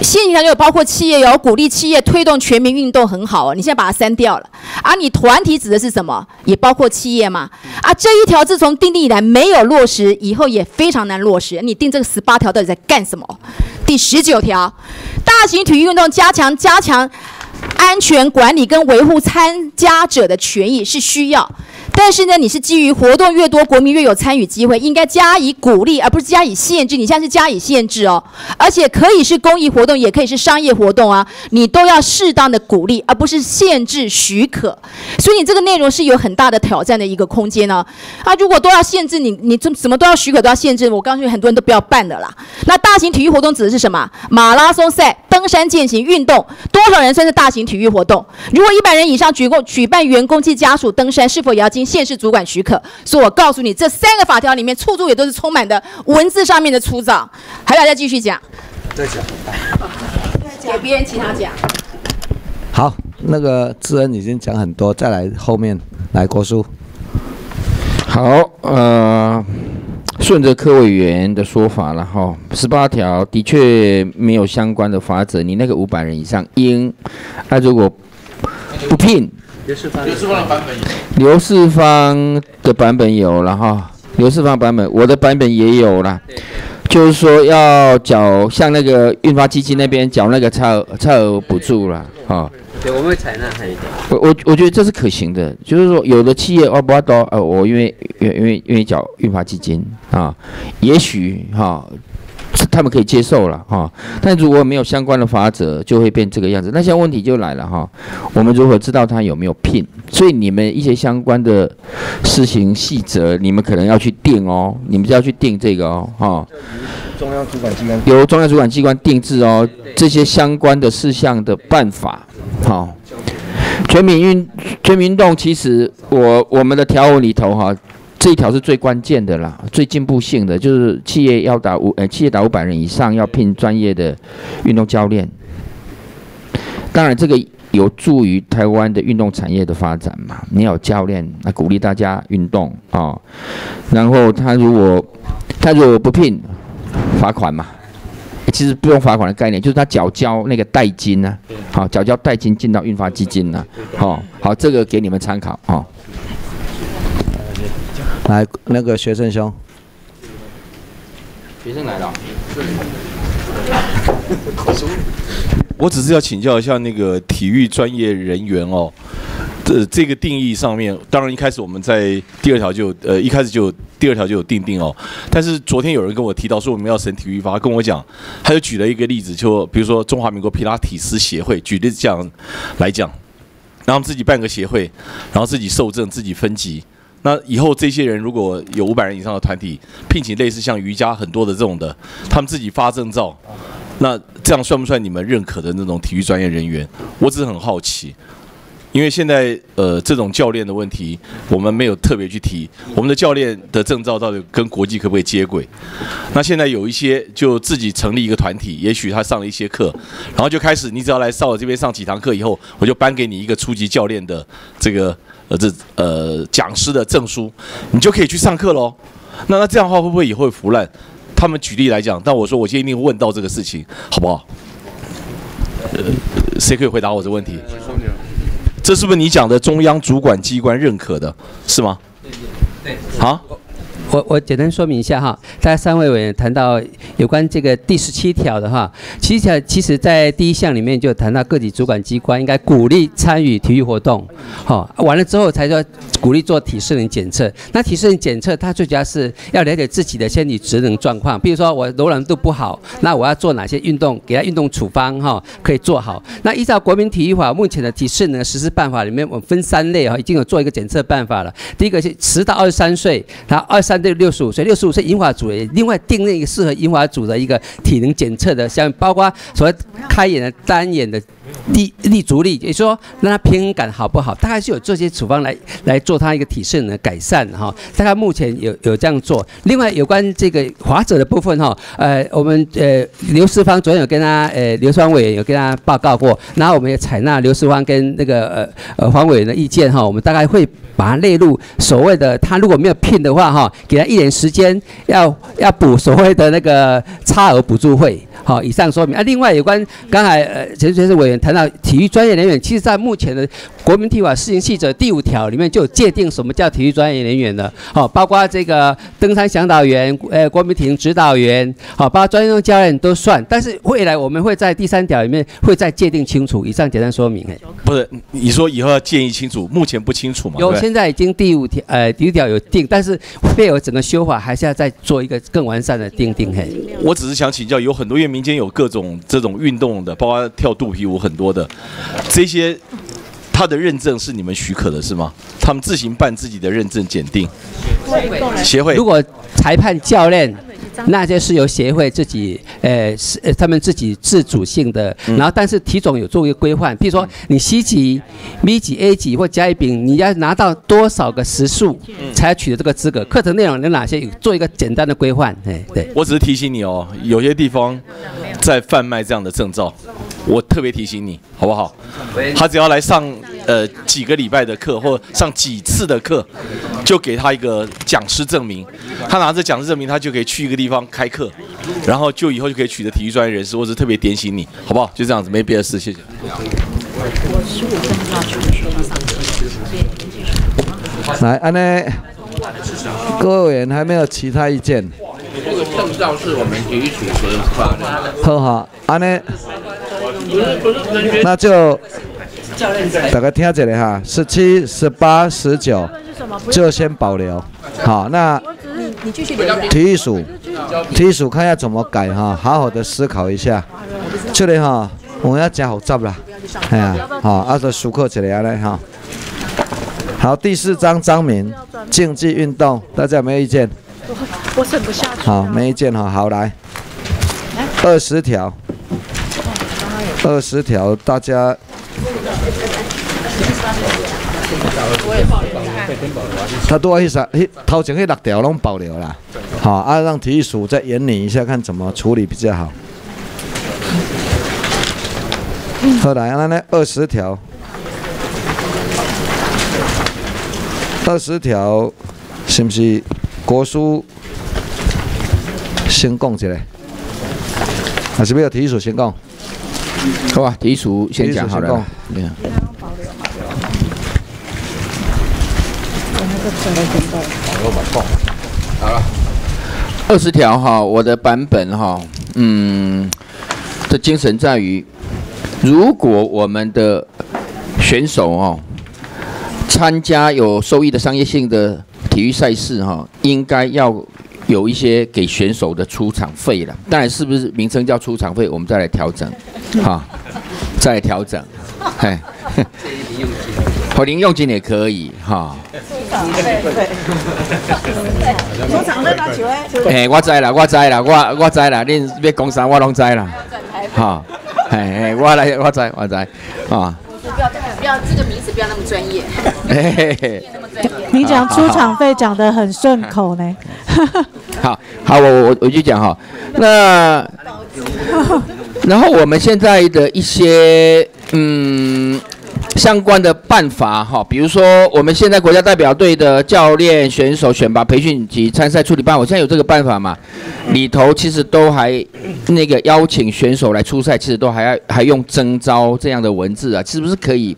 [SPEAKER 3] 现行条有包括企业有鼓励企业推动全民运动很好哦，你现在把它删掉了。而你团体指的是什么？也包括企业吗？啊，这一条自从订定以来没有落实，以后也非常难落实。你定这个十八条到底在干什么？第十九条，大型体育运动加强加强安全管理跟维护参加者的权益是需要。但是呢，你是基于活动越多，国民越有参与机会，应该加以鼓励，而不是加以限制。你现在是加以限制哦，而且可以是公益活动，也可以是商业活动啊，你都要适当的鼓励，而不是限制许可。所以你这个内容是有很大的挑战的一个空间呢。啊，如果都要限制你，你这什么都要许可都要限制，我告诉你，很多人都不要办的啦。那大型体育活动指的是什么？马拉松赛、登山健行运动，多少人算是大型体育活动？如果一百人以上举过举办员工及家属登山，是否也要经县市主管许可？所以我告诉你，这三个法条里面，处处也都是充满的文字上面的粗糙。还要再继续讲，
[SPEAKER 1] 再讲。
[SPEAKER 3] 给别人其他讲。
[SPEAKER 1] 好，那个智恩已经讲很多，再来后面来国书。
[SPEAKER 4] 好，呃，顺着柯委员的说法了哈，十八条的确没有相关的法则，你那个五百人以上应，那如果不聘，
[SPEAKER 8] 刘世芳，刘世芳的版本有。
[SPEAKER 4] 刘世芳的版本有了哈，刘世芳版本，我的版本也有了，就是说要缴像那个运发基金那边缴那个差额差额补助了哈。
[SPEAKER 6] 对，我们会采纳他一点。
[SPEAKER 4] 我我我觉得这是可行的，就是说有的企业哦不要多呃，我因为因为因为愿意缴运发基金啊，也许哈。他们可以接受了哈，但如果没有相关的法则，就会变这个样子。那现在问题就来了哈，我们如何知道他有没有聘？所以你们一些相关的事情细则，你们可能要去定哦，你们就要去定这个哦哈。
[SPEAKER 20] 中央主管机关
[SPEAKER 4] 由中央主管机关定制哦，这些相关的事项的办法，好。全民运全民运动，其实我我们的条文里头哈。这一条是最关键的啦，最进步性的就是企业要打五呃，企业打五百人以上要聘专业的运动教练。当然，这个有助于台湾的运动产业的发展嘛。你有教练，那鼓励大家运动啊。然后他如果他如果不聘，罚款嘛。其实不用罚款的概念，就是他缴交那个代金呢，好，缴交代金进到运发基金呢，好，好，这个给你们参考啊。
[SPEAKER 1] 来，那个学生兄，
[SPEAKER 4] 学生来了。
[SPEAKER 22] 我只是要请教一下那个体育专业人员哦，这这个定义上面，当然一开始我们在第二条就呃一开始就第二条就有定定哦，但是昨天有人跟我提到说我们要审体育法，跟我讲，他就举了一个例子，就比如说中华民国皮拉提斯协会，举例这样来讲，然后自己办个协会，然后自己受证，自己分级。那以后这些人如果有五百人以上的团体，聘请类似像瑜伽很多的这种的，他们自己发证照，那这样算不算你们认可的那种体育专业人员？我只是很好奇，因为现在呃这种教练的问题，我们没有特别去提，我们的教练的证照到底跟国际可不可以接轨？那现在有一些就自己成立一个团体，也许他上了一些课，然后就开始，你只要来少我这边上几堂课以后，我就颁给你一个初级教练的这个。呃，这呃讲师的证书，你就可以去上课喽。那那这样的话会不会也会腐烂？他们举例来讲，但我说我今天一定问到这个事情，好不好？呃，谁可以回答我这问题？这是不是你讲的中央主管机关认可的，是吗？
[SPEAKER 6] 对。
[SPEAKER 22] 好。
[SPEAKER 6] 我我简单说明一下哈，大家三位委员谈到有关这个第十七条的哈，七条其实在第一项里面就谈到各级主管机关应该鼓励参与体育活动，好，完了之后才说鼓励做体适能检测。那体适能检测它最主要是要了解自己的身体职能状况，比如说我柔软度不好，那我要做哪些运动，给他运动处方哈，可以做好。那依照国民体育法目前的体适能实施办法里面，我们分三类哈，已经有做一个检测办法了。第一个是十到二十三岁，然后二三。对六十五岁，六十五岁银发组也另外定那个适合银发组的一个体能检测的，像包括所谓开眼的、单眼的。立立足力，也说让他平衡感好不好？大概是有这些处方来来做他一个体适能改善哈。大概目前有有这样做。另外有关这个滑者的部分哈，呃，我们呃刘世芳昨天有跟他呃刘世芳委员有跟他报告过，然后我们也采纳刘世芳跟那个呃呃黄委员的意见哈，我们大概会把它列入所谓的他如果没有聘的话哈，给他一年时间要要补所谓的那个差额补助费。好，以上说明啊。另外，有关刚才呃陈先生委员谈到体育专业人员，其实在目前的国民体育法施行细则第五条里面就有界定什么叫体育专业人员的。好，包括这个登山向导员、呃国民体育指导员，好，包括专业教练都算。但是未来我们会在第三条里面会再界定清楚。以上简单说明。哎，
[SPEAKER 22] 不是，你说以后要建议清楚，目前不清楚嘛？
[SPEAKER 6] 有，现在已经第五条呃第五条有定，但是会有整个修法，还是要再做一个更完善的定定。嘿，
[SPEAKER 22] 我只是想请教，有很多院。民间有各种这种运动的，包括跳肚皮舞很多的，这些他的认证是你们许可的，是吗？他们自行办自己的认证检定，协会。
[SPEAKER 6] 如果裁判教练。那些是由协会自己，呃，是他们自己自主性的。然后，但是体总有做一个规范，比如说你 C 级、B 级、A 级或甲乙丙，你要拿到多少个时数才取得这个资格？课程内容有哪些？做一个简单的规范。哎，对。
[SPEAKER 22] 我只是提醒你哦，有些地方在贩卖这样的证照，我特别提醒你，好不好？他只要来上呃几个礼拜的课，或上几次的课，就给他一个讲师证明。他拿着讲师证明，他就可以去一个地方开课，然后就以后就可以取得体育专业人士。我只是特别点醒你，好不好？就这样子，没别的事，谢谢。
[SPEAKER 1] 来，安呢？各位委员还没有其他意见？
[SPEAKER 4] 这个证照是我们体育署发的。
[SPEAKER 1] 好好，安呢？那就大家听这里哈，十七、十八、十九就先保留。好，那体育署，体育署看一下怎么改哈，好好的思考一下。这里哈，我们要加好杂啦，哎呀，好，按照熟课起来来哈。好，第四章章名，竞技运动，大家有没有意见？
[SPEAKER 18] 我我省不下去。
[SPEAKER 1] 好，没意见哈，好来，二十条。二十条，大家。他多一啥？嘿，头前那六条拢保留啦。好，啊，让体育署再研拟一下，看怎么处理比较好。好来，那那二十条，二十条是不是国书先讲起来？还是不要体育署先讲？
[SPEAKER 4] 好吧，体育署先讲好了
[SPEAKER 1] 体育署
[SPEAKER 4] 对啊好了，二十条哈，我的版本哈，嗯，的精神在于，如果我们的选手哦参加有收益的商业性的体育赛事哈，应该要有一些给选手的出场费了。当然，是不是名称叫出场费，我们再来调整，哈，再调整，嘿，或零用金也可以哈。
[SPEAKER 21] 出场费拿球诶。
[SPEAKER 4] 嘿，我知啦，我知啦，我我知啦，恁要讲啥我拢知啦，哈，嘿嘿，我来，我知，我知，啊，
[SPEAKER 3] 不要不要这个名词不要那么专业。
[SPEAKER 10] 你讲出场费讲得很顺口呢。
[SPEAKER 4] 好好，我我我就讲哈，那 然后我们现在的一些嗯相关的办法哈，比如说我们现在国家代表队的教练、选手选拔、培训及参赛处理办法，我现在有这个办法嘛？里头其实都还那个邀请选手来出赛，其实都还要还用征招这样的文字啊，是不是可以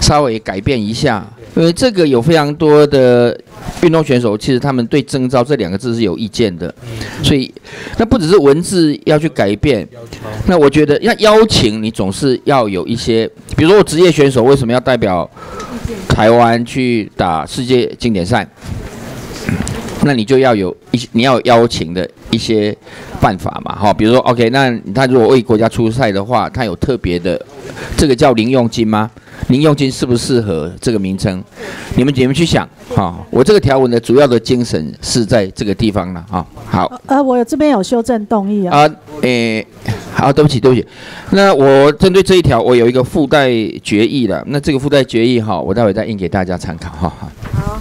[SPEAKER 4] 稍微改变一下？因为这个有非常多的运动选手，其实他们对征召这两个字是有意见的，所以那不只是文字要去改变，那我觉得要邀请你总是要有一些，比如说我职业选手为什么要代表台湾去打世界经典赛？那你就要有一些你要邀请的一些办法嘛，哈，比如说 OK，那他如果为国家出赛的话，他有特别的，这个叫零用金吗？零用金适不适合这个名称？你们你们去想哈。我这个条文的主要的精神是在这个地方了哈。好
[SPEAKER 10] 呃，我这边有修正动议啊。
[SPEAKER 4] 啊，诶，好，对不起对不起，那我针对这一条，我有一个附带决议了。那这个附带决议哈，我待会再印给大家参考哈。
[SPEAKER 10] 好，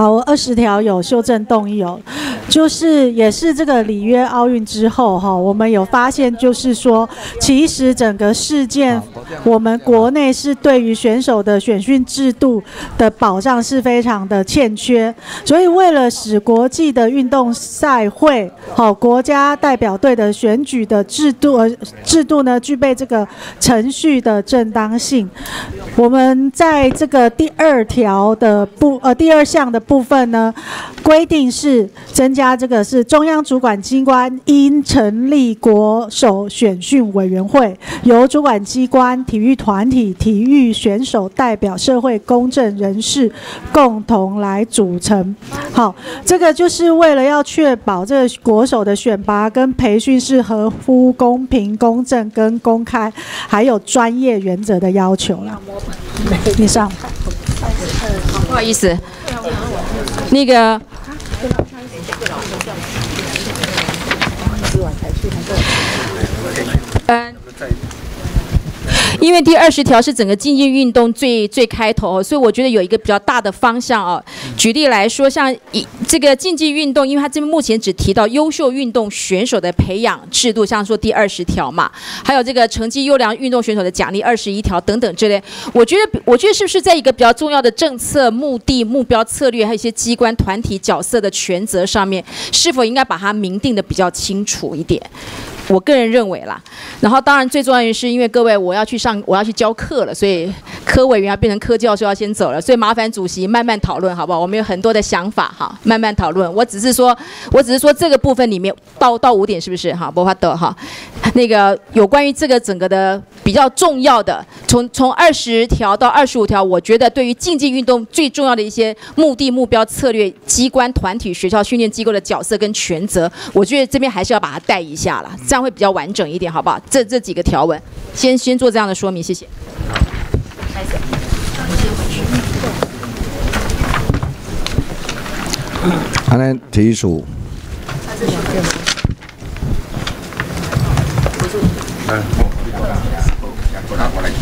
[SPEAKER 10] 好二十条有修正动议哦，就是也是这个里约奥运之后哈，我们有发现，就是说，其实整个事件，我们国内是对于选手的选训制度的保障是非常的欠缺，所以为了使国际的运动赛会，好国家代表队的选举的制度呃制度呢，具备这个程序的正当性，我们在这个第二条的部呃第二项的部分呢，规定是增加这个是中央主管机关应成立国手选训委员会，由主管机关、体育团体、体育选手代表、社会公正人士共同来组成。好，这个就是为了要确保这个国手的选拔跟培训是合乎公平、公正跟公开，还有专业原则的要求了。你上。
[SPEAKER 3] 不好意思，那个。嗯，因为第二十条是整个竞技运动最最开头，所以我觉得有一个比较大的方向啊。举例来说，像一这个竞技运动，因为它这边目前只提到优秀运动选手的培养制度，像说第二十条嘛，还有这个成绩优良运动选手的奖励二十一条等等之类。我觉得，我觉得是不是在一个比较重要的政策目的、目标、策略，还有一些机关团体角色的权责上面，是否应该把它明定的比较清楚一点？我个人认为啦，然后当然最重要的是，因为各位我要去上我要去教课了，所以科委员要变成科教授要先走了，所以麻烦主席慢慢讨论好不好？我们有很多的想法哈，慢慢讨论。我只是说，我只是说这个部分里面到到五点是不是哈？不怕的哈，那个有关于这个整个的比较重要的，从从二十条到二十五条，我觉得对于竞技运动最重要的一些目的、目标、策略、机关、团体、学校、训练机构的角色跟权责，我觉得这边还是要把它带一下了，这样会比较完整一点，好不好？这这几个条文，先先做这样的说明，谢谢。
[SPEAKER 1] 安尼体育署，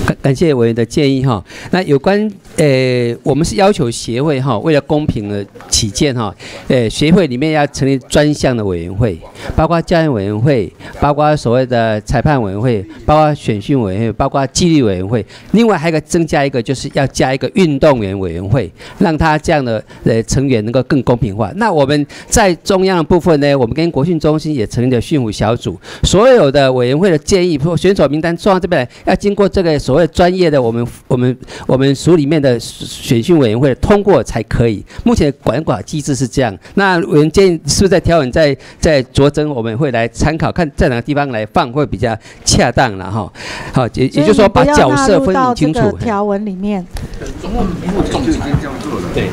[SPEAKER 6] 感感谢委员的建议哈。那有关呃，我们是要求协会哈，为了公平的起见哈，呃，协会里面要成立专项的委员会，包括教练委员会，包括所谓的裁判委员会，包括选训委员会，包括纪律委员会，另外还有一个增加一个，就是要加一个运动员委员会，让他这样的呃成员能够更公平化。那我们在中央的部分呢，我们跟国训中心也成立了训辅小组，所有的委员会的建议或选手名单送到这边来，要经过这个所谓专业的我们我们我们署里面的选训委员会通过才可以。目前管管机制是这样，那我们建议是不是在条文在在酌增，我们会来参考，看在哪个地方来放会比较恰当了哈。好，也也就是说把角色分明清楚。
[SPEAKER 10] 条文里面。
[SPEAKER 6] 对，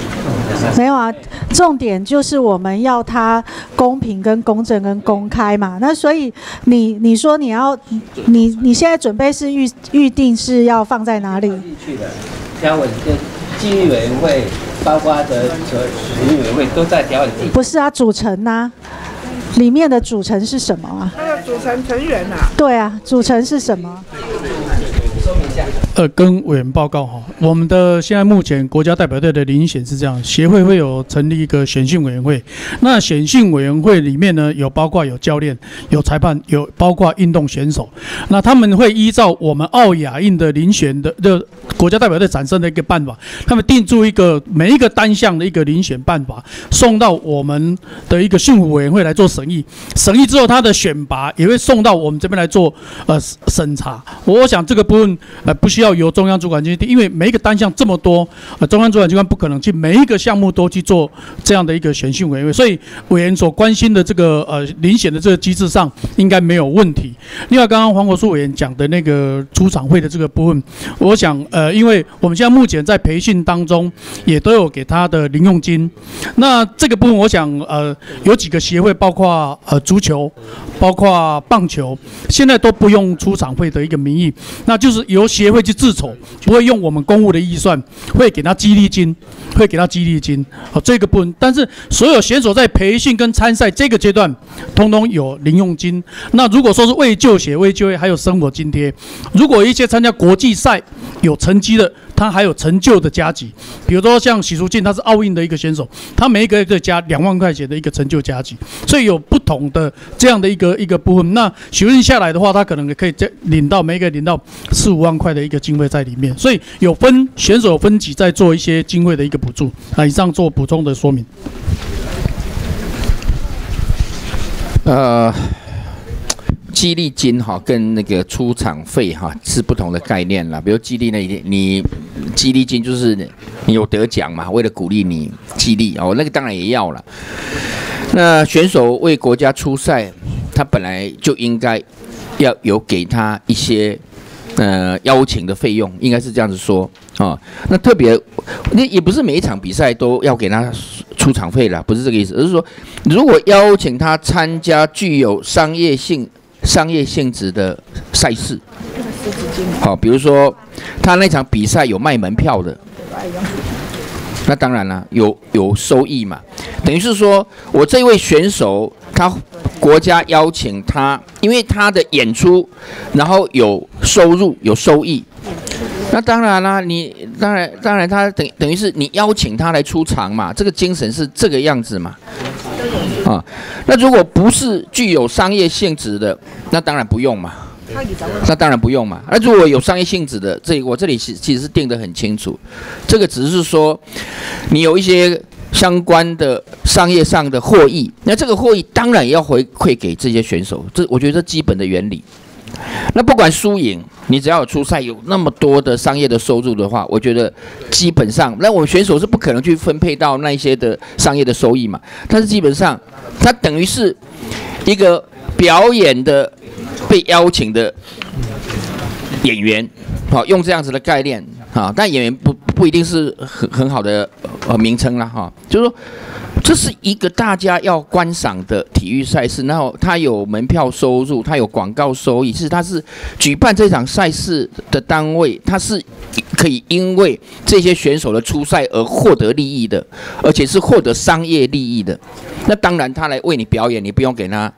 [SPEAKER 10] 没有啊，重点就是我们要它公平、跟公正、跟公开嘛。那所以你你说你要你你现在准备是预预定是要放在哪里？
[SPEAKER 6] 去的条文跟纪律委员会，包括的所属委员会都在条文里。
[SPEAKER 10] 不是啊，组成啊、里面的组成是什么啊？
[SPEAKER 21] 那个组成成员啊，
[SPEAKER 10] 对啊，组成是什么？
[SPEAKER 23] 呃，跟委员报告哈，我们的现在目前国家代表队的遴选是这样，协会会有成立一个选训委员会，那选训委员会里面呢，有包括有教练、有裁判、有包括运动选手，那他们会依照我们奥亚运的遴选的的国家代表队产生的一个办法，他们定出一个每一个单项的一个遴选办法，送到我们的一个训辅委员会来做审议，审议之后，他的选拔也会送到我们这边来做呃审查。我想这个部分呃不需要由中央主管机关，因为每一个单项这么多，呃中央主管机关不可能去每一个项目都去做这样的一个选训委员会，所以委员所关心的这个呃遴选的这个机制上应该没有问题。另外，刚刚黄国书委员讲的那个出场会的这个部分，我想呃，因为我们现在目前在培训当中也都有给他的零用金，那这个部分我想呃有几个协会，包括呃足球，包括棒球，现在都不用出场费的一个名义，那就是由协会去自筹，不会用我们公务的预算，会给他激励金，会给他激励金，好、这个部分。但是所有选手在培训跟参赛这个阶段，通通有零用金。那如果说是为就学、为就业，还有生活津贴。如果一些参加国际赛有成绩的，他还有成就的加级，比如说像许淑净，他是奥运的一个选手，他每一个月加两万块钱的一个成就加级，所以有不同的这样的一个一个部分。那许淑净下来的话，他可能可以再领到每一个领到四五万块的一个经费在里面，所以有分选手分级在做一些经费的一个补助。那以上做补充的说明。
[SPEAKER 4] 呃，激励金哈跟那个出场费哈是不同的概念啦。比如激励那一点，你激励金就是你有得奖嘛，为了鼓励你激励哦，那个当然也要了。那选手为国家出赛，他本来就应该要有给他一些呃邀请的费用，应该是这样子说啊、那特别，那也不是每一场比赛都要给他出场费啦，不是这个意思，而是说，如果邀请他参加具有商业性、商业性质的赛事，好、比如说他那场比赛有卖门票的，那当然了，有有收益嘛，等于是说我这位选手，他国家邀请他，因为他的演出，然后有收入有收益，那当然啦，你当然当然他等等于是你邀请他来出场嘛，这个精神是这个样子嘛，啊，那如果不是具有商业性质的，那当然不用嘛。那当然不用嘛。那如果有商业性质的，这我这里其其实是定得很清楚，这个只是说你有一些相关的商业上的获益，那这个获益当然也要回馈给这些选手，这我觉得这基本的原理。那不管输赢，你只要有出赛有那么多的商业的收入的话，我觉得基本上，那我们选手是不可能去分配到那一些的商业的收益嘛。但是基本上，它等于是一个表演的被邀请的演员，好、用这样子的概念啊，但演员不不一定是很很好的呃名称啦哈、就是说。这是一个大家要观赏的体育赛事，然后它有门票收入，它有广告收益，是它是举办这场赛事的单位，它是可以因为这些选手的出赛而获得利益的，而且是获得商业利益的。那当然，他来为你表演，你不用给他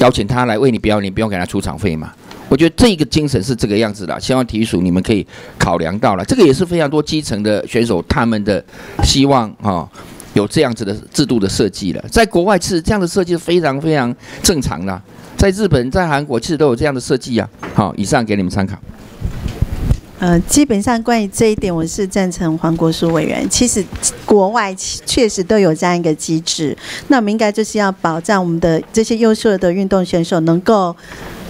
[SPEAKER 4] 邀请他来为你表演，你不用给他出场费嘛。我觉得这个精神是这个样子的，希望体育署你们可以考量到了，这个也是非常多基层的选手他们的希望啊、有这样子的制度的设计了。在国外其实这样的设计是非常非常正常的，在日本、在韩国其实都有这样的设计啊。好，以上给你们参考。
[SPEAKER 11] 呃，基本上关于这一点，我是赞成黄国书委员。其实国外确实都有这样一个机制，那我们应该就是要保障我们的这些优秀的运动选手能够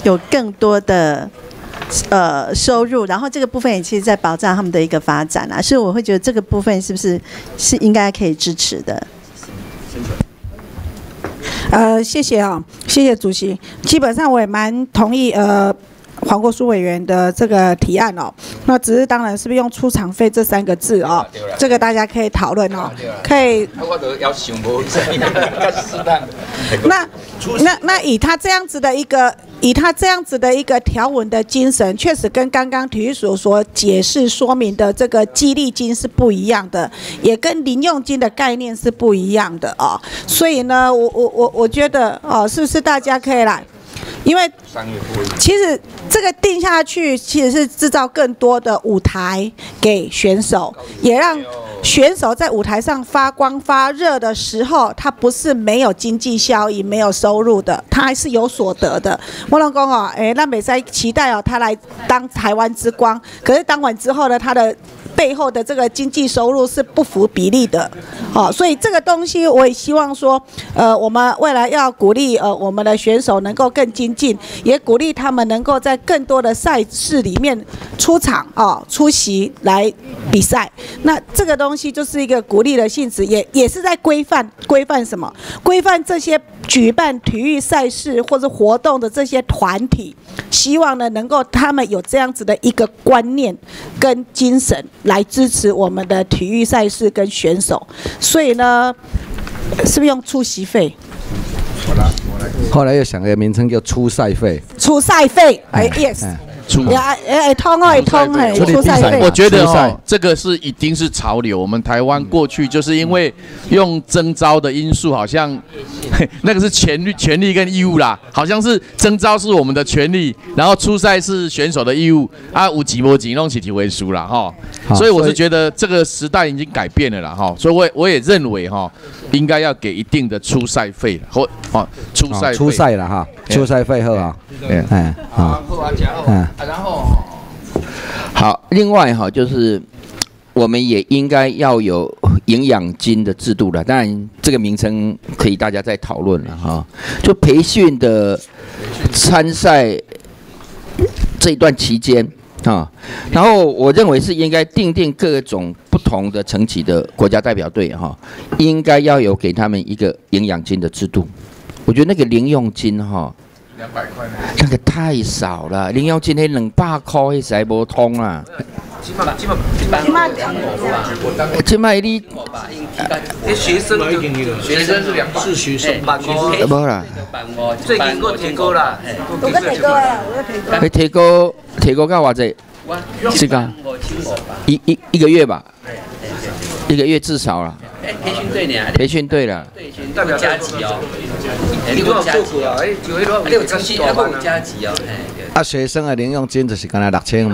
[SPEAKER 11] 有更多的呃收入，然后这个部分也其实在保障他们的一个发展啊，所以我会觉得这个部分是不是是应该可以支持的。
[SPEAKER 21] 呃，谢谢啊、谢谢主席。基本上我也蛮同意呃黄国书委员的这个提案哦。那只是当然是不是用出场费这三个字哦，这个大家可以讨论哦，可以。
[SPEAKER 4] 我都要想无较 适当。
[SPEAKER 21] 那那那以他这样子的一个，以他这样子的一个条文的精神，确实跟刚刚体育所所解释说明的这个激励金是不一样的，也跟零用金的概念是不一样的哦。所以呢，我我我我觉得哦，是不是大家可以来？因为其实这个定下去，其实是制造更多的舞台给选手，也让选手在舞台上发光发热的时候，他不是没有经济效益、没有收入的，他还是有所得的。我老公哦，哎，那美赛期待哦，他来当台湾之光，可是当完之后呢，他的背后的这个经济收入是不符比例的，哦，所以这个东西我也希望说，呃，我们未来要鼓励呃我们的选手能够更精进，也鼓励他们能够在更多的赛事里面出场哦，出席来比赛。那这个东西就是一个鼓励的性质，也也是在规范规范什么？规范这些举办体育赛事或者活动的这些团体，希望呢能够他们有这样子的一个观念跟精神来支持我们的体育赛事跟选手。所以呢，是不是用出席费？
[SPEAKER 1] 后来又想个名称叫出赛费，
[SPEAKER 21] 出赛费，哎，yes，
[SPEAKER 8] 出
[SPEAKER 21] 也哎哎通哦，通哎，出赛费。
[SPEAKER 8] 我觉得哦，这个是一定是潮流。我们台湾过去就是因为用征招的因素，好像嘿 那个是权利、权利跟义务啦，好像是征招是我们的权利，然后出赛是选手的义务啊，无几波几弄起体为输啦哈。
[SPEAKER 1] 好
[SPEAKER 8] 所以我是觉得这个时代已经改变了啦哈，所以我也我也认为哈，应该要给一定的出赛费或哦出赛费
[SPEAKER 1] 出赛了哈，出赛费后啊，哎好，嗯，
[SPEAKER 4] 然后好，另外哈，就是我们也应该要有营养金的制度了。当然，这个名称可以大家再讨论了哈。就培训的参赛这一段期间啊，然后我认为是应该定定各种不同的层级的国家代表队哈，应该要有给他们一个营养金的制度。我觉得那个零用金哈。
[SPEAKER 8] 两百块。
[SPEAKER 4] 那个太少了，零用金那两百块那实在无通啦。
[SPEAKER 20] 起码起码一般
[SPEAKER 4] 即卖你
[SPEAKER 20] 学生学生是两百，是学生办
[SPEAKER 4] 呃无啦，
[SPEAKER 20] 最近个提高啦，
[SPEAKER 21] 我个提高啊，我个提高。
[SPEAKER 4] 会提高提高到偌济？这个一一一个月吧，一个月至少啦。
[SPEAKER 6] 培训队呢？
[SPEAKER 4] 培训队啦，
[SPEAKER 20] 代表
[SPEAKER 6] 加级哦，
[SPEAKER 20] 你都有做过啊？哎，就迄个
[SPEAKER 6] 你有成绩，还有加级哦，嘿。
[SPEAKER 1] 啊，学生的零用金就是干那六千，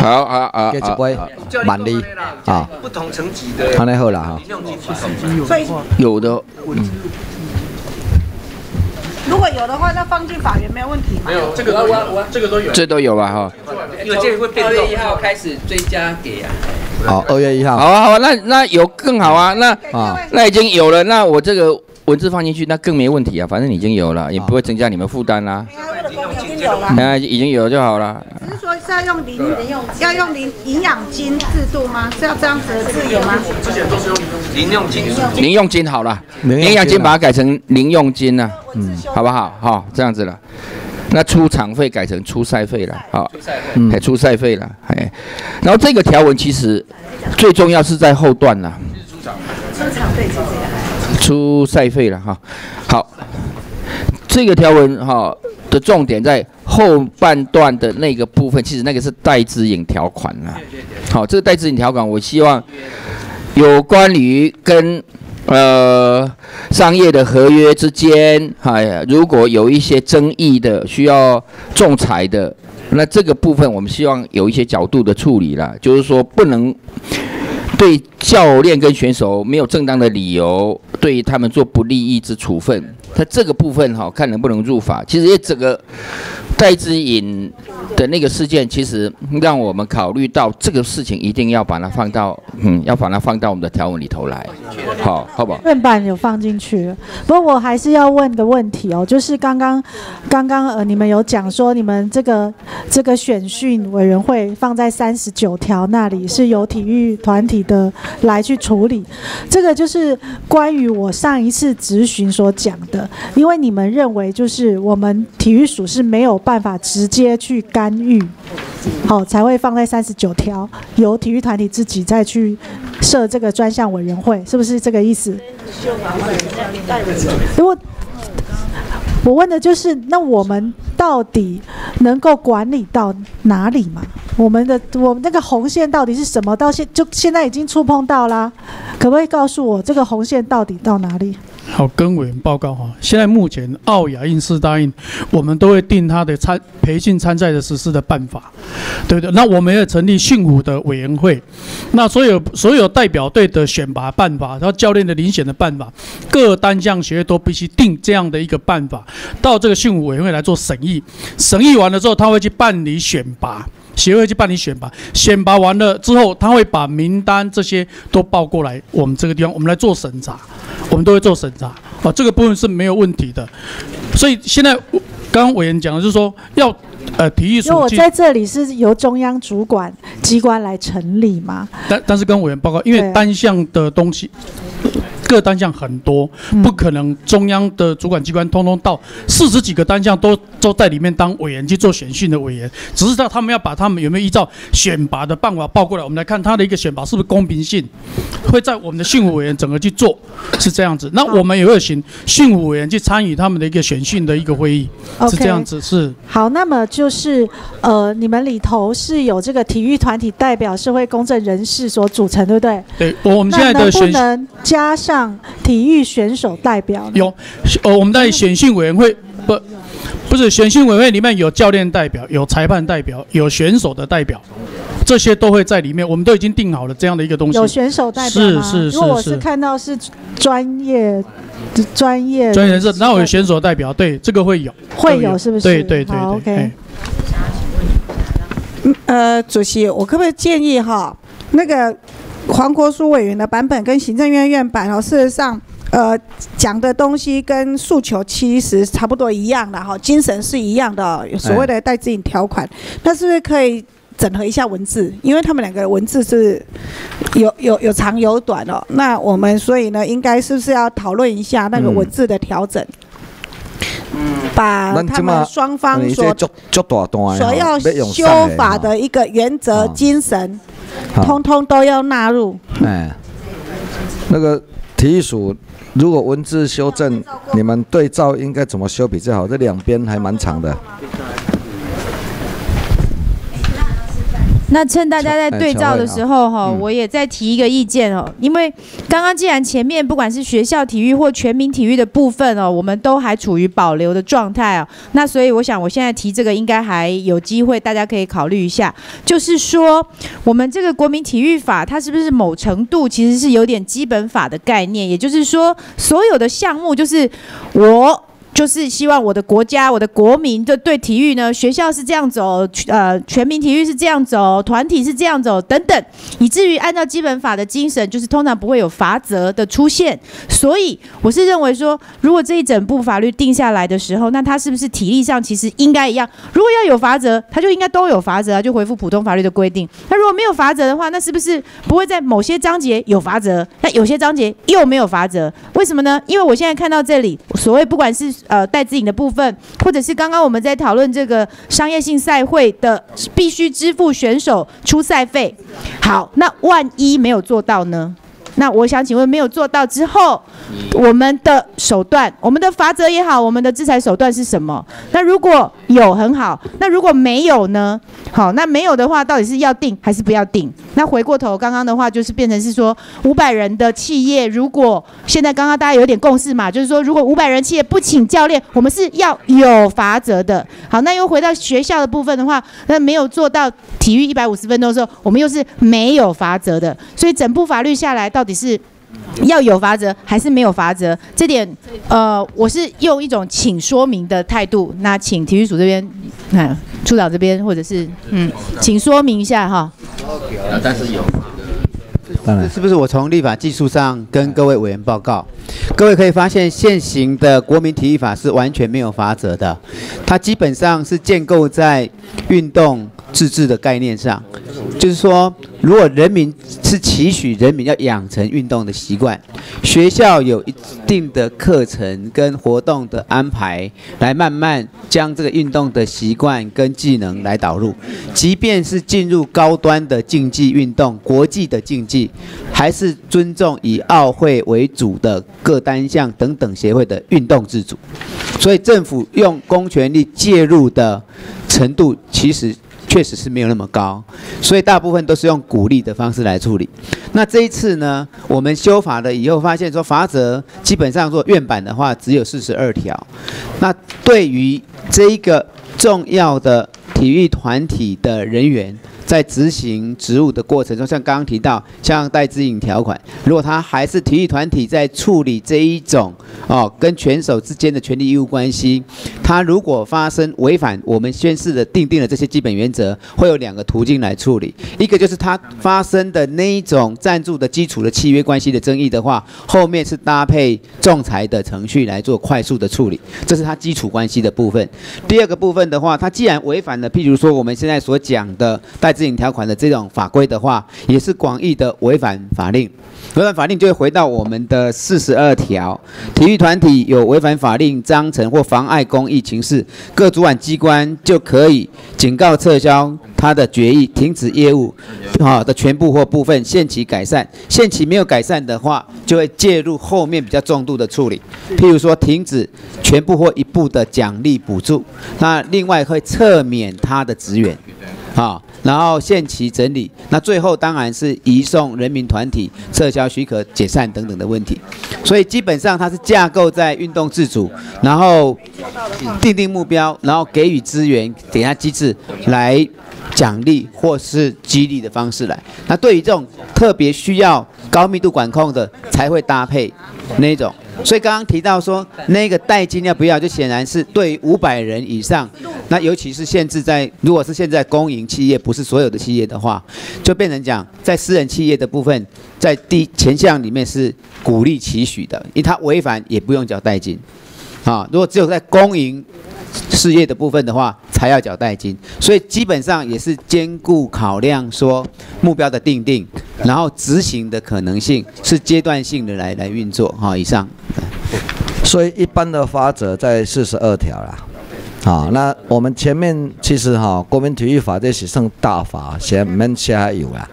[SPEAKER 4] 好好好
[SPEAKER 1] 加一杯万里啊，
[SPEAKER 20] 不同层级的，
[SPEAKER 1] 安尼好啦哈。
[SPEAKER 21] 所以
[SPEAKER 4] 有的，嗯，
[SPEAKER 21] 如果有的话，那放进法院没有问题嘛？
[SPEAKER 20] 没有这个都有，这个都有，
[SPEAKER 4] 这都有吧哈。
[SPEAKER 20] 因为这个会变
[SPEAKER 6] 二。月一号开始追加给啊。
[SPEAKER 1] 好，二月一号。
[SPEAKER 4] 好啊好啊，那那有更好啊，那
[SPEAKER 1] 啊
[SPEAKER 4] 那已经有了，那我这个文字放进去，那更没问题啊，反正已经有了，也不会增加你们负担啦。
[SPEAKER 21] 已经有了。
[SPEAKER 4] 那已经有就好了。
[SPEAKER 21] 只是说是要用零用，要用零营养金制度吗？是要这样子的制度吗？
[SPEAKER 20] 之前都是用零用金，
[SPEAKER 4] 零用金好了，
[SPEAKER 1] 零用金啊
[SPEAKER 4] 营养金把它改成零用金了，嗯，好不好？好，这样子了。那出场费改成出赛费了，好，出赛费了，哎，然后这个条文其实最重要是在后段了。
[SPEAKER 11] 出
[SPEAKER 4] 赛费了哈。好，这个条文哈的重点在后半段的那个部分，其实那个是代指引条款了。好，这个代指引条款，我希望有关于跟呃商业的合约之间，哎，如果有一些争议的需要仲裁的，那这个部分我们希望有一些角度的处理了，就是说不能对教练跟选手没有正当的理由对他们做不利益之处分。他这个部分哈，看能不能入法。其实也整个戴之颖的那个事件，其实让我们考虑到这个事情一定要把它放到，嗯，要把它放到我们的条文里头来，好，好不好？
[SPEAKER 10] 院版有放进去，不过我还是要问个问题哦，就是刚刚刚刚呃，你们有讲说你们这个这个选训委员会放在三十九条那里是由体育团体的来去处理，这个就是关于我上一次咨询所讲的。因为你们认为，就是我们体育署是没有办法直接去干预，好，才会放在三十九条，由体育团体自己再去设这个专项委员会，是不是这个意思？如果我问的就是，那我们到底能够管理到哪里嘛？我们的我们那个红线到底是什么？到现就现在已经触碰到啦，可不可以告诉我这个红线到底到哪里？
[SPEAKER 23] 好，跟委员报告哈。现在目前奥亚运四大运，我们都会定他的参培训参赛的实施的办法，对不对？那我们要成立训武的委员会，那所有所有代表队的选拔办法，然后教练的遴选的办法，各单项协会都必须定这样的一个办法，到这个训武委员会来做审议。审议完了之后，他会去办理选拔。协会去帮你选拔，选拔完了之后，他会把名单这些都报过来我们这个地方，我们来做审查，我们都会做审查，啊，这个部分是没有问题的。所以现在刚刚委员讲的就是说要呃体育署，
[SPEAKER 10] 因为我在这里是由中央主管机关来成立嘛。
[SPEAKER 23] 但但是跟委员报告，因为单项的东西。各单项很多，不可能中央的主管机关通通到四十几个单项都都在里面当委员去做选训的委员，只是道他们要把他们有没有依照选拔的办法报过来，我们来看他的一个选拔是不是公平性，会在我们的训务委员整个去做，是这样子。那我们也会请训务委员去参与他们的一个选训的一个会议，是这样子。是
[SPEAKER 10] 好，那么就是呃，你们里头是有这个体育团体代表、社会公正人士所组成，对不对？
[SPEAKER 23] 对，我们现在的选
[SPEAKER 10] 不能加上。体育选手代表
[SPEAKER 23] 有，呃，我们在选训委员会不，不是选训委员会里面有教练代表，有裁判代表，有选手的代表，这些都会在里面，我们都已经定好了这样的一个东西。
[SPEAKER 10] 有选手代表
[SPEAKER 23] 是是是。
[SPEAKER 10] 如果我是看到是专业专业
[SPEAKER 23] 专业人士，那我有选手代表，对，这个会有，
[SPEAKER 10] 会有是不是？
[SPEAKER 23] 对对对
[SPEAKER 10] ，OK。
[SPEAKER 21] 呃，主席，我可不可以建议哈，那个。黄国书委员的版本跟行政院院版哦，事实上，呃，讲的东西跟诉求其实差不多一样的哈，精神是一样的，所谓的代指引条款，那是不是可以整合一下文字？因为他们两个文字是有有 有长有短哦，那我们所以呢，应该是不是要讨论一下那个文字的调整？把他们双方所所要修法的一个原则精神。通通都要纳入。哎，
[SPEAKER 1] 那个体育署如果文字修正，你们对照应该怎么修比较好？这两边还蛮长的。
[SPEAKER 15] 那趁大家在对照的时候哈，我也再提一个意见哦。因为刚刚既然前面不管是学校体育或全民体育的部分哦，我们都还处于保留的状态哦。那所以我想我现在提这个应该还有机会，大家可以考虑一下。就是说，我们这个国民体育法它是不是某程度其实是有点基本法的概念？也就是说，所有的项目就是我。就是希望我的国家、我的国民就对体育呢，学校是这样走，呃，全民体育是这样走，团体是这样走，等等，以至于按照基本法的精神，就是通常不会有罚则的出现。所以我是认为说，如果这一整部法律定下来的时候，那它是不是体力上其实应该一样？如果要有罚则，它就应该都有罚则啊，就回复普通法律的规定。那如果没有罚则的话，那是不是不会在某些章节有罚则，那有些章节又没有罚则？为什么呢？因为我现在看到这里，所谓不管是呃，带资引的部分，或者是刚刚我们在讨论这个商业性赛会的必须支付选手出赛费。好，那万一没有做到呢？那我想请问，没有做到之后，我们的手段，我们的罚则也好，我们的制裁手段是什么？那如果有很好，那如果没有呢？好，那没有的话，到底是要定还是不要定？那回过头刚刚的话，就是变成是说五百人的企业，如果现在刚刚大家有点共识嘛，就是说如果五百人企业不请教练，我们是要有罚则的。好，那又回到学校的部分的话，那没有做到体育一百五十分钟的时候，我们又是没有罚则的。所以整部法律下来，到底是？要有罚则还是没有罚则？这点，呃，我是用一种请说明的态度。那请体育组这边，看处长这边，或者是嗯，请说明一下哈。
[SPEAKER 4] 但是有。
[SPEAKER 7] 这是不是我从立法技术上跟各位委员报告？各位可以发现，现行的国民体育法是完全没有法则的，它基本上是建构在运动自治的概念上，就是说，如果人民是期许人民要养成运动的习惯，学校有一定的课程跟活动的安排，来慢慢将这个运动的习惯跟技能来导入，即便是进入高端的竞技运动、国际的竞技。还是尊重以奥会为主的各单项等等协会的运动自主，所以政府用公权力介入的程度，其实确实是没有那么高，所以大部分都是用鼓励的方式来处理。那这一次呢，我们修法了以后，发现说法则基本上做院版的话，只有四十二条。那对于这一个重要的体育团体的人员，在执行职务的过程中，像刚刚提到，像代资引条款，如果他还是体育团体在处理这一种哦跟拳手之间的权利义务关系，他如果发生违反我们宣誓的定定的这些基本原则，会有两个途径来处理，一个就是他发生的那一种赞助的基础的契约关系的争议的话，后面是搭配仲裁的程序来做快速的处理，这是他基础关系的部分。第二个部分的话，他既然违反了，譬如说我们现在所讲的代自引条款的这种法规的话，也是广义的违反法令。违反法令就会回到我们的四十二条，体育团体有违反法令、章程或妨碍公益情事，各主管机关就可以警告撤销他的决议，停止业务，好的全部或部分，限期改善。限期没有改善的话，就会介入后面比较重度的处理，譬如说停止全部或一部的奖励补助，那另外会撤免他的职员，啊。然后限期整理，那最后当然是移送人民团体撤销许可、解散等等的问题。所以基本上它是架构在运动自主，然后定定目标，然后给予资源，给他机制来奖励或是激励的方式来。那对于这种特别需要高密度管控的，才会搭配那种。所以刚刚提到说那个代金要不要，就显然是对五百人以上，那尤其是限制在如果是现在公营企业不是所有的企业的话，就变成讲在私人企业的部分，在第前项里面是鼓励期许的，因为它违反也不用缴代金，啊，如果只有在公营。事业的部分的话，才要缴代金，所以基本上也是兼顾考量说目标的定定，然后执行的可能性是阶段性的来来运作哈。以上，
[SPEAKER 1] 所以一般的法则在四十二条啦。好，那我们前面其实哈，国民体育法这是算大法，先免写有啦。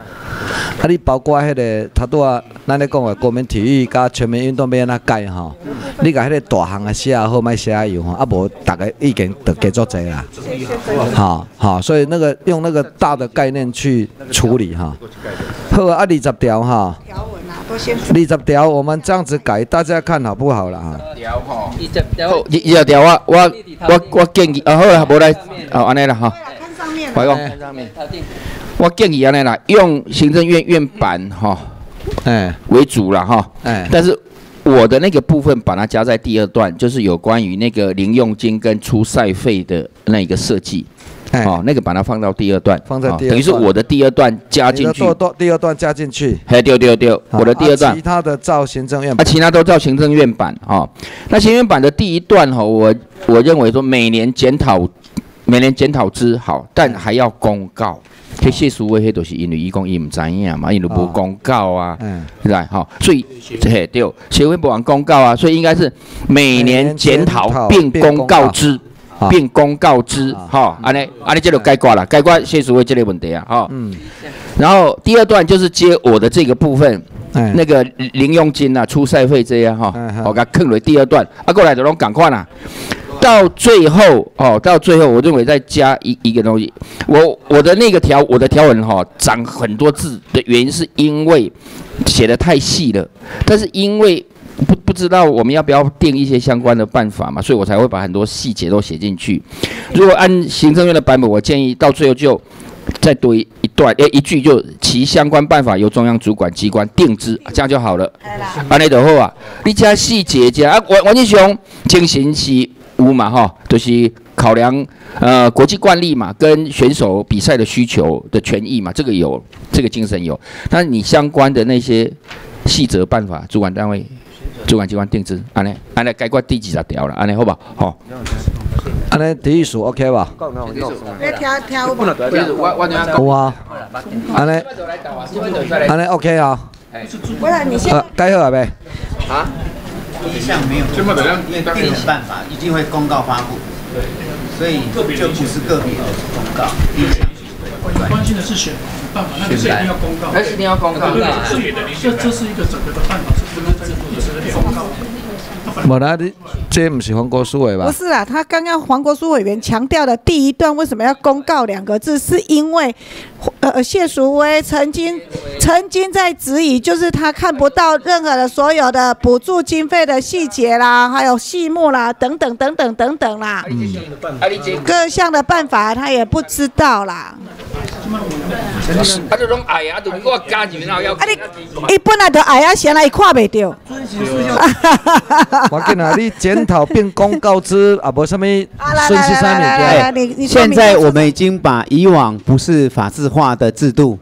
[SPEAKER 1] 啊，你包括迄个，他都啊，咱咧讲的国民体育加全民运动要安怎改吼？你甲迄个大项啊写好，莫写有吼，啊无大家意见都给做侪啦。好好，所以那个用那个大的概念去处理哈。好啊，二十条哈。二十条，我们这样子改，大家看好不好了啊？条
[SPEAKER 4] 哈，二十条，二十条，我我我我建议，啊好啦，无来，哦安尼啦哈。快讲。我建议安尼啦，用行政院院版哈，哎为主了哈。哎，但是我的那个部分把它加在第二段，就是有关于那个零用金跟出赛费的那一个设计。哦，那个把它放到第二段，
[SPEAKER 1] 放在第
[SPEAKER 4] 二，等于是我的第二段加进去。
[SPEAKER 1] 第二段加进去。
[SPEAKER 4] 嘿丢丢丢，我的第二段。
[SPEAKER 1] 其他的照行政院。
[SPEAKER 4] 啊，其他都照行政院版啊。那行政院版的第一段哈，我我认为说每年检讨，每年检讨之好，但还要公告。这些所谓迄都是因为伊讲伊唔知影嘛，因为无公告啊，是吧？哈，所以嘿对，协会不往公告啊，所以应该是每年检讨并公告之。并公告之，哈，安尼安尼这就该挂了，该挂谢淑薇这类问题啊，哈。嗯。然后第二段就是接我的这个部分，
[SPEAKER 1] 哎。
[SPEAKER 4] 那个零佣金啊、出赛费这样哈，我给它坑了第二段，啊过来的拢赶快啦。到最后哦，到最后我认为再加一一个东西，我我的那个条我的条文哈、长很多字的原因是因为写的太细了，但是因为不不知道我们要不要定一些相关的办法嘛，所以我才会把很多细节都写进去。如果按行政院的版本，我建议到最后就再多一一段，诶，一句就其相关办法由中央主管机关定之，这样就好了。安尼就好啊，你加细节加啊，王王英雄精神是有嘛哈，就是考量呃国际惯例嘛，跟选手比赛的需求的权益嘛，这个有这个精神有，但是你相关的那些细则办法，主管单位。主管机关定之，安尼安尼概括第几十条了，安尼好吧？好。
[SPEAKER 1] 安尼体育署 OK 吧？
[SPEAKER 21] 你听听有无？
[SPEAKER 4] 我我
[SPEAKER 1] 有啊。安尼安尼 OK 啊？
[SPEAKER 21] 不然你先
[SPEAKER 1] 呃，改好了没？
[SPEAKER 4] 啊？
[SPEAKER 20] 一项没有，因为定的办法一定会公告发布，所以就不是个别的公告。第一项
[SPEAKER 23] 关心的是选办法，那个是一定要公告，
[SPEAKER 4] 还是一定要公告
[SPEAKER 23] 对对对，这这是一个整个的办法，是不能在一直的公告。
[SPEAKER 1] 无啦，你这不是黄国书委吧？
[SPEAKER 21] 不是啊，他刚刚黄国书委员强调的第一段为什么要公告两个字，是因为呃谢淑薇曾经曾经在质疑，就是他看不到任何的所有的补助经费的细节啦，还有细目啦，等等等等等等啦，嗯各项的办法他也不知道啦。
[SPEAKER 4] 啊，就拢矮啊，就我加入然后要。
[SPEAKER 21] 啊你，伊本来就矮啊，闲来伊看袂到。
[SPEAKER 1] 我紧啊，你检讨并公告之啊，无什么顺序上面
[SPEAKER 21] 你
[SPEAKER 7] 现在我们已经把以往不是法制化的制度，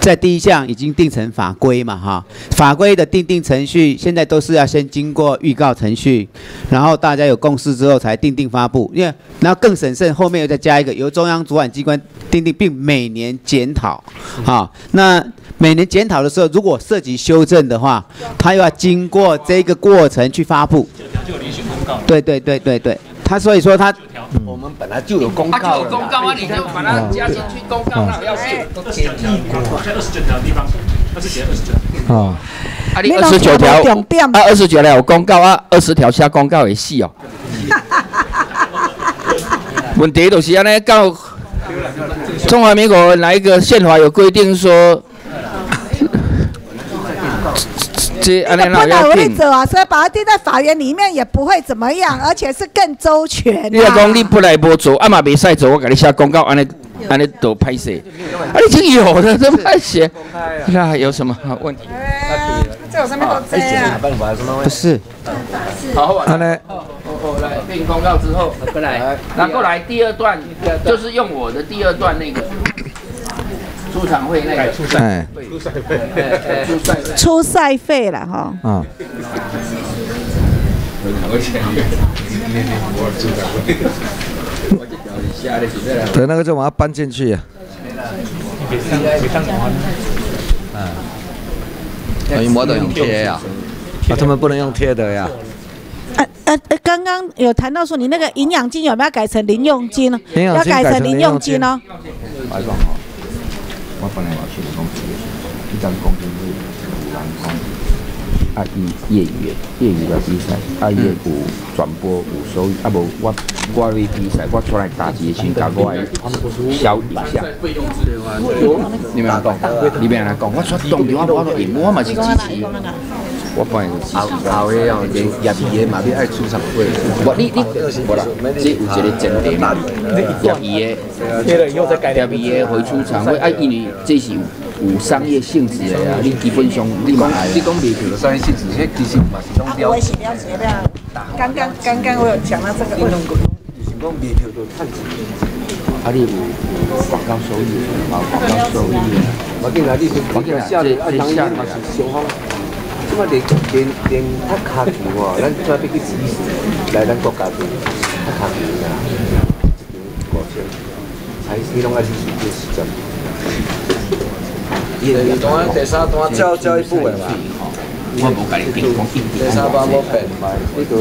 [SPEAKER 7] 在第一项已经定成法规嘛，哈，法规的定定程序现在都是要先经过预告程序，然后大家有共识之后才定定发布，因为然后更审慎，后面又再加一个由中央主管机关定定，并每年检讨，啊，那每年检讨的时候，如果涉及修正的话，它又要经过这个过程去发布。对对对对对，他所以说他
[SPEAKER 5] 我们本来就有公告
[SPEAKER 4] 啊，就有公告啊，你就把它加进去公告，那要写。
[SPEAKER 23] 在二十九条的地方，它是写二十九条。
[SPEAKER 1] 哦。
[SPEAKER 4] 啊，你二十九条，啊，二十九条有公告啊，二十条下公告也细哦。问题就是安尼，到中华民国哪一个宪法有规定说？这安尼那
[SPEAKER 21] 不
[SPEAKER 4] 要定。
[SPEAKER 21] 能走啊，所以把它定在法院里面也不会怎么样，而且是更周全、啊。
[SPEAKER 4] 你若讲你不来不做，阿嘛袂使做，我给你写公告，安尼安尼都拍摄。啊，已经有了，这拍写，那有什么问题？
[SPEAKER 21] 这有上面都这样。
[SPEAKER 7] 不是。
[SPEAKER 4] 好，
[SPEAKER 1] 安尼。
[SPEAKER 4] 哦哦，来定公告之后，过来，拿过来第二段，就是用我的第二段那个出场费那个出
[SPEAKER 1] 哎
[SPEAKER 4] 出赛费，出赛费。
[SPEAKER 21] 出赛费了哈。
[SPEAKER 1] 啊。对，那个就把它搬进去啊。嗯。等于没得用贴呀，啊，他们不能用贴的呀。
[SPEAKER 21] 呃呃，呃刚刚有谈到说你那个营养金有没有改成零用金呢？
[SPEAKER 1] 营养
[SPEAKER 21] 要改
[SPEAKER 1] 金改成
[SPEAKER 21] 成零用
[SPEAKER 1] 零用金
[SPEAKER 21] 金哦。
[SPEAKER 17] 来讲吼，我本来嘛想讲，一张公斤是五人讲，啊，伊业余的业余的比赛，啊，伊会有转播有收益，啊无我我为比赛，我出来打击的时甲我的小影响。你们来讲，你们来讲，我出动我我都赢，我嘛是支持。我本来是支持。后后个哦，业业余的嘛要爱出场费。我你你，无啦，这有一个前提嘛，业余的，业余的回出场费，啊，因为这是有有商业性质的啊，你基本上你嘛爱。你讲卖票商业性质，迄其实嘛是种了
[SPEAKER 21] 我。也写了解了。刚刚刚刚我有讲到这个问题。
[SPEAKER 17] 就是讲卖票都趁钱，啊，你有广告收益，广告收益。我见啊，你是我见，下咧啊，当然嘛是双方。即马连连连他卡球哦，咱怎要去支持来咱国家队他卡球啊，五千，还是拢爱支持这实战。
[SPEAKER 1] 第段第三段教教育部的嘛。
[SPEAKER 17] 我无甲你定讲一
[SPEAKER 1] 第三段无变。
[SPEAKER 17] 呢个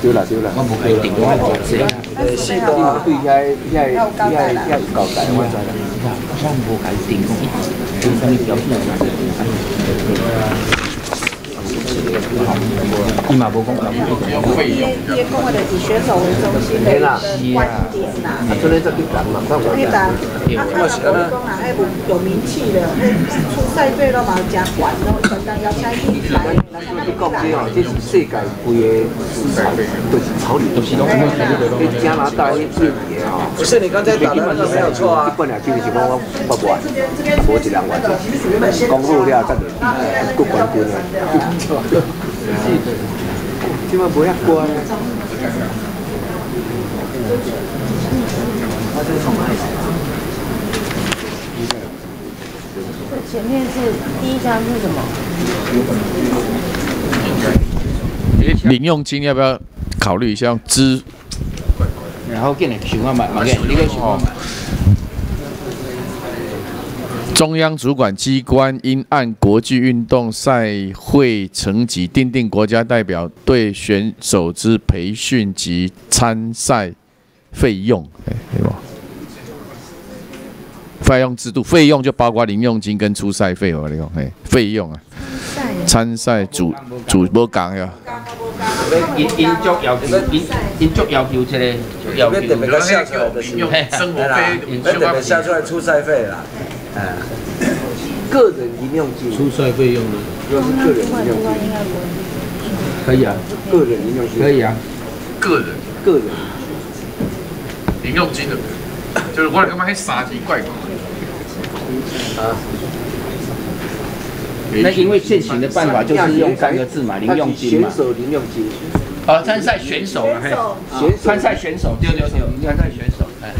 [SPEAKER 17] 对啦对啦，我无开定我做这。呃，四个对遐遐遐遐有交代，我知啦。我无开定讲，做啥物表现？伊嘛无讲讲
[SPEAKER 21] 伊伊讲我的以选手为中心的一个观点呐。
[SPEAKER 17] 啊，做咧这个人嘛，看我
[SPEAKER 21] 迄个，啊，迄有有名气的，迄出赛队都嘛真悬咯，常常邀请比赛。
[SPEAKER 17] 你讲这哦，这是世界规个市场，都是草里，都是拢你加拿大迄最贵哦。
[SPEAKER 1] 不是你刚才打的那个没有错啊。
[SPEAKER 17] 一般来就是讲我八万，无一两万，讲好了再来，够冠军啊。即嘛无遐乖。
[SPEAKER 15] 前面是第一张是什么？
[SPEAKER 8] 零用金要不要考虑一下支？
[SPEAKER 17] 然后给你想看买，买给你个想看买。
[SPEAKER 8] 中央主管机关应按国际运动赛会层级订定国家代表队选手之培训及参赛费用，哎，对吧？费用制度，费用就包括零用金跟出赛费哦，你讲，哎，费用啊，参赛主主播讲呀。
[SPEAKER 17] 因因足要求，因因足要求这个要求，
[SPEAKER 1] 特别个下出来的是，
[SPEAKER 8] 生活
[SPEAKER 1] 费，特别下出来出赛费啦，
[SPEAKER 17] 嗯，个人零用金，
[SPEAKER 24] 出赛费用呢？
[SPEAKER 17] 主要是个人零用金，可以啊，个人零用金可以啊，
[SPEAKER 8] 个人。
[SPEAKER 17] 个人。
[SPEAKER 8] 零用金的，就是我感觉迄三奇怪怪。
[SPEAKER 17] 啊。那因为现行的办法就是用三个字嘛，零用金嘛。选手零用金。
[SPEAKER 4] 哦，参赛选手啊，嘿，参赛选手，对对对，参赛选手，哎，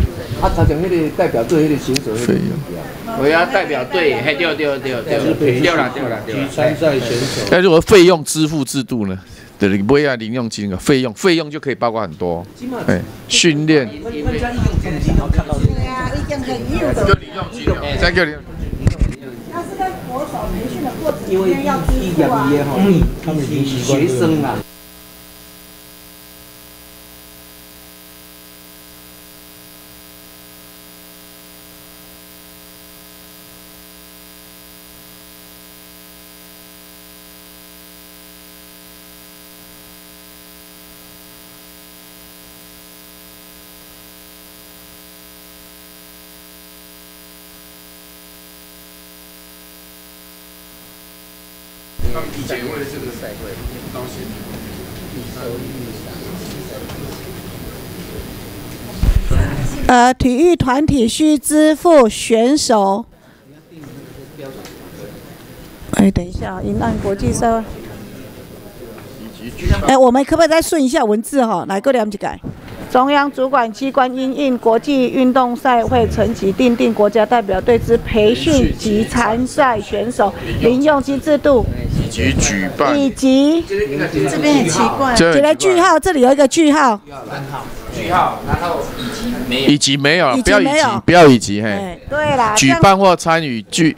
[SPEAKER 17] 啊，他讲那个代表队那个选手费
[SPEAKER 4] 用，我要代表队，嘿，对对对对，对了对了对了，
[SPEAKER 24] 参赛选手。
[SPEAKER 8] 那如果费用支付制度呢？对，你不会要零用金啊，费用费用就可以包括很多，哎，训练。
[SPEAKER 21] 对啊，已经很硬的。
[SPEAKER 8] 就零用金了，再叫零。
[SPEAKER 21] 他是在国手培训的过程中间要支付啊。
[SPEAKER 17] 嗯，他们是学生啊。
[SPEAKER 8] 他们以前为了这个赛会，到现
[SPEAKER 21] 在。呃，体育团体需支付选手。哎，等一下，银岸国际赛。哎，我们可不可以再顺一下文字哈？来，过两几改。中央主管机关因应国际运动赛会层级订定国家代表队之培训及参赛选手零用金制度，
[SPEAKER 8] 以及举办，
[SPEAKER 21] 以及
[SPEAKER 11] 这边很奇怪，
[SPEAKER 21] 写了句号，这里有一个句号，
[SPEAKER 4] 句号，然后以及没有，
[SPEAKER 8] 以及没有，不要以及，不要以及，嘿，
[SPEAKER 21] 对啦，
[SPEAKER 8] 举办或参与剧，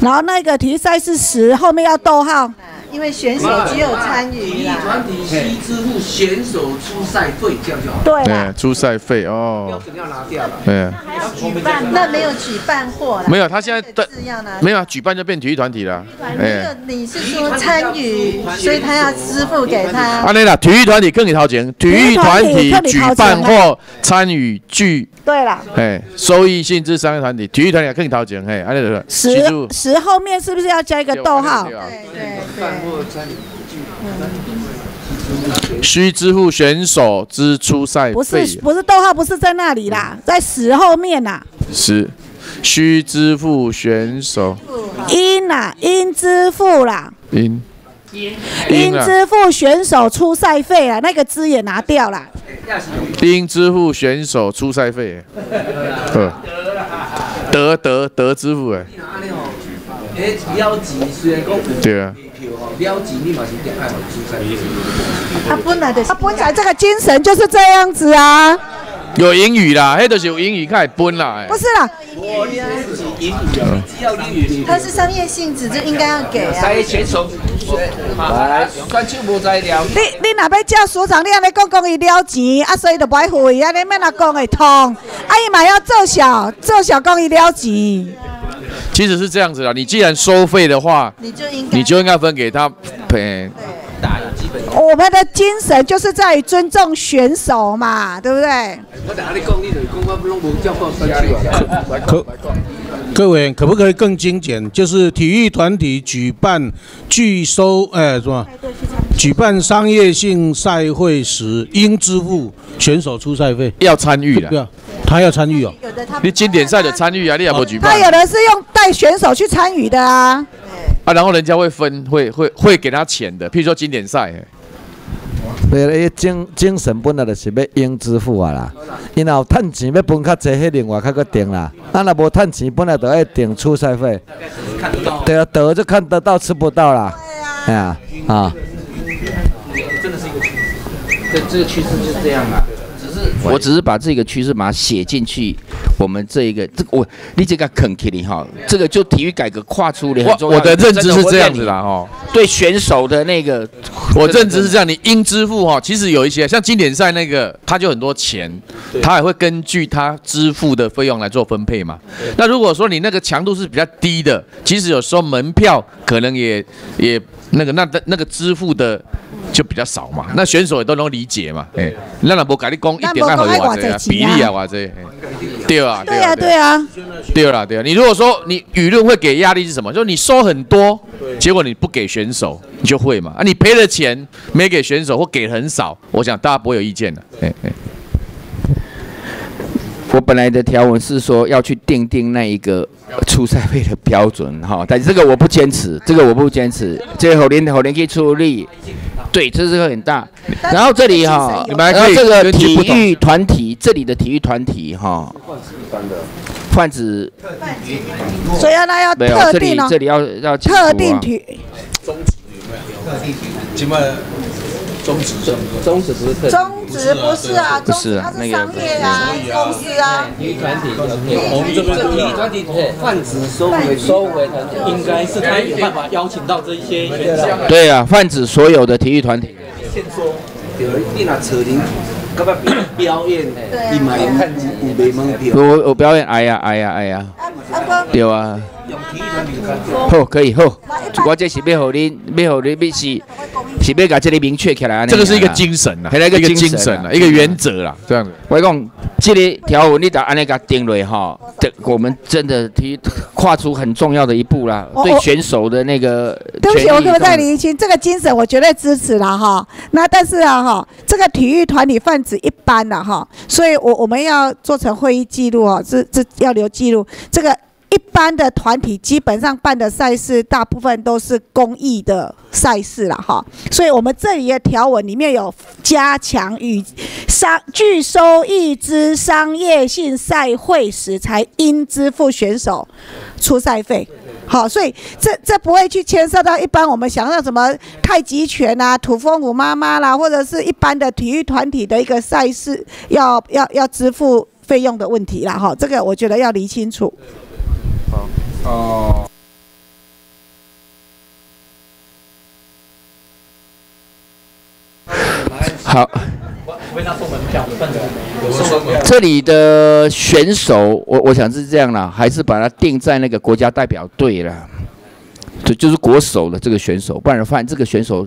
[SPEAKER 21] 然后那个体育赛事时后面要逗号。
[SPEAKER 11] 因为选手只有参与
[SPEAKER 17] 体育团体需支付选手出赛费，这样就好。
[SPEAKER 21] 对
[SPEAKER 8] 对，出赛费哦。
[SPEAKER 17] 标准要拿掉了。
[SPEAKER 8] 对。
[SPEAKER 11] 还要举办，那没有举办货了。
[SPEAKER 8] 没有，他现在的没有举办就变体育团体了。
[SPEAKER 11] 哎。你是说参与，所以他要支付给他。
[SPEAKER 8] 啊，对了，体育团体更给掏钱，体育团体举办或参与剧。
[SPEAKER 21] 对了。
[SPEAKER 8] 哎，收益性质商业团体，体育团体更给掏钱，哎，啊，对对。
[SPEAKER 21] 十十后面是不是要加一个逗号？
[SPEAKER 11] 对对对。
[SPEAKER 8] 需支付选手之出赛费。
[SPEAKER 21] 不是不是逗号，不是在那里啦，在十后面呐。
[SPEAKER 8] 十，需支付选手。
[SPEAKER 21] 应呐，应支付啦。
[SPEAKER 8] 应。
[SPEAKER 21] 应支付选手出赛费啊，那个资也拿掉了。
[SPEAKER 8] 应支付选手出赛费。得得得支付哎。
[SPEAKER 17] 哎，标记虽然讲
[SPEAKER 8] 对啊。
[SPEAKER 17] 标记你嘛是点爱好。
[SPEAKER 21] 他本来的，他本来这个精神就是这样子啊。
[SPEAKER 8] 有英语啦，迄就是有英语开始分啦。
[SPEAKER 21] 不是啦，
[SPEAKER 17] 我英语，只要英语。
[SPEAKER 11] 它是商业性质，就应该要给啊。
[SPEAKER 4] 选手来，算手无在了。
[SPEAKER 21] 你你若要叫所长，你安尼讲讲伊了钱，啊，所以就不爱付伊，安尼要哪讲会通。啊，伊嘛要做小做小讲伊了钱。
[SPEAKER 8] 其实是这样子的，你既然收费的话，
[SPEAKER 11] 你就应该
[SPEAKER 8] 你就应该分给他赔。
[SPEAKER 21] 我们的精神就是在于尊重选手嘛，对不对？
[SPEAKER 24] 可各位可不可以更精简？就是体育团体举办拒收，哎，什么？举办商业性赛会时，应支付选手出赛费。
[SPEAKER 8] 要参与的，
[SPEAKER 24] 他要参与哦。
[SPEAKER 8] 你经典赛的参与啊，你也不举办
[SPEAKER 21] 他有的是用带选手去参与的啊。
[SPEAKER 8] 啊，然后人家会分，会会会给他钱的，譬如说经典赛。嘿
[SPEAKER 1] 对啦，伊精精神本来就是要应支付啊啦，因后趁钱要分较济，迄另外较个定啦。啊，若无趁钱，本来就要定出赛费。对啊，得就看得到，吃不到啦。哎呀，啊，
[SPEAKER 4] 真的是一个趋势，这这个趋势就是这样啊。只是我只是把这个趋势把它写进去，我们这一个这个我你这个肯 k 里哈，这个就体育改革跨出了很重要
[SPEAKER 8] 我我的认知是这样子啦，哈，
[SPEAKER 4] 对选手的那个，
[SPEAKER 8] 我认知是这样，你应支付哈，其实有一些像经典赛那个，他就很多钱，他也会根据他支付的费用来做分配嘛。那如果说你那个强度是比较低的，其实有时候门票可能也也那个那那个支付的就比较少嘛。那选手也都能理解嘛，哎，那若无甲你讲一点爱好偌济啊，比例啊偌济，嘿。对啊，
[SPEAKER 21] 对啊，对啊。
[SPEAKER 8] 对啦，对啊，你如果说你舆论会给压力是什么？就是你收很多，结果你不给选手，你就会嘛。啊，你赔了钱没给选手或给很少，我想大家不会有意见的。哎哎，
[SPEAKER 4] 我本来的条文是说要去定定那一个出赛费的标准哈，但是这个我不坚持，这个我不坚持，这个后连后年可以出力，对，这是个很大。然后这里哈，
[SPEAKER 8] 你
[SPEAKER 4] 然后这个体育团体，这里的体育团体哈，泛指
[SPEAKER 21] 所以那要
[SPEAKER 4] 没有这里
[SPEAKER 21] 特定哦，
[SPEAKER 4] 这里要要清楚
[SPEAKER 21] 特
[SPEAKER 4] 啊
[SPEAKER 21] 定体
[SPEAKER 24] 今麦中职
[SPEAKER 6] 中职不是特
[SPEAKER 21] 中职不是啊，
[SPEAKER 4] 不是那个
[SPEAKER 21] 商业啊，公司啊。
[SPEAKER 6] 体育团体
[SPEAKER 24] 我们这边
[SPEAKER 6] 体育团体泛指收回收回团体，应该是他有办法邀请到这一些选手。
[SPEAKER 4] 对啊，泛指所有的体育团体。
[SPEAKER 6] 先说，对，你若找人，干嘛表演？你买有有卖门票。
[SPEAKER 4] 我我表演，哎呀哎呀哎呀，对啊，好可以好，我这是要互你，要互你要是是要把这个明确起来啊。
[SPEAKER 8] 这个是一个精神啊，
[SPEAKER 4] 还来一个精神啊
[SPEAKER 8] 精神啊，一个原则啦，这样子。
[SPEAKER 4] 我讲，这个条文你得安尼给它定落哈，这我们真的提跨出很重要的一步啦，对选手的那个
[SPEAKER 21] 对不起，我可不可以再
[SPEAKER 4] 上
[SPEAKER 21] 厘清这个精神？我绝对支持啦哈。那但是啊哈，这个体育团体泛指一般的哈，所以我我们要做成会议记录啊，这这要留记录。这个一般的团体基本上办的赛事，大部分都是公益的赛事了哈。所以我们这里的条文里面有加强与商拒收一支商业性赛会时，才应支付选手出赛费。好，所以这这不会去牵涉到一般我们想到什么太极拳啊、土风舞妈妈啦，或者是一般的体育团体的一个赛事要要要支付费用的问题啦。哈，这个我觉得要理清楚。
[SPEAKER 4] 哦。好，这里的选手，我我想是这样啦，还是把它定在那个国家代表队啦，就就是国手的这个选手，不然的话，这个选手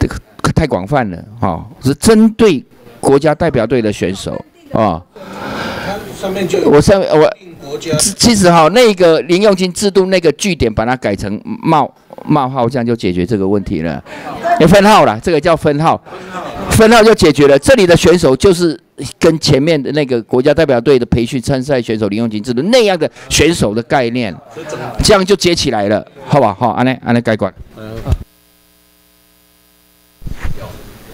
[SPEAKER 4] 这个太广泛了哈、是针对国家代表队的选手啊。
[SPEAKER 24] 上面就有
[SPEAKER 4] 我上面我
[SPEAKER 24] 国家
[SPEAKER 4] 其其实哈，那个零用金制度那个据点把它改成冒冒号，这样就解决这个问题了。有分号了，这个叫分号，分号就解决了。这里的选手就是跟前面的那个国家代表队的培训参赛选手零用金制度那样的选手的概念，这样就接起来了，好吧？好，安内安内改管。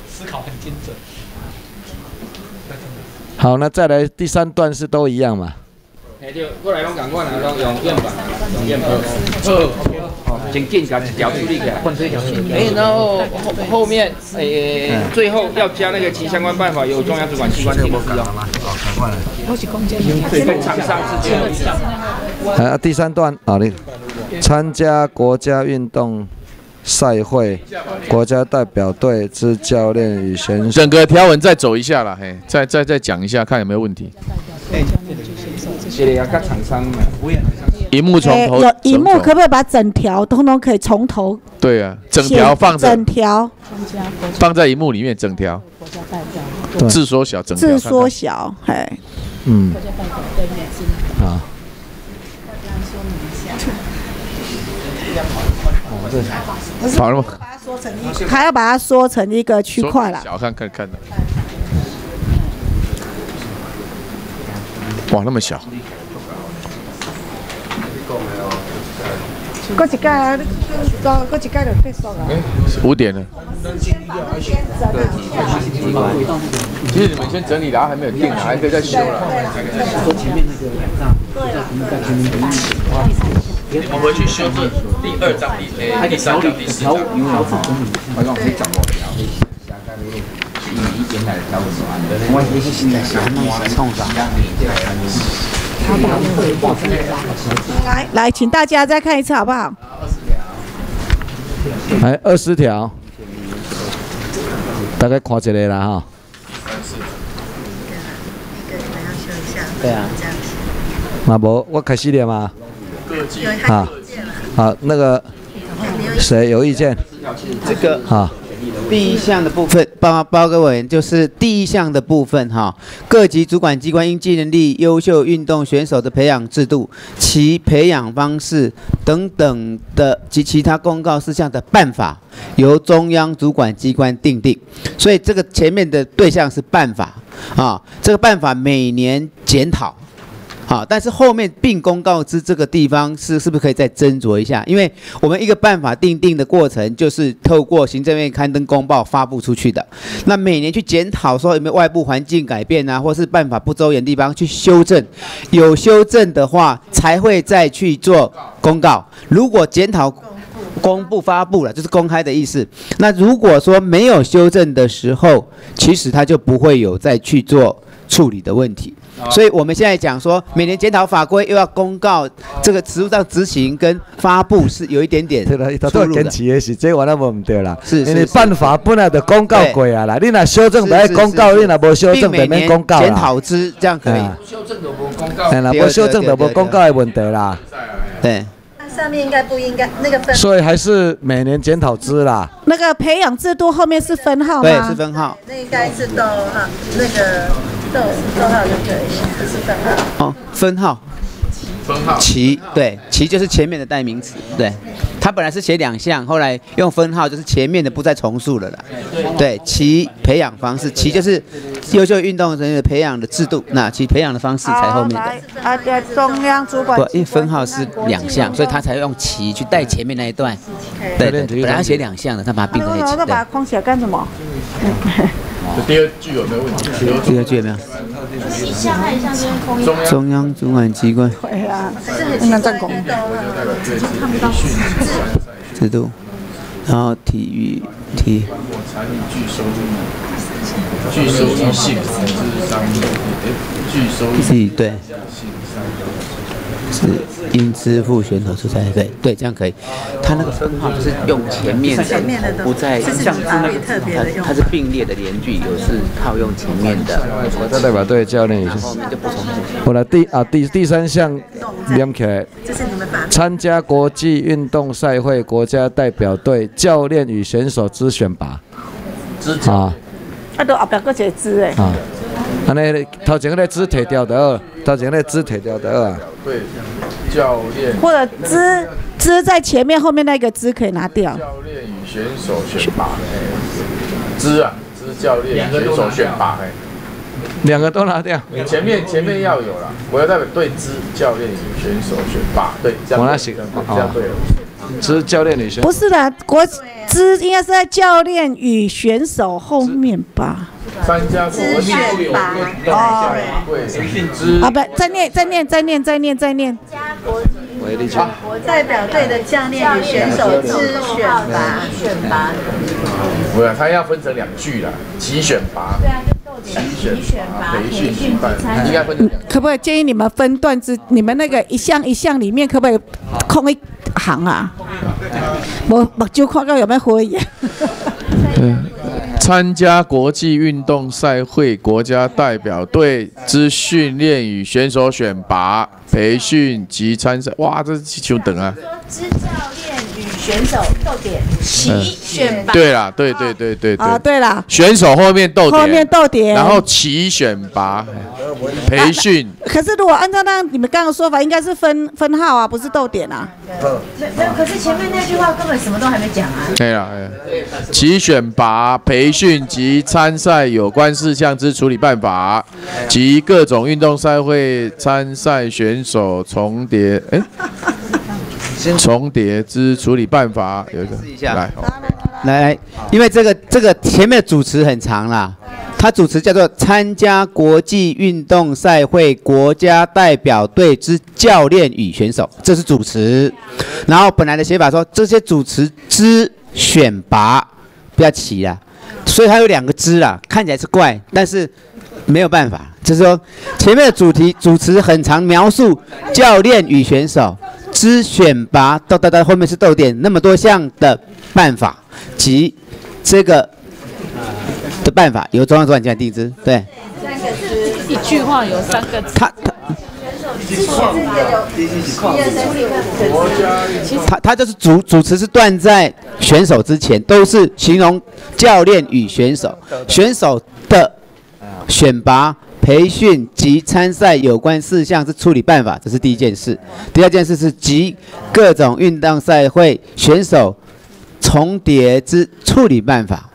[SPEAKER 23] 思考很精准。
[SPEAKER 1] 好，那再来第三段是都一样嘛？
[SPEAKER 4] 过来拢赶快来，拢用样板，用样板。好，来，换这条线。哎，然后后后面，哎，最后要加那个其相关办法由中央主管机关定之哦。赶快来。
[SPEAKER 15] 我是公家
[SPEAKER 4] 跟厂商之间有项。
[SPEAKER 1] 啊，第三段啊，你参加国家运动赛会国家代表队之教练与选手。
[SPEAKER 8] 整个条文再走一下了，嘿，再再再讲一下，看有没有问题。
[SPEAKER 17] 这个要跟厂商嘛，
[SPEAKER 8] 荧幕从头，
[SPEAKER 10] 诶有荧幕可不可以把整条通通可以从头
[SPEAKER 8] 对啊，整条放着。
[SPEAKER 10] 整条。
[SPEAKER 8] 放在荧幕里面，整条。
[SPEAKER 1] 对。
[SPEAKER 8] 字缩小，整条
[SPEAKER 10] 字缩小，嘿，
[SPEAKER 1] 嗯，啊。
[SPEAKER 8] 好。了吗？
[SPEAKER 10] 还要把它缩成一个区块了。
[SPEAKER 8] 小看看看。的。哇，那么小，
[SPEAKER 10] 过一盖，过过一盖就结束了。
[SPEAKER 8] 五点了。其实你们先整理，然后还没有定，还可以再修了。我回去修这第二章、第诶第三章、第四章。
[SPEAKER 17] 来？
[SPEAKER 10] 来来，请大家再看一次好不好？
[SPEAKER 1] 来二十条，大概看一个啦哈。
[SPEAKER 7] 对啊。
[SPEAKER 1] 那无我开始了吗？啊，好，那个谁有意见？
[SPEAKER 7] 这个
[SPEAKER 1] 啊，
[SPEAKER 7] 第一项的部分，报报告委员就是第一项的部分哈，各级主管机关应尽力优秀运动选手的培养制度、其培养方式等等的及其他公告事项的办法，由中央主管机关定定。所以这个前面的对象是办法啊，这个办法每年检讨。好，但是后面并公告之这个地方是是不是可以再斟酌一下？因为我们一个办法定定的过程，就是透过行政院刊登公报发布出去的。那每年去检讨说有没有外部环境改变啊，或是办法不周延的地方去修正，有修正的话才会再去做公告。如果检讨公布发布了，就是公开的意思。那如果说没有修正的时候，其实他就不会有再去做处理的问题。所以我们现在讲说，每年检讨法规又要公告，这个实务上执行跟发布是有一点点 出入的。
[SPEAKER 1] 持的是，这完了无唔对啦。
[SPEAKER 7] 是是
[SPEAKER 1] 因为
[SPEAKER 7] 是
[SPEAKER 1] 办法本来就公告过啊啦，你那修正不爱公告，你那无修正就免公告啦。
[SPEAKER 7] 检讨之这样可以。
[SPEAKER 1] 哎，啦无修正就无公告的问题啦。
[SPEAKER 7] 对。
[SPEAKER 11] 上面应该不应该那个分？
[SPEAKER 1] 所以还是每年检讨制啦。
[SPEAKER 10] 那个培养制度后面是分号吗？
[SPEAKER 7] 对，是分号。
[SPEAKER 11] 那应该是逗号，那个逗逗号就可以，不是分号。
[SPEAKER 7] 哦，分号。
[SPEAKER 8] 分号。
[SPEAKER 7] 其对，其就是前面的代名词，对。它本来是写两项，后来用分号，就是前面的不再重述了啦。对，其培养方式，其就是优秀运动人员的培养的制度，那其培养的方式才后面的。
[SPEAKER 10] 啊，对，中央主管
[SPEAKER 7] 不，因为分号是两项，所以他才用其去带前面那一段。对对，对本来要写两项的，他把它并在一起。
[SPEAKER 10] 那把它框起来干什么？
[SPEAKER 8] 第二句有没有问题？
[SPEAKER 7] 第二句有没有？中央主管机关。
[SPEAKER 10] 对啊，应该站拱。
[SPEAKER 14] 看不到
[SPEAKER 7] 制度，然后体育体。
[SPEAKER 8] 拒收拒收益性是商业，拒收益
[SPEAKER 7] 是对，是应支付选手出赛费，对，这样可以。他那个分号就是用前面的，不在像是那个它它是并列的连句，有是套用前面的。
[SPEAKER 1] 国家代表队教练也是。
[SPEAKER 7] 后面就不重复。
[SPEAKER 1] 后来第啊第第三项连起来，参加国际运动赛会国家代表队教练与选手之选拔。啊
[SPEAKER 10] 啊，都后边搁一个字诶。
[SPEAKER 1] 啊，安尼头前嗰个字摕掉就好，头前嗰个字摕掉就好啊。
[SPEAKER 8] 对，教练。
[SPEAKER 10] 或者支支在前面，后面那个支可以拿掉。
[SPEAKER 8] 教练与选手选拔，哎，支啊，支教练选手选拔，哎，
[SPEAKER 1] 两个都拿掉。
[SPEAKER 8] 前面前面要有了，我要代表对支教练与选手选拔，对，这样
[SPEAKER 1] 我那写
[SPEAKER 8] 这样这样对了。
[SPEAKER 1] 知教练与选
[SPEAKER 10] 不是的，国之应该是在教练与选手后面吧？
[SPEAKER 8] 参加国际运动赛会知
[SPEAKER 10] 啊，不，再念，再念，再念，再念，再念。
[SPEAKER 1] 喂，立
[SPEAKER 11] 国代表队的教练与选手之选拔，选拔。
[SPEAKER 8] 不是，他要分成两句啦，集选拔，其选拔，培训举办，应该分。
[SPEAKER 10] 可不可以建议你们分段之？你们那个一项一项里面，可不可以空一
[SPEAKER 21] 行啊？无目睭看到有没有火眼？
[SPEAKER 8] 参加国际运动赛会国家代表队之训练与选手选拔、培训及参赛。哇，这是久等啊！
[SPEAKER 12] 选手逗点齐选拔。
[SPEAKER 8] 对啦，对对对对对。
[SPEAKER 21] 啊，对啦，
[SPEAKER 8] 选手后面逗点，
[SPEAKER 21] 后面逗点
[SPEAKER 8] 然后齐选拔、培训。
[SPEAKER 21] 可是如果按照那你们刚刚的说法，应该是分分号啊，不是逗点啊。
[SPEAKER 12] 没有，可是前面那句话根本什么都还没讲啊。
[SPEAKER 8] 对啦，哎呀其选拔、培训及参赛有关事项之处理办法及各种运动赛会参赛选手重叠，哎，重叠之处理办法有一个来，哦
[SPEAKER 7] 来来，因为这个这个前面的主持很长啦，他主持叫做参加国际运动赛会国家代表队之教练与选手，这是主持。然后本来的写法说这些主持之选拔不要齐啦，所以它有两个之啦，看起来是怪，但是没有办法，就是说前面的主题主持很长，描述教练与选手之选拔，到到到后面是逗点，那么多项的办法及这个的办法由中央主管机关定之，对。
[SPEAKER 25] 三个字一句话有三个字。
[SPEAKER 7] 他他他就是主主持是断在选手之前，都是形容教练与选手，选手的选拔、培训及参赛有关事项之处理办法，这是第一件事。第二件事是及各种运动赛会选手重叠之处理办法，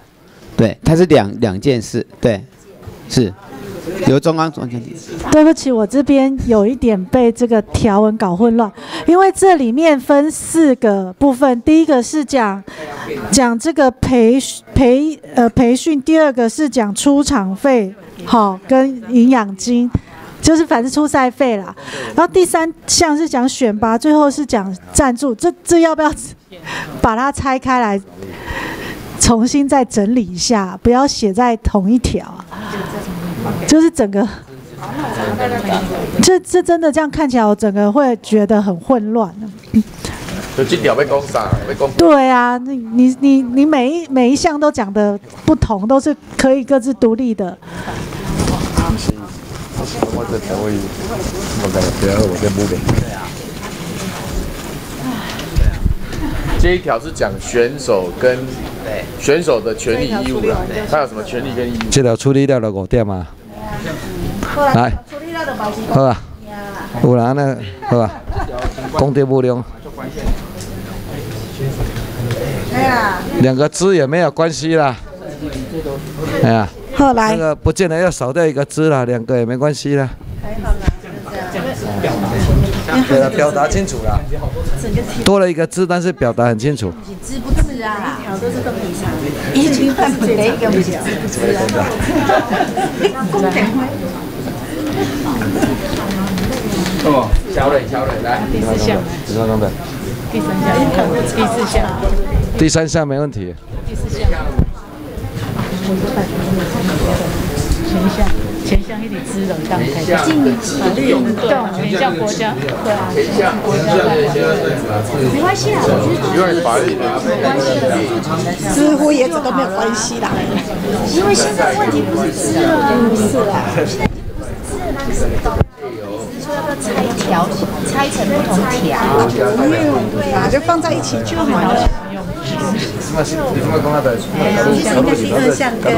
[SPEAKER 7] 对，它是两两件事，对，是。由中央主管机关定之。
[SPEAKER 10] 对不起，我这边有一点被这个条文搞混乱，因为这里面分四个部分，第一个是讲讲这个培培呃培训，第二个是讲出场费，好跟营养金。就是反正出赛费啦，然后第三项是讲选拔，最后是讲赞助，这这要不要把它拆开来，重新再整理一下，不要写在同一条啊？就是整个，这这真的这样看起来，我整个会觉得很混乱。
[SPEAKER 8] 就讲啥？要讲
[SPEAKER 10] 对啊，你你你你每一每一项都讲的不同，都是可以各自独立的。
[SPEAKER 22] 我这条会，我感觉我这不明。
[SPEAKER 8] 这一条是讲选手跟选手的权利义务啦，他有什么权利跟义务？
[SPEAKER 1] 这条处理掉了五点嘛，来，
[SPEAKER 18] 处理了就保持
[SPEAKER 1] 好啊，有人呢，好啊，功德无量，
[SPEAKER 18] 哎呀，
[SPEAKER 1] 两个字也没有关系啦，哎呀，
[SPEAKER 21] 后来。
[SPEAKER 1] 那个不见得要少掉一个字啦，两个也没关系啦。对了，表达清楚了，多了一个字，但是表达很清楚。
[SPEAKER 12] 知不知啊？
[SPEAKER 18] 条都是更平常。
[SPEAKER 12] 一句半不得一个不知不知啊？
[SPEAKER 18] 公平吗？
[SPEAKER 17] 哦，小磊，小磊，来，
[SPEAKER 25] 第四项，第三项，第四项，
[SPEAKER 1] 第三项没问题。
[SPEAKER 25] 第四项。前项，前项一直知冷当开发，
[SPEAKER 12] 竞技运动
[SPEAKER 25] 你叫国家，对啊，
[SPEAKER 8] 前项
[SPEAKER 25] 国家
[SPEAKER 12] 没关系啦，我觉得
[SPEAKER 8] 因为法律
[SPEAKER 12] 没关系的。
[SPEAKER 21] 知乎也这都没有关系啦。
[SPEAKER 12] 因为现在问题不是知了，
[SPEAKER 21] 不是啦。
[SPEAKER 12] 是说要不要拆条，拆成不同条？
[SPEAKER 21] 不用，对啊，就放在一起就好了。
[SPEAKER 18] 应该第二项跟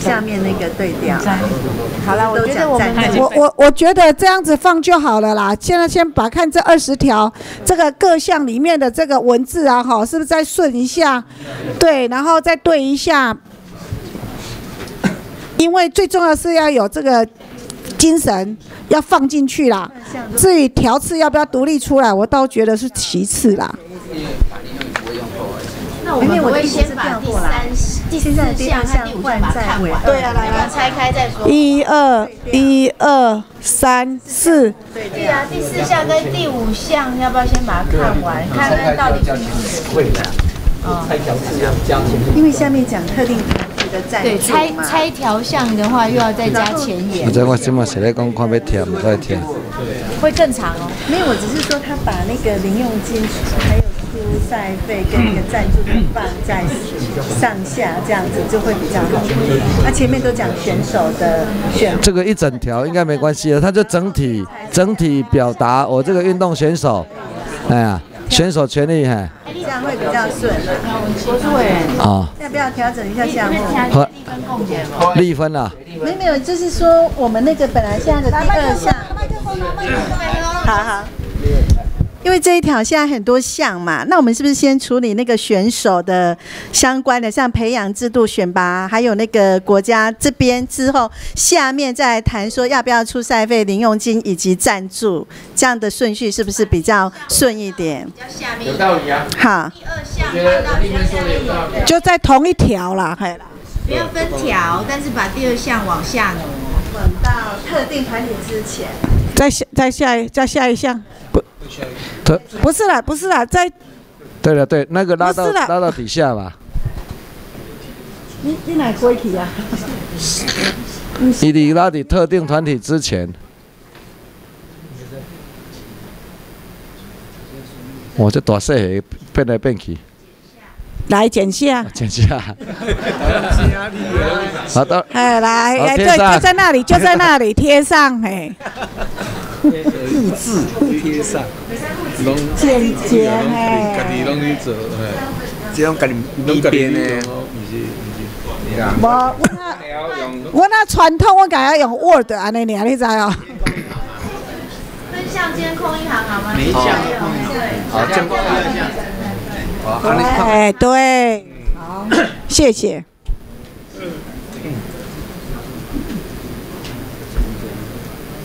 [SPEAKER 18] 下面那个对调。
[SPEAKER 12] 好了，我觉得我们
[SPEAKER 21] 我我我觉得这样子放就好了啦。现在先把看这二十条这个各项里面的这个文字啊，哈，是不是再顺一下？对，然后再对一下。因为最重要是要有这个精神要放进去啦。至于条次要不要独立出来，我倒觉得是其次啦。
[SPEAKER 12] 那我们可不可以先把第三、第四项和第五项把它看完？
[SPEAKER 21] 对啊，来
[SPEAKER 12] 把它拆开再说。
[SPEAKER 21] 一二一二三四，
[SPEAKER 12] 对啊，第四项跟第五项要不要先把它看完，看看到底是不是？
[SPEAKER 20] 会的。
[SPEAKER 12] 哦
[SPEAKER 20] 拆条次要加前面。
[SPEAKER 18] 因为下面讲特定条件
[SPEAKER 11] 个赞
[SPEAKER 15] 对，拆。拆条项的话，又要再加前言
[SPEAKER 1] 我，知我今麦是咧讲看要填，唔再填。
[SPEAKER 15] 会更长哦。
[SPEAKER 11] 没有，我只是说他把那个零用金还有出赛费跟那个赞助的放在上下，这样子就会比较好。那前面都讲选手的选
[SPEAKER 1] 这个一整条应该没关系了，他就整体整体表达我这个运动选手，哎呀，选手权利嘿，
[SPEAKER 11] 这样会比较顺。
[SPEAKER 15] 国术委员，
[SPEAKER 1] 啊，
[SPEAKER 11] 要不要调整一下项目？
[SPEAKER 1] 和立分啊，
[SPEAKER 11] 没有没有，就是说我们那个本来现在的第二项，好好。因为这一条现在很多项嘛，那我们是不是先处理那个选手的相关的，像培养制度、选拔，还有那个国家这边之后，下面再来谈说要不要出赛费、零用金以及赞助，这样的顺序是不是比较顺一点？
[SPEAKER 8] 有道理啊。
[SPEAKER 11] 好，
[SPEAKER 8] 我觉得立芬说的有道理。
[SPEAKER 21] 就在同一条啦，嘿啦。
[SPEAKER 15] 不要分条，但是把第二项往下挪。
[SPEAKER 11] 滚到特定团体之前。
[SPEAKER 21] 再下再下一再下一项，
[SPEAKER 1] 特
[SPEAKER 21] 不是啦，不是啦，在
[SPEAKER 1] 对了对，那个拉到拉到底下吧，
[SPEAKER 21] 你你哪过去啊？
[SPEAKER 1] 你你拉伫特定团体之前，我这大细个变来变去，
[SPEAKER 21] 来剪下，
[SPEAKER 1] 剪下，好的，
[SPEAKER 21] 哎，来来，对，就在那里，就在那里 贴上，嘿，
[SPEAKER 24] 复制贴上，拢
[SPEAKER 21] 剪
[SPEAKER 24] 己拢去做，哎，
[SPEAKER 5] 这样家己
[SPEAKER 24] 拢家己
[SPEAKER 5] 编的
[SPEAKER 24] 呢，不是不是，
[SPEAKER 21] 无，我那我那传统我敢要用 Word 安尼尔，你知哦？
[SPEAKER 15] 分项监控一行好吗？
[SPEAKER 5] 每一项好，这样好，安
[SPEAKER 21] 哎，对，好，谢谢。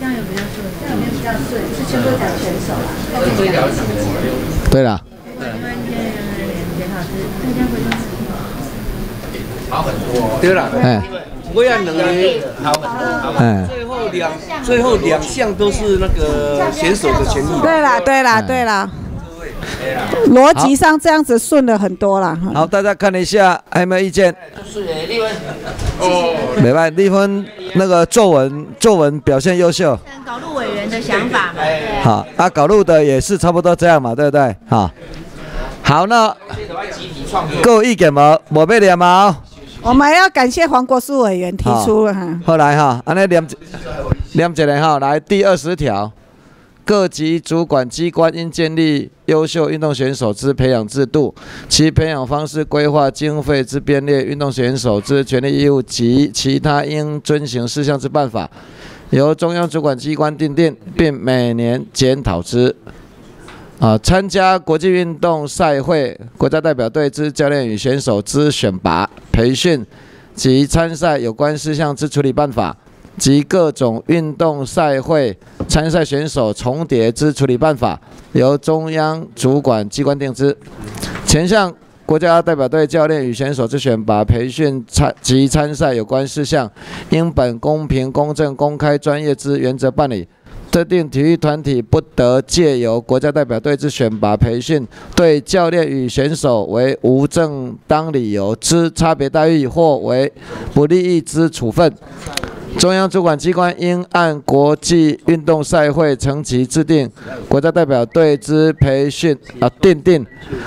[SPEAKER 11] 这样有比较顺，这样有比较顺？是全部讲选手啦。
[SPEAKER 1] 对啦，
[SPEAKER 8] 好很多。
[SPEAKER 5] 对了，
[SPEAKER 1] 哎，
[SPEAKER 5] 我要两个好很多，
[SPEAKER 1] 哎
[SPEAKER 5] 最后两最后两项都是那个选手的权益。
[SPEAKER 21] 对啦，对啦，对啦，逻辑上这样子顺了很多啦。哈
[SPEAKER 1] 好，大家看一下，还有没有意见？
[SPEAKER 4] 是诶，立芬。
[SPEAKER 8] 哦。
[SPEAKER 1] 没办法，立分那个作文作文表现优秀，
[SPEAKER 15] 搞路委员的想法嘛。
[SPEAKER 1] 好啊，搞路的也是差不多这样嘛，对不对？好，好，那各有意见无？无要念吗？
[SPEAKER 21] 我们要感谢黄国书委员提出了哈。
[SPEAKER 1] 后来哈，安尼念一念一个哈，来第二十条，各级主管机关应建立优秀运动选手之培养制度，其培养方式、规划经费之编列、运动选手之权利义务及其他应遵循事项之办法，由中央主管机关订定，并每年检讨之。啊，参加国际运动赛会国家代表队之教练与选手之选拔、培训及参赛有关事项之处理办法，及各种运动赛会参赛选手重叠之处理办法，由中央主管机关定之。前项国家代表队教练与选手之选拔、培训参及参赛有关事项，应本公平、公正、公开、专业之原则办理。特定体育团体不得借由国家代表队之选拔培训，对教练与选手为无正当理由之差别待遇或为不利益之处分。中央主管机关应按国际运动赛会层级制定国家代表队之培训啊，订定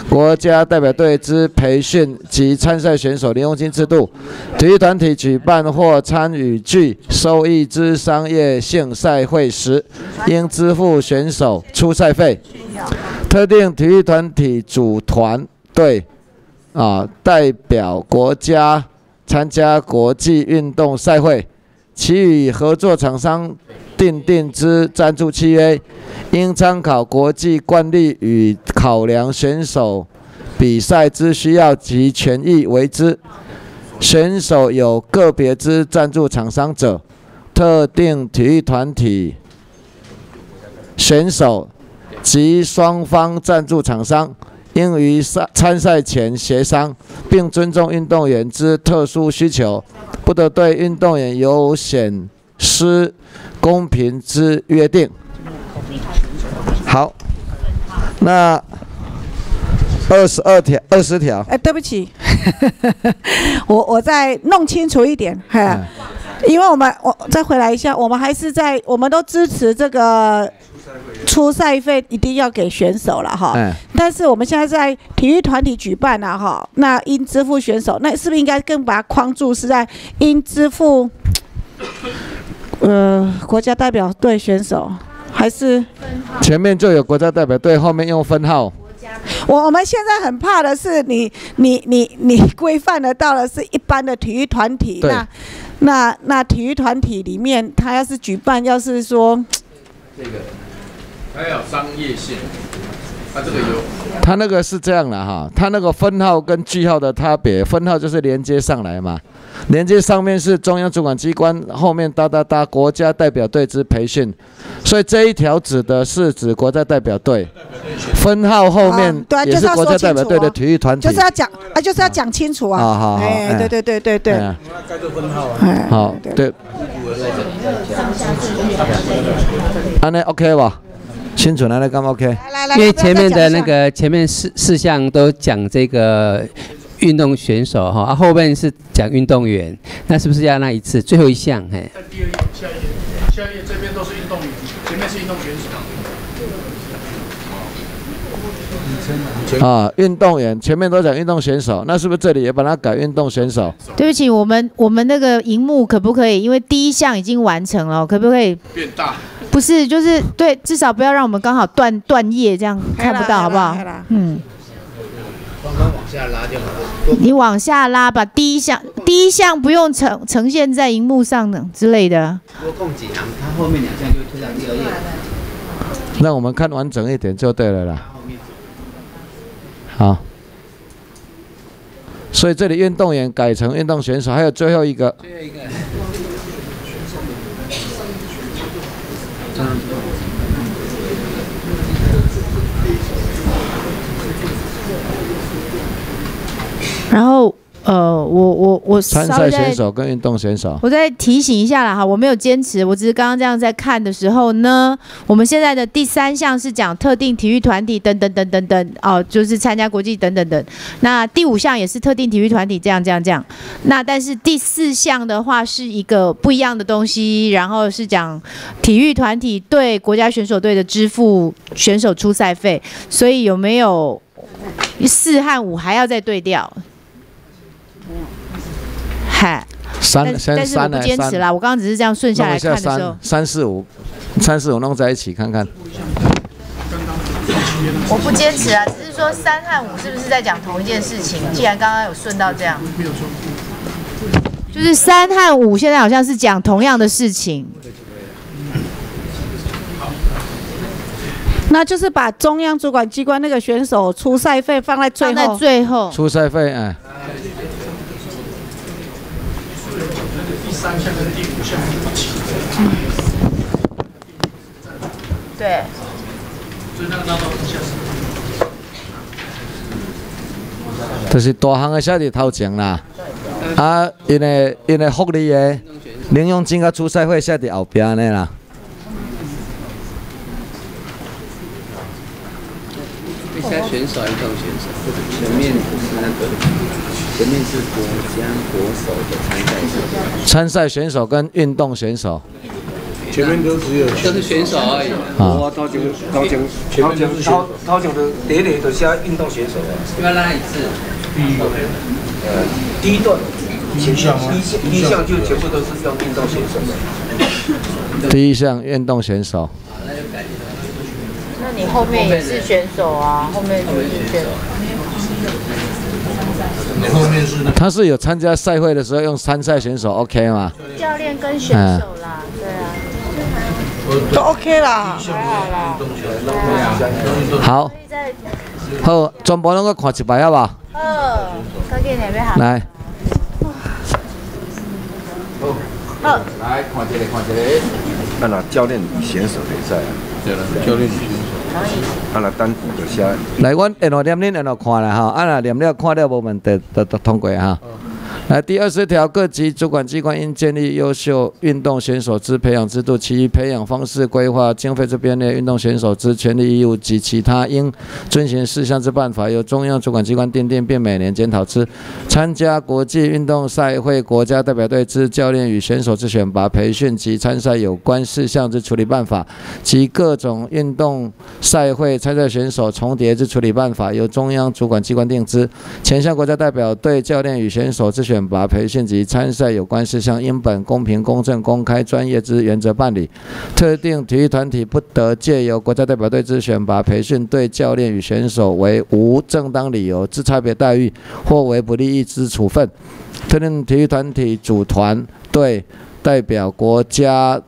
[SPEAKER 1] 国家代表队之培训及参赛选手零用金制度。体育团体举办或参与具收益之商业性赛会时，应支付选手出赛费。特定体育团体组团队啊，代表国家参加国际运动赛会。其与合作厂商订定之赞助契约，应参考国际惯例与考量选手比赛之需要及权益为之。选手有个别之赞助厂商者，特定体育团体选手及双方赞助厂商应于赛参赛前协商，并尊重运动员之特殊需求，不得对运动员有显失公平之约定。好，那二十二条，二十条。
[SPEAKER 21] 哎，对不起，我我再弄清楚一点，嘿，
[SPEAKER 1] 嗯
[SPEAKER 21] 因为我们我再回来一下，我们还是在我们都支持这个出赛费一定要给选手了哈。
[SPEAKER 1] 嗯
[SPEAKER 21] 但是我们现在在体育团体举办啊哈，那应支付选手，那是不是应该更把它框住是在应支付呃国家代表队选手，还是？
[SPEAKER 1] 前面就有国家代表队，后面用分号。
[SPEAKER 21] 我我们现在很怕的是你你你你规范的到了是一般的体育团体，那那那体育团体里面，他要是举办，要是说
[SPEAKER 8] 这个还有商业性，它这个有
[SPEAKER 1] 他那个是这样的哈，他那个分号跟句号的差别，分号就是连接上来嘛，连接上面是中央主管机关，后面哒哒哒国家代表队之培训，所以这一条指的是指国家代表队，分号后面
[SPEAKER 21] 对就是要
[SPEAKER 1] 国家代表队的
[SPEAKER 21] 哦
[SPEAKER 1] 体育团体
[SPEAKER 21] 就。是要讲啊，就是要讲清楚啊。
[SPEAKER 1] 啊好好
[SPEAKER 21] 哎，
[SPEAKER 1] 哎
[SPEAKER 21] 对对对对对。
[SPEAKER 1] 哎呀
[SPEAKER 24] 该做分号啊。
[SPEAKER 21] 哎
[SPEAKER 1] 好，对，安尼 OK 吧？清楚，了，来，刚 OK？
[SPEAKER 6] 因为前面的那个前面四四项都讲这个运动选手哈，啊后面是讲运动员，那是不是要那一次最后一项？嘿，
[SPEAKER 23] 在第二页下一页，下一页这边都是运动员，前面是运动选手。
[SPEAKER 1] 啊，运动员前面都讲运动选手，那是不是这里也把它改运动选手？
[SPEAKER 15] 对不起，我们我们那个荧幕可不可以？因为第一项已经完成了，可不可以？
[SPEAKER 8] 变大。
[SPEAKER 15] 不是，就是对，至少不要让我们刚好断断页，这样看不到，好不好？嗯，
[SPEAKER 20] 刚刚往下拉就好了。
[SPEAKER 15] 你往下拉，把第一项第一项不用呈呈现在荧幕上的之类的。
[SPEAKER 20] 多空几行，它后面两项就会推到第二页。
[SPEAKER 1] 让我们看完整一点就对了啦。好，所以这里运动员改成运动选手，还有最后一个，
[SPEAKER 20] 最后一个。
[SPEAKER 15] 然后呃，我我我
[SPEAKER 1] 参赛选手跟运动选手。
[SPEAKER 15] 我再提醒一下啦哈，我没有坚持，我只是刚刚这样在看的时候呢，我们现在的第三项是讲特定体育团体等等等等等哦，就是参加国际等等等。那第五项也是特定体育团体这样这样这样。那但是第四项的话是一个不一样的东西，然后是讲体育团体对国家选手队的支付选手出赛费，所以有没有四和五还要再对调？嗨。
[SPEAKER 1] 三三
[SPEAKER 15] 但是我不
[SPEAKER 1] 来
[SPEAKER 15] 坚持啦，我刚刚只是这样顺下来看的时候
[SPEAKER 1] 三，三四五，三四五弄在一起看看。
[SPEAKER 15] 我不坚持啊，只是说三和五是不是在讲同一件事情？既然刚刚有顺到这样，就是三和五现在好像是讲同样的事情。
[SPEAKER 21] 那就是把中央主管机关那个选手出赛费放在最后，
[SPEAKER 15] 放在最后。
[SPEAKER 1] 出赛费，哎，
[SPEAKER 23] 第三项跟第五项是一起的。
[SPEAKER 15] 对。
[SPEAKER 23] 所以那个拉到一下是。
[SPEAKER 1] 就是大项的写伫头前啦，啊，因为因为福利的零用金甲出赛费写伫后边的啦。
[SPEAKER 5] 现在选手运动选手，前面是那个，前面是国家国手的参赛者，
[SPEAKER 1] 参赛选手跟运动选手，
[SPEAKER 24] 前面都只有
[SPEAKER 5] 都是选手而已。
[SPEAKER 1] 啊
[SPEAKER 19] 头前头前头前头头前的第一类就是运动选手啊。
[SPEAKER 5] 要拉一次？
[SPEAKER 19] 第一个，呃，第一段第一项第一项就全部都是用运动选手的。
[SPEAKER 1] 第一项运动选手，
[SPEAKER 15] 那你后面也是选手啊，后面就是选手。
[SPEAKER 24] 后面是那
[SPEAKER 1] 他是有参加赛会的时候用参赛选手 OK 吗？
[SPEAKER 15] 教练跟选手啦，对啊。
[SPEAKER 21] 都 OK 啦。
[SPEAKER 1] 好，好，全部拢个看一摆好不好？
[SPEAKER 15] 呃，快点那边好。
[SPEAKER 1] 来，
[SPEAKER 15] 好。
[SPEAKER 8] 来看这个，看这个。
[SPEAKER 19] 啊，那教练与选手比赛啊。
[SPEAKER 8] 对了，教练与选手。
[SPEAKER 19] 啊，那单独的写。
[SPEAKER 1] 来，阮下路念恁下路看啦哈，啊若念了看了无问题，都都通过哈。来，第二十条，各级主管机关应建立优秀运动选手之培养制度，其培养方式、规划、经费之编列、运动选手之权利义务及其他应遵循事项之办法，由中央主管机关订定，并每年检讨之。参加国际运动赛会国家代表队之教练与选手之选拔、培训及参赛有关事项之处理办法，及各种运动赛会参赛选手重叠之处理办法，由中央主管机关定之。前项国家代表队教练与选手之选拔、培训及参赛有关事项，应本公平、公正、公开、专业之原则办理。特定体育团体不得借由国家代表队之选拔、培训对教练与选手为无正当理由之差别待遇，或为不利益之处分。特定体育团体组团队代表国家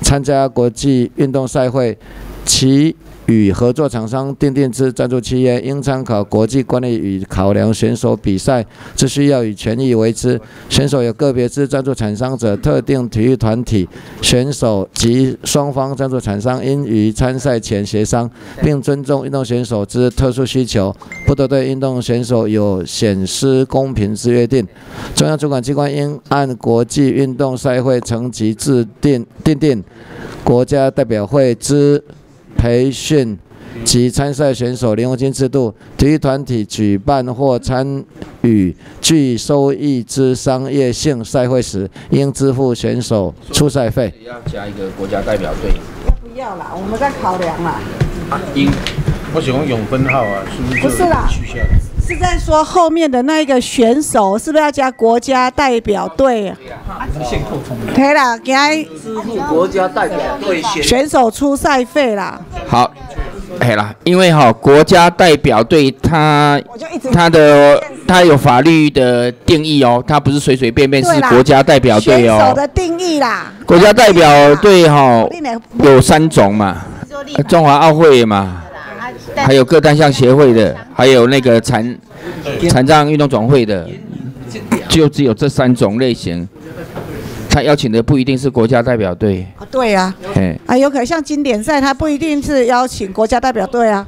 [SPEAKER 1] 参加国际运动赛会，其与合作厂商订定之赞助契约，应参考国际惯例与考量选手比赛之需要与权益为之。选手有个别之赞助厂商者，特定体育团体、选手及双方赞助厂商应于参赛前协商，并尊重运动选手之特殊需求，不得对运动选手有显失公平之约定。中央主管机关应按国际运动赛会层级制定订定国家代表会之培训及参赛选手零用金制度，体育团体举办或参与具收益之商业性赛会时，应支付选手出赛费。
[SPEAKER 4] 要加一个国家代表队。
[SPEAKER 21] 不要啦，我们在考量啦。
[SPEAKER 4] 应
[SPEAKER 24] 我喜欢永分号啊，是不是？
[SPEAKER 21] 不是啦。是在说后面的那一个选手是不是要加国家代表队啊？对啦，给他
[SPEAKER 19] 支付国家代表队选
[SPEAKER 21] 选手出赛费啦。
[SPEAKER 4] 好，嘿啦，因为哈、国家代表队他他的他有法律的定义哦，他不是随随便便是国家代表队
[SPEAKER 21] 选手
[SPEAKER 4] 哦。
[SPEAKER 21] 的定义啦，
[SPEAKER 4] 国家代表队哈、有三种嘛，呃中华奥会嘛，还有各单项协会的，还有那个残残障运动总会的，就只有这三种类型。他邀请的不一定是国家代表队，
[SPEAKER 21] 啊对呀、
[SPEAKER 4] 哎，
[SPEAKER 21] 啊，有可能像经典赛，他不一定是邀请国家代表队啊。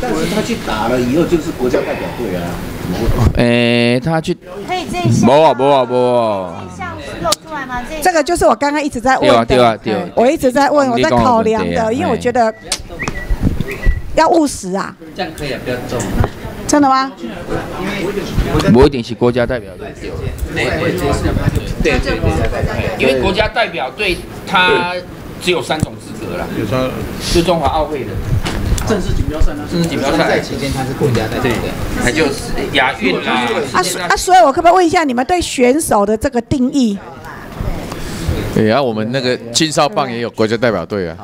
[SPEAKER 19] 但是他去打了以后就是国家代表队啊，怎么会？
[SPEAKER 4] 诶，他去，
[SPEAKER 18] 可以这一项
[SPEAKER 4] 无啊无啊无啊，
[SPEAKER 18] 项露出来吗？这
[SPEAKER 21] 这个就是我刚刚一直在问
[SPEAKER 4] 对啊
[SPEAKER 21] 的，
[SPEAKER 4] 对啊对
[SPEAKER 21] 我一直在问，我在考量的，因为我
[SPEAKER 4] 哎
[SPEAKER 21] 觉得要务实啊。
[SPEAKER 17] 这样可以啊，不要重。
[SPEAKER 21] 真的吗？
[SPEAKER 4] 某一点是国家代表队，
[SPEAKER 17] 对对对对对对
[SPEAKER 4] 因为国家代表队他只有三种资格啦，
[SPEAKER 24] 有说
[SPEAKER 4] 是中华奥会的
[SPEAKER 17] 正式锦标赛呢？
[SPEAKER 4] 正式锦标赛
[SPEAKER 17] 在期间他是国家代表队，
[SPEAKER 4] 还就是亚运啦。
[SPEAKER 21] 啊，所啊，所以我可不可以问一下你们对选手的这个定义？
[SPEAKER 8] 对啊，我们那个金少棒也有国家代表队啊，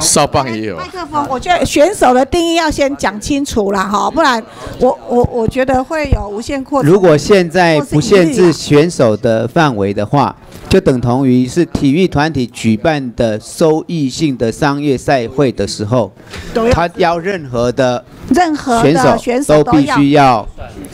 [SPEAKER 8] 少棒也有啊。
[SPEAKER 21] 麦克风，我觉得选手的定义要先讲清楚啦，哈，不然我我我觉得会有无限扩张。
[SPEAKER 7] 如果现在不限制选手的范围的话，就等同于是体育团体举办的收益性的商业赛会的时候，他要任何的
[SPEAKER 21] 任何
[SPEAKER 7] 选
[SPEAKER 21] 的选
[SPEAKER 7] 手都必须要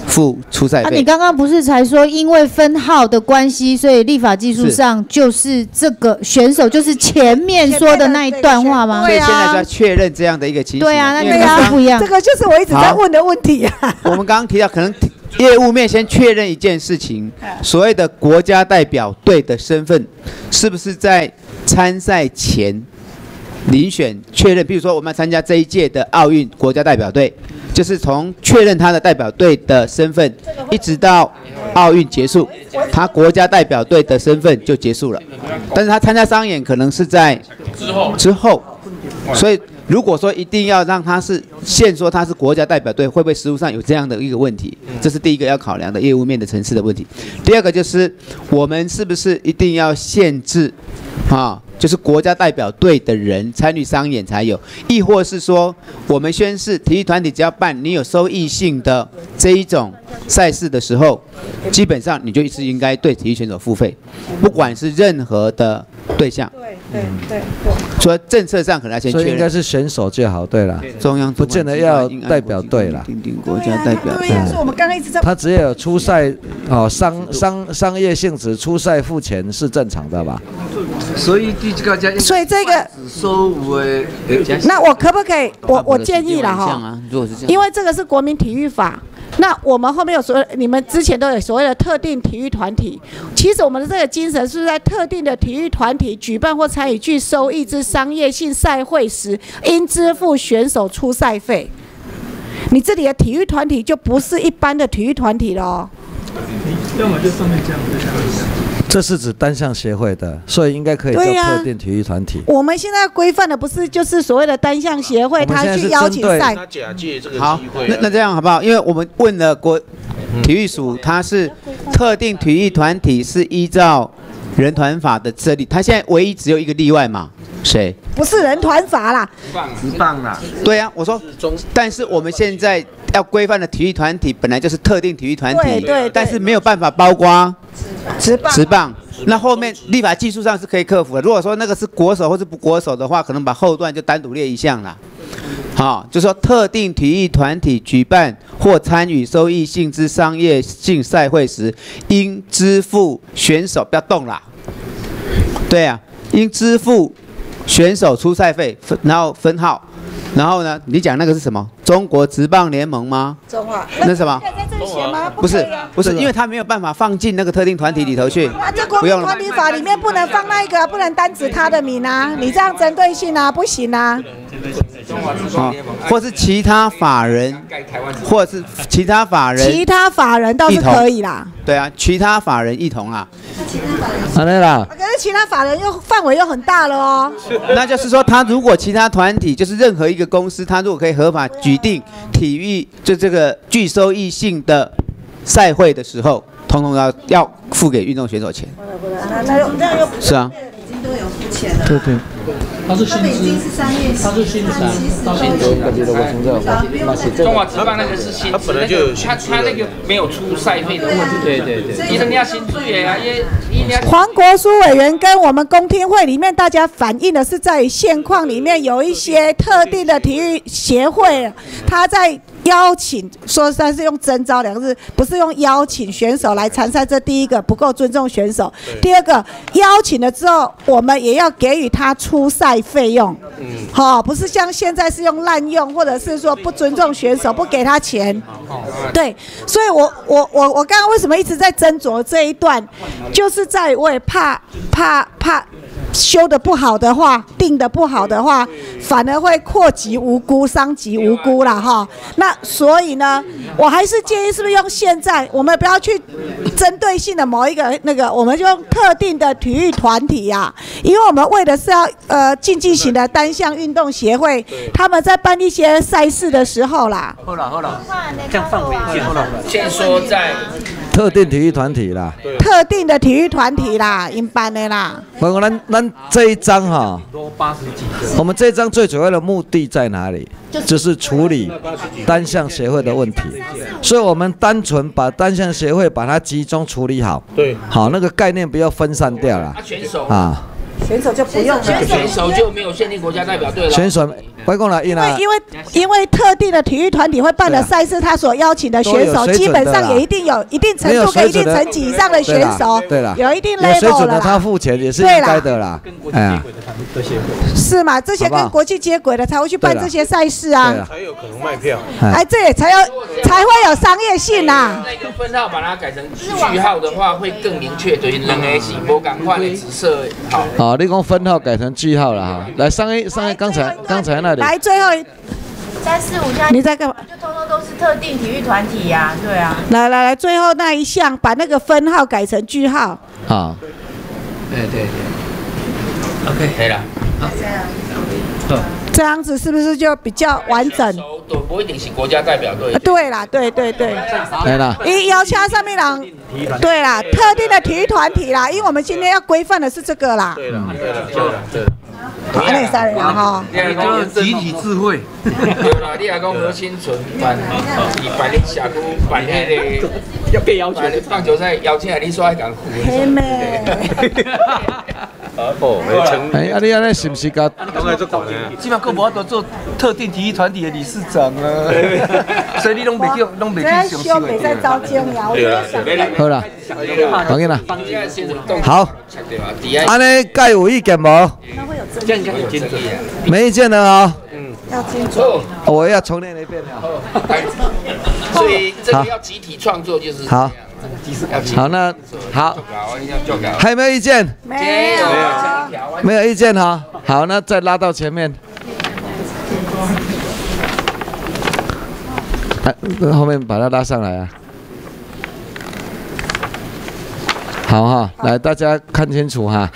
[SPEAKER 7] 付出赛
[SPEAKER 15] 啊，你。刚刚不是才说因为分号的关系，所以立法技术上就是这个选手就是前面说的那一段话吗？
[SPEAKER 7] 所以现在就要确认这样的一个情形。
[SPEAKER 15] 对啊，那
[SPEAKER 7] 因为
[SPEAKER 15] 个
[SPEAKER 7] 刚刚
[SPEAKER 15] 是不一样。
[SPEAKER 21] 这个就是我一直在问的问题啊。
[SPEAKER 7] 我们刚刚提到，可能业务面先确认一件事情，所谓的国家代表队的身份，是不是在参赛前遴选确认？比如说，我们要参加这一届的奥运国家代表队，就是从确认他的代表队的身份，一直到奥运结束，他国家代表队的身份就结束了。但是他参加商演可能是在
[SPEAKER 4] 之后
[SPEAKER 7] 之后，所以如果说一定要让他是现说他是国家代表队，会不会实务上有这样的一个问题？这是第一个要考量的业务面的层次的问题。第二个就是我们是不是一定要限制啊？就是国家代表队的人参与商演才有，亦或是说我们宣誓体育团体只要办你有收益性的这一种赛事的时候，基本上你就一直应该对体育选手付费，不管是任何的对象。
[SPEAKER 21] 对对
[SPEAKER 7] 除了政策上可能要先确认，
[SPEAKER 1] 所以应该是选手就好，对了，
[SPEAKER 7] 中央
[SPEAKER 1] 不见得要代表队了。
[SPEAKER 7] 定定国家代表
[SPEAKER 21] 对呀，所以我们刚刚一直在。
[SPEAKER 1] 他只要有初赛哦，商商商业性质初赛付钱是正常的吧？
[SPEAKER 19] 所以你这个叫
[SPEAKER 21] 所以这个
[SPEAKER 19] 收入的，
[SPEAKER 21] 那我可不可以？我我建议了哈，因为这个是国民体育法。那我们后面有所谓，你们之前都有所谓的特定体育团体。其实我们的这个精神是在特定的体育团体举办或参与具收益之商业性赛会时，应支付选手出赛费。你这里的体育团体就不是一般的体育团体了哦。
[SPEAKER 23] 要么就上面这样，就这样。
[SPEAKER 1] 这是指单项协会的，所以应该可以叫特定体育团体。
[SPEAKER 21] 我们现在规范的不是就是所谓的单项协会，他去邀请赛。
[SPEAKER 7] 好，那那这样好不好？因为我们问了国体育署，它是特定体育团体是依照人团法的这里，它现在唯一只有一个例外嘛？谁？
[SPEAKER 21] 不是人团法啦，
[SPEAKER 7] 直棒啦。对啊，我说，但是我们现在要规范的体育团体本来就是特定体育团体，
[SPEAKER 21] 对对对
[SPEAKER 7] 但是没有办法包括
[SPEAKER 21] 直棒。
[SPEAKER 7] 直棒。那后面立法技术上是可以克服的。如果说那个是国手或是不国手的话，可能把后段就单独列一项啦。好，就说特定体育团体举办或参与收益性之商业性赛会时，应支付选手不要动啦。对啊，应支付选手出赛费，然后分号，然后呢，你讲那个是什么？中国职棒联盟吗？
[SPEAKER 21] 中华。
[SPEAKER 7] 那什么？
[SPEAKER 21] 在这里写吗？
[SPEAKER 7] 不是不是，因为他没有办法放进那个特定团体里头去
[SPEAKER 21] 那这国，民团。体法里面不能放那一个，不能单指他的名啊！你这样针对性啊，不行啊！
[SPEAKER 7] 啊，或是其他法人，或者是其他法人，
[SPEAKER 21] 其他法人倒是可以啦。
[SPEAKER 7] 对啊，其他法人一同啊。
[SPEAKER 1] 安尼啦，
[SPEAKER 21] 可是其他法人又范围又很大了哦。
[SPEAKER 7] 那就是说，他如果其他团体，就是任何一个公司，他如果可以合法举定体育就这个具收益性的赛会的时候，通通要要付给运动选手钱。是啊，
[SPEAKER 11] 都有付钱的。
[SPEAKER 7] 对对。
[SPEAKER 23] 他是薪
[SPEAKER 11] 他们已经
[SPEAKER 23] 资
[SPEAKER 11] 是商业，
[SPEAKER 23] 他是薪资，到薪资。
[SPEAKER 4] 中华职棒那个是薪资，
[SPEAKER 23] 本来就有
[SPEAKER 4] 他他那个没有出赛费的问题。对对对，医生要薪资的啊，因因为
[SPEAKER 21] 黄国书委员跟我们公听会里面大家反映的是，在于现况里面有一些特定的体育协会，他在邀请，说算是用征召两个字，不是用邀请选手来参赛。这第一个不够尊重选手，第二个邀请了之后，我们也要给予他出赛费用。嗯，好，不是像现在是用滥用，或者是说不尊重选手，不给他钱。对，所以我我我我刚刚为什么一直在斟酌这一段，就是在我也怕怕怕修的不好的话，定的不好的话，反而会扩及无辜，伤及无辜了哈。那所以呢，我还是建议是不是用现在，我们不要去针对性的某一个那个，我们就用特定的体育团体呀、因为我们为的是要呃竞技型的单项运动协会，他们在办一些赛事的时候啦，
[SPEAKER 19] 好了好了，这样范围一点好了。
[SPEAKER 4] 先说在
[SPEAKER 1] 特定体育团体啦。
[SPEAKER 21] 特定的体育团体啦，一般的啦。
[SPEAKER 1] 不过咱咱这一张哈，
[SPEAKER 19] 八十几个。
[SPEAKER 1] 我们这一章最主要的目的在哪里？就是处理单项协会的问题，所以我们单纯把单项协会把它集中处理好。
[SPEAKER 24] 对，
[SPEAKER 1] 好，那个概念不要分散掉了。
[SPEAKER 4] 选手
[SPEAKER 1] 啊，
[SPEAKER 21] 选手就不用了。
[SPEAKER 4] 选手就没有限定国家代表队了。
[SPEAKER 1] 选手，外公来，因
[SPEAKER 21] 因为因为因为特定的体育团体会办的赛事，他所邀请的选手基本上也一定有一定程度跟一定层级以上的选手，
[SPEAKER 1] 对了，
[SPEAKER 21] 有一定 level
[SPEAKER 1] 的
[SPEAKER 21] 了啦，
[SPEAKER 1] 他付钱也是应该的啦。哎呀，
[SPEAKER 21] 是嘛？这些
[SPEAKER 1] 好不好
[SPEAKER 21] 跟国际接轨的才会去办这些赛事啊
[SPEAKER 24] 才有可能卖票。
[SPEAKER 21] 哎，这也才有才会有商业性呐。
[SPEAKER 4] 那个分号把它改成句号的话，会更明确，就是两个是无赶快的紫色好。
[SPEAKER 1] 好，你讲分号改成句号了哈。来，上一上一刚才刚才那里，
[SPEAKER 21] 来，最后一
[SPEAKER 26] 三四五项
[SPEAKER 21] 你在干嘛？
[SPEAKER 26] 就通通都是特定体育团体呀、对啊。
[SPEAKER 21] 来来来，最后那一项把那个分号改成句号。
[SPEAKER 1] 好，
[SPEAKER 4] 对对对，OK，可以了。
[SPEAKER 21] 这样子是不是就比较完整？
[SPEAKER 4] 都不一定是国家代表队
[SPEAKER 21] 呃。对啦，对对对。
[SPEAKER 1] 来啦。
[SPEAKER 21] 一邀请上面人，对啦，特定的体育团体啦，因为我们今天要规范的是这个啦。
[SPEAKER 24] 对了，对了，对了，对了。
[SPEAKER 21] 好，那三人哈。
[SPEAKER 19] 就是集体智慧。
[SPEAKER 4] 对啦，你若讲何清纯办，以百年峡谷办迄个 要被邀请棒球赛邀请来，你说爱讲
[SPEAKER 21] 嘿妹。
[SPEAKER 22] 哦，
[SPEAKER 1] 哎，啊，你安尼是不是甲？
[SPEAKER 19] 基本上无法度做特定体育团体的理事长啊，所以你拢袂去，拢袂去
[SPEAKER 18] 需要比赛招经呀，我想
[SPEAKER 1] 好啦，赶紧啦，好，安尼该有意见无？
[SPEAKER 19] 这样应该很精准。
[SPEAKER 1] 没意见的啊，
[SPEAKER 18] 要清楚。
[SPEAKER 1] 我要重念一遍了。
[SPEAKER 4] 所以这个要集体创作就是
[SPEAKER 1] 好，好，那好，还有没有意见？
[SPEAKER 18] 没有，
[SPEAKER 1] 没有意见哈。好，那再拉到前面。哎，后面把它拉上来啊。好哈，来大家看清楚哈。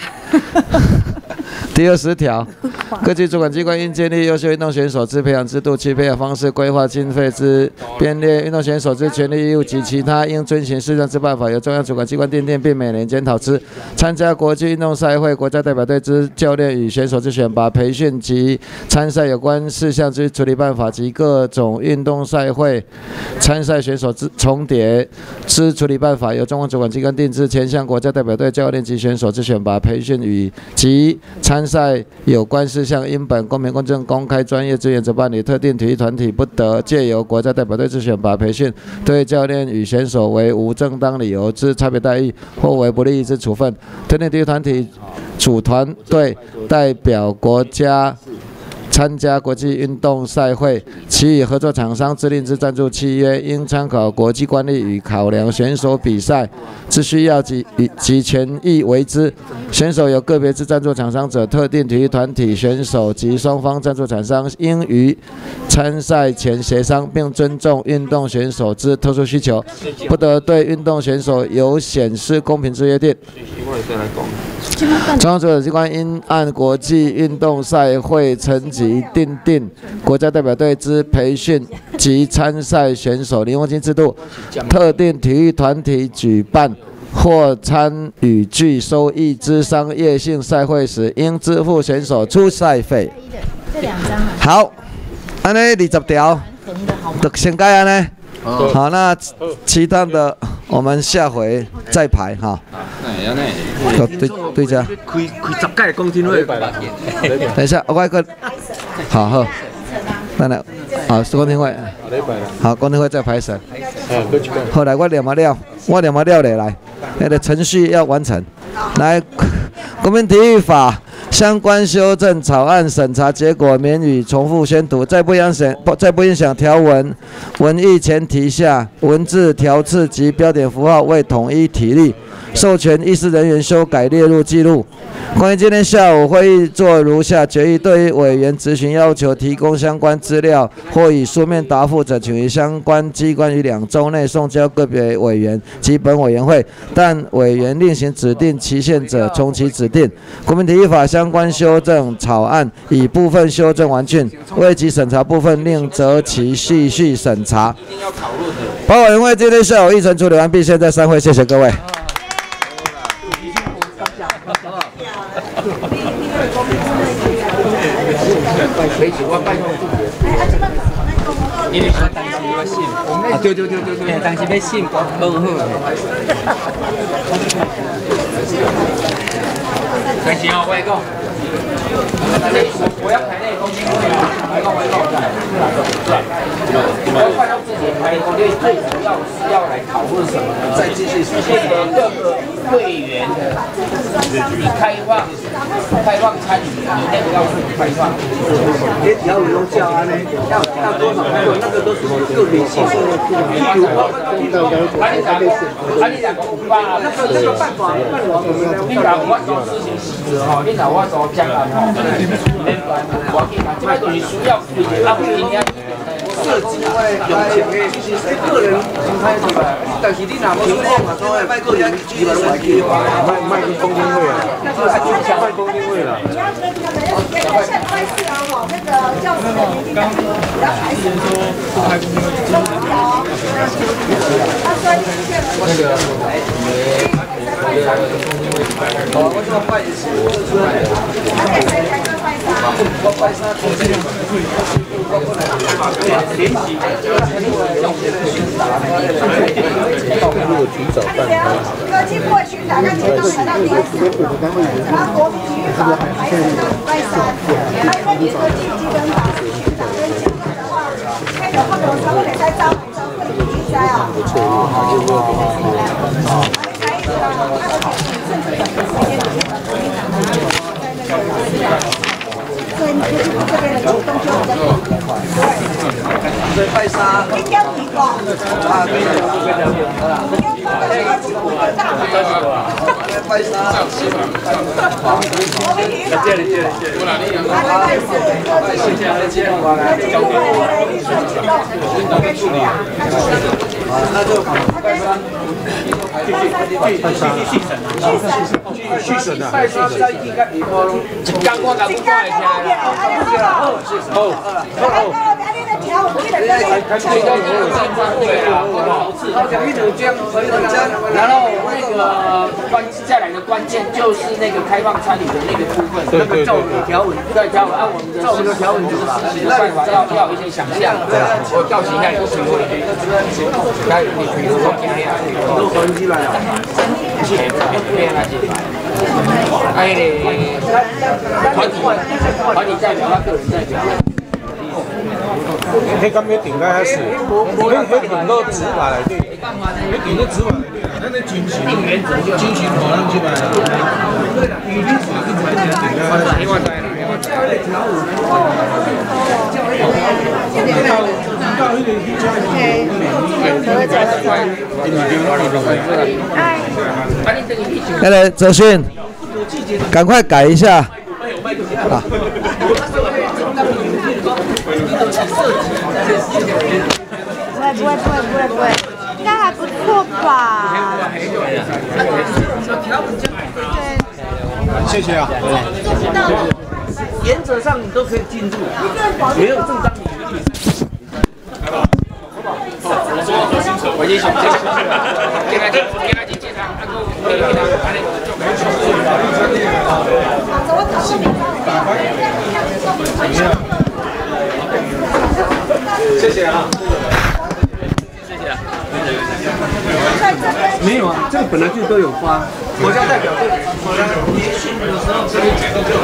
[SPEAKER 1] 第二十条，各级主管机关应建立优秀运动选手之培养制度，其培养方式、规划经费之编列、运动选手之权利义务及其他应遵循适当之办法，由中央主管机关订定，并每年检讨之。参加国际运动赛会、国家代表队之教练与选手之选拔、培训及参赛有关事项之处理办法及各种运动赛会参赛选手之重叠之处理办法，由中央主管机关定制。前项国家代表队教练及选手之选拔、培训与及参赛有关事事项，因本公平、公正、公开、专业之原则办理。特定体育团体不得借由国家代表队之选拔、培训，对教练与选手为无正当理由之差别待遇或为不利益之处分。特定体育团体组团队代表国家。参加国际运动赛会，其与合作厂商制定之赞助契约，应参考国际惯例与考量选手比赛之需要及与及权益为之。选手有个别之赞助厂商者，特定体育团体选手及双方赞助厂商应于参赛前协商，并尊重运动选手之特殊需求，不得对运动选手有显示公平之约定。中央主管机关应按国际运动赛会层级订定国家代表队之培训及参赛选手零用金制度。特定体育团体举办或参与具收益之商业性赛会时，应支付选手出赛费。
[SPEAKER 26] 这两张啊，
[SPEAKER 1] 好，安尼二十条，就先改安尼。好，那其他的我们下回再排哈。好对对家。
[SPEAKER 19] 开开十届公听会，
[SPEAKER 1] 等一下，我一个，好好，等等，好，是公听会，好，公听会再排审。后来我念完了，我念完了嘞，来，那个程序要完成。来，国民体育法相关修正草案审查结果免予重复宣读，在不影响不在不影响条文文意前提下，文字条次及标点符号为统一体例。授权议事人员修改列入记录。关于今天下午会议做如下决议：对于委员咨询要求提供相关资料或以书面答复者，请于相关机关于两周内送交个别委员及本委员会。但委员另行指定期限者，从其指定。国民体育法相关修正草案已部分修正完竣，未及审查部分，另择其继续审查。本委员会今天下午议程处理完毕，现在散会，谢谢各位。
[SPEAKER 19] 啊，对对对对对，当时要信讲问好。但是哦，我讲，我要排那个公听会啊，排讲排讲，我看到自己排公听最主要是要来讨论什么？呢？再继续这个各个会员的开放、开放参与，里面要是开放。
[SPEAKER 20] 也只要有教安呢，要要多少？还有那个都是个别性质的，比如说，
[SPEAKER 19] 啊，你讲，啊，你讲五八，那个这个办法，办法你讲我做事情细致吼，你讲我做江南吼，我给他，这摆就是需要规定，啊，今天设计用钱的，就是个人心态是吧？但是你若无情况嘛，所以卖个人基本来计划，卖卖公听会啊，那个还是卖公听会啦。
[SPEAKER 18] 你要那个那个下礼拜四啊，哈，那个教师的年龄单位要排什么？中条，他说一线
[SPEAKER 19] 那个，哦，我这拜师，
[SPEAKER 18] 他给谁才算拜山？
[SPEAKER 19] 我拜山，我这个我过来，联系用这个宣传，如果提早办，
[SPEAKER 18] 科技过去的。大家听到台大第一次，然后国民体育法排在礼拜三，那因为你这个基基本法是学长跟讲的话，开的话有时候得再招来招会比赛啊。所以你就是这边的主动就比较多。
[SPEAKER 1] 所以拜沙
[SPEAKER 18] 应该提高。
[SPEAKER 1] 啊，对的，对的，好啦。拜沙。借你借你借你。谢谢谢谢我来。啊，那就拜沙。继续继续拜沙。继续审啊。拜沙在应该比我拢。刚我甲我讲会听啦。好，好，好。
[SPEAKER 19] 然后那个关下来的关键就是那个开放参与的那个部分，那个造个条文，对条文，按我们的条文就是实施的办法要要有一些想象，我调起一下你都可以，来你比如说今天，都分起来了，前面那些，哎嘞，团体团体代表，他个人代表。
[SPEAKER 24] 迄敢要定个是，迄迄定到执法内底，迄定到执法内底，咱咧执行，执行可能即摆啦。依律法去买定定个。另外在啦，另外在。到迄个去车
[SPEAKER 1] 来来，泽勋，赶快改一下！
[SPEAKER 15] 不会不会不会不会不会，应该还不错吧？
[SPEAKER 24] 谢谢啊。
[SPEAKER 19] 原则上你都可以进入，没有正当理由。我已经想这个，给他给他去接他，阿哥给他，安尼就没事。
[SPEAKER 24] 谢谢啊，
[SPEAKER 19] 谢谢。
[SPEAKER 24] 没有啊，这个本来就都有花，国家代表，队，国。家开，这表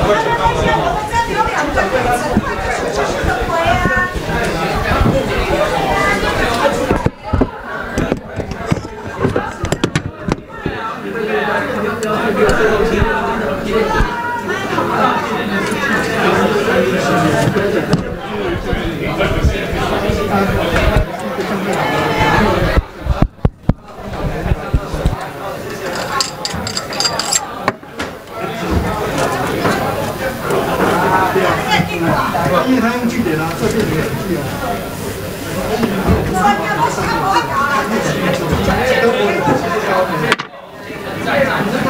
[SPEAKER 24] 演，以他用据点啊，这边也有据啊。在哪呢？